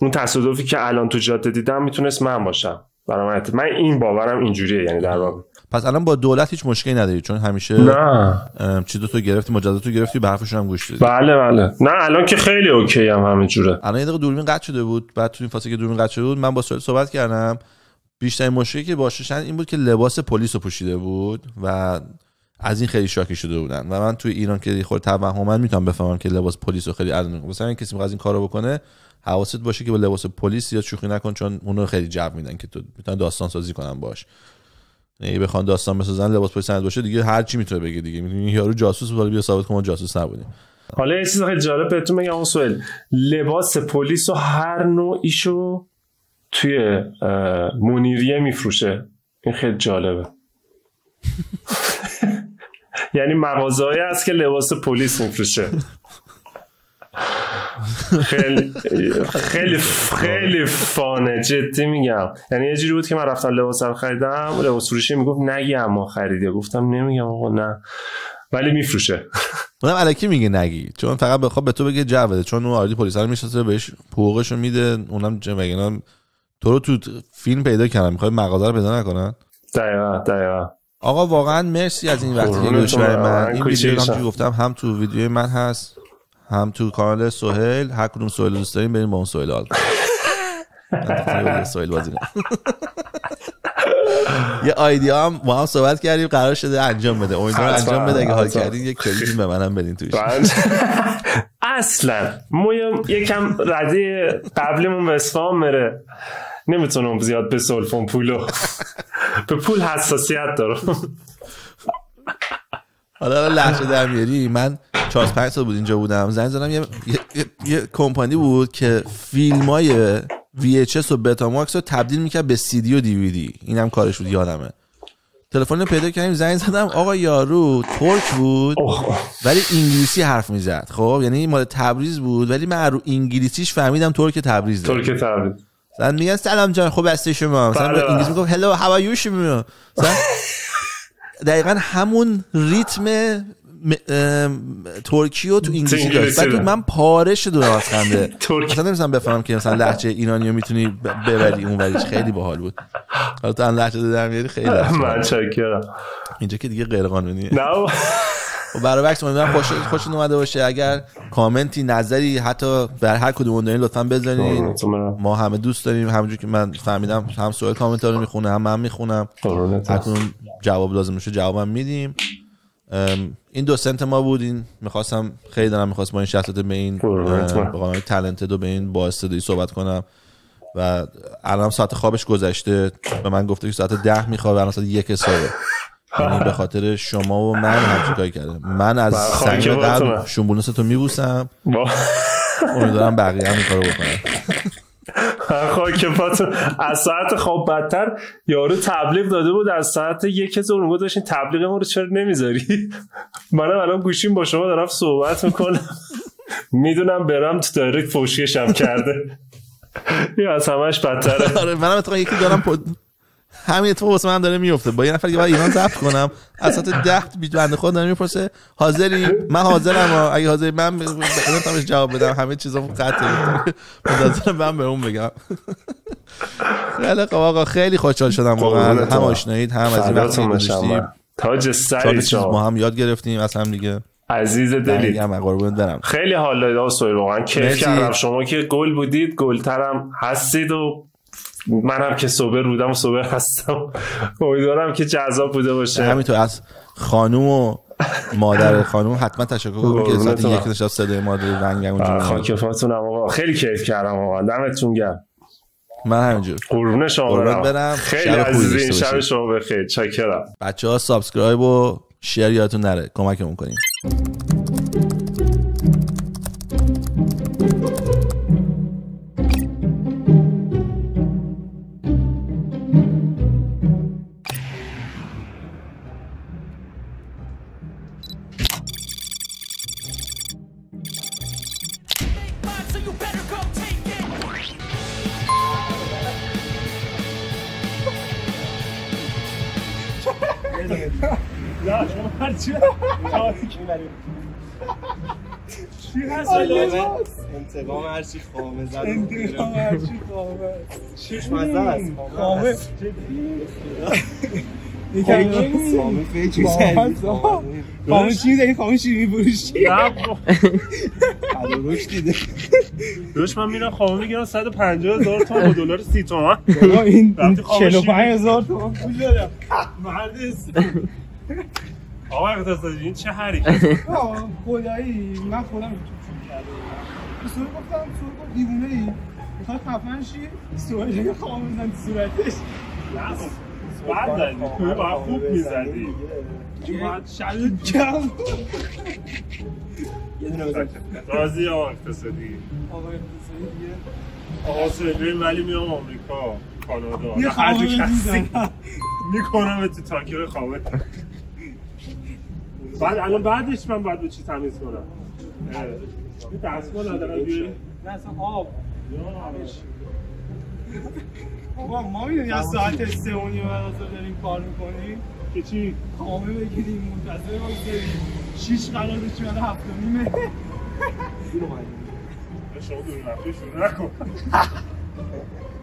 اون تصادفی که الان تو جاده دیدم می‌تونست من باشم. برای من این باورم اینجوریه یعنی در واقع. پس الان با دولت هیچ مشکلی نداری؟ چون همیشه نه. ام، چیزو تو گرفتی مجازات تو گرفتی به حرفشون هم گوش دادی. بله بله. نه الان که خیلی اوکی هم همه جوره الان یه دقیقه دوربین قطع شده بود. بعد تو این فاصله که دوربین قطع شده بود من با سوال صحبت کردم. بیشترین مشکلی که باششن این بود که لباس پلیس رو پوشیده بود و از این خیلی شاکی شده بودن. و من توی ایران که خود توهم من می‌تونم بفهمم که لباس پلیس رو خیلی می‌کنه. مثلا کسی می‌خواد این کارو بکنه حواست باشه که با لباس پلیس یا شوخی نکن چون اونو خیلی جو میدن که تو می‌تونن داستان سازی کنن باش. یعنی بخوان داستان بسازن لباس پلیس ند باشه دیگه هر چی می‌تونه بگه دیگه. می‌تونی یارو جاسوس بود بیا ثابت کن ما جاسوس نبودیم. حالا یه چیز خیلی جالب بهتون بگم اون سوال لباس پلیس و هر نوعیشو توی اه، منیریه میفروشه. این خیلی جالبه. یعنی مغازه‌ای هست که لباس پلیس میفروشه. خیلی خیلی خیلی فانه جدی میگم. یعنی یه جوری بود که من رفتم لباس رو خریدم لباس فروشی می‌گفت نگی اما خریدی. گفتم نمیگم آقا نه. ولی میفروشه. اونم الکی میگه نگی. چون فقط بخواد به تو بگه جو بده. چون اون آردی پلیس رو می‌شناسه بهش حقوقش رو میده. اونم میگن تو رو تو فیلم پیدا کردن. می‌خوای مغازه رو پیدا نکنن؟ دقیقا دقیقا. آقا واقعا مرسی از این وقتی که. من. این ویدیو. هم که گفتم هم تو ویدیو من هست. هم تو کانال سهیل هر کدوم سهیل دوست داریم بریم با اون سهیل حال سهیل بازی. یه آیدیا هم با هم صحبت کردیم قرار شده انجام بده. امیدوارم انجام بده اگه حال. کردین یک کردیت به منم بدین توش. بند. اصلا. ما یه- یکم رده قبلیمون به اسفان مره نمی‌تونم زیاد به سلفون پولو. به پول حساسیت دارم. حالا لحظه در میاری من 4 5 سال بود اینجا بودم. زنگ زدم یه, یه, یه, یه کمپانی بود که فیلم های VHS و بتاماکس رو تبدیل می‌کرد به CD و DVD اینم کارش بود یادمه. تلفن رو پیدا کردیم زنگ زدم آقا یارو ترک بود. ولی انگلیسی حرف می‌زد. خب یعنی مال تبریز بود ولی من رو انگلیسیش فهمیدم ترک تبریز ترک تبرید مثلا میگن سلام جان خوب هستی شما؟ مثلا بله،. انگلیسی می‌گفت هلو هاو ار یو شما؟ دقیقا همون ریتم ترکی رو تو انگلیسی داشت بعد. من پاره شدم از خنده. مثلا نمیستم بفهمم که مثلا لحجه ایرانی رو می‌تونی ببری اون وریش. خیلی باحال بود. حالا تو هم لحجه در میاری خیلی. چکرم اینجا که دیگه غیر قانونیه. نه. و برای وقت امیدوارم خوش خوشتون اومده باشه. اگر کامنتی نظری حتی بر هر کدوم اون دارین لطفا برم. ما همه دوست داریم. همونجور که من فهمیدم هم سوال کامنت رو می‌خونه هم من می‌خونم. هر کدوم جواب لازم میشه جوابم میدیم. این دو سنت ما بود. این می‌خواستم خیلی دارم می‌خواست با این شخصیت به این تلنتد و به این با استعدادی صحبت کنم. و الان ساعت خوابش گذشته. به من گفته که ساعت ده میخوابه الان ساعت یک صبح. یعنی به خاطر شما و من همچین کاری کرده من از سنگ قلب. شنبونستو میبوسم. امیدوارم بقیه هم این کارو بکنن. خاک پاتون از ساعت خواب بدتر یارو تبلیغ داده بود از ساعت یک زور میگو داشتین تبلیغ ما رو چرا نمی‌ذاری؟ منم الان گوشیم با شما دارم صحبت می‌کنم. می‌دونم برم تو دایرکت فوشیشم کرده. یا از همش بدتره. آره منم اتفاقا یکی دارم. همین اتفاق واسه من داره میفته با یه نفر که باید ایران ضبط کنم. از ساعت ده بیت بنده خود داره می‌پرسه حاضری؟ من حاضرم. اگه حاضری من نمی‌تونم جواب بدم. همه چیزا قطعه منتظرم من به اون بگم. خیلی خب آقا خیلی خوشحال شدم واقعا. هم. آشنایید هم از این وقتی. تاج چیز ما هم یاد گرفتیم از هم دیگه. عزیز دلی برم. خیلی حال داد واقعا کیف. کردم شما که گل بودید گلترم هستید و منم که صبح رودم و صبح هستم. امیدوارم که جذاب بوده باشه. همینطور از خانوم و مادر خانوم حتما تشکر کنم که ساعت یک نشست صدای مادر رنگ آه، اونجا خاک پاتونم آقا. خیلی کیف کردم آقا. دمتون گرم. من همینجور. قربون شما برم. برم. خیلی عزیزین شب. شما بخیر. چاکرم. بچه ها سابسکرایب و شیر یادتون نره. کمکمون کنیم انتقام هرچی خامه زد. انتقام هرچی خامه. چیش مزه است خامه. خامه. فکر خامه چی داری خامه شیرینی نه تدارش دیده. داشت من میرم خامه می‌گیرم 150 هزار تومن با دلار 30 تومن. بابا این رفتی خامه 45 هزار تومان پول دارم. مرد آقا اقتصادی این چه حرکت خدایی. من خودم به گفتم سوی گفت دیوونه ای می‌خواد خفن شی؟ سوی دیگه خواهم بزن تو صورتش. بعد زدی تو باید خوب می‌زدی. باید شلوت کم. یه دونه بزن. راضی آقا اقتصادی. آقا اقتصادی دیگه. آقا سیدوی ولی میام آمریکا کانادا. یه هر جا خامه کسی. می‌کنم تو تاکیر خامه بعد الان بعدش من باید به چی تمیز کنم. یه دستمال حداقل بیاری؟ نه اصلا آب. بابا ما می‌دونی از ساعت سه و نیم داریم کار می‌کنیم. که چی؟ خامه بگیریم منتظر باشیم شیش قرار داشتیم الان هفت و نیمه. شما دور شروع نکن.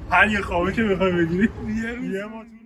هر یه خامه که می‌خوای بگیری یه روز.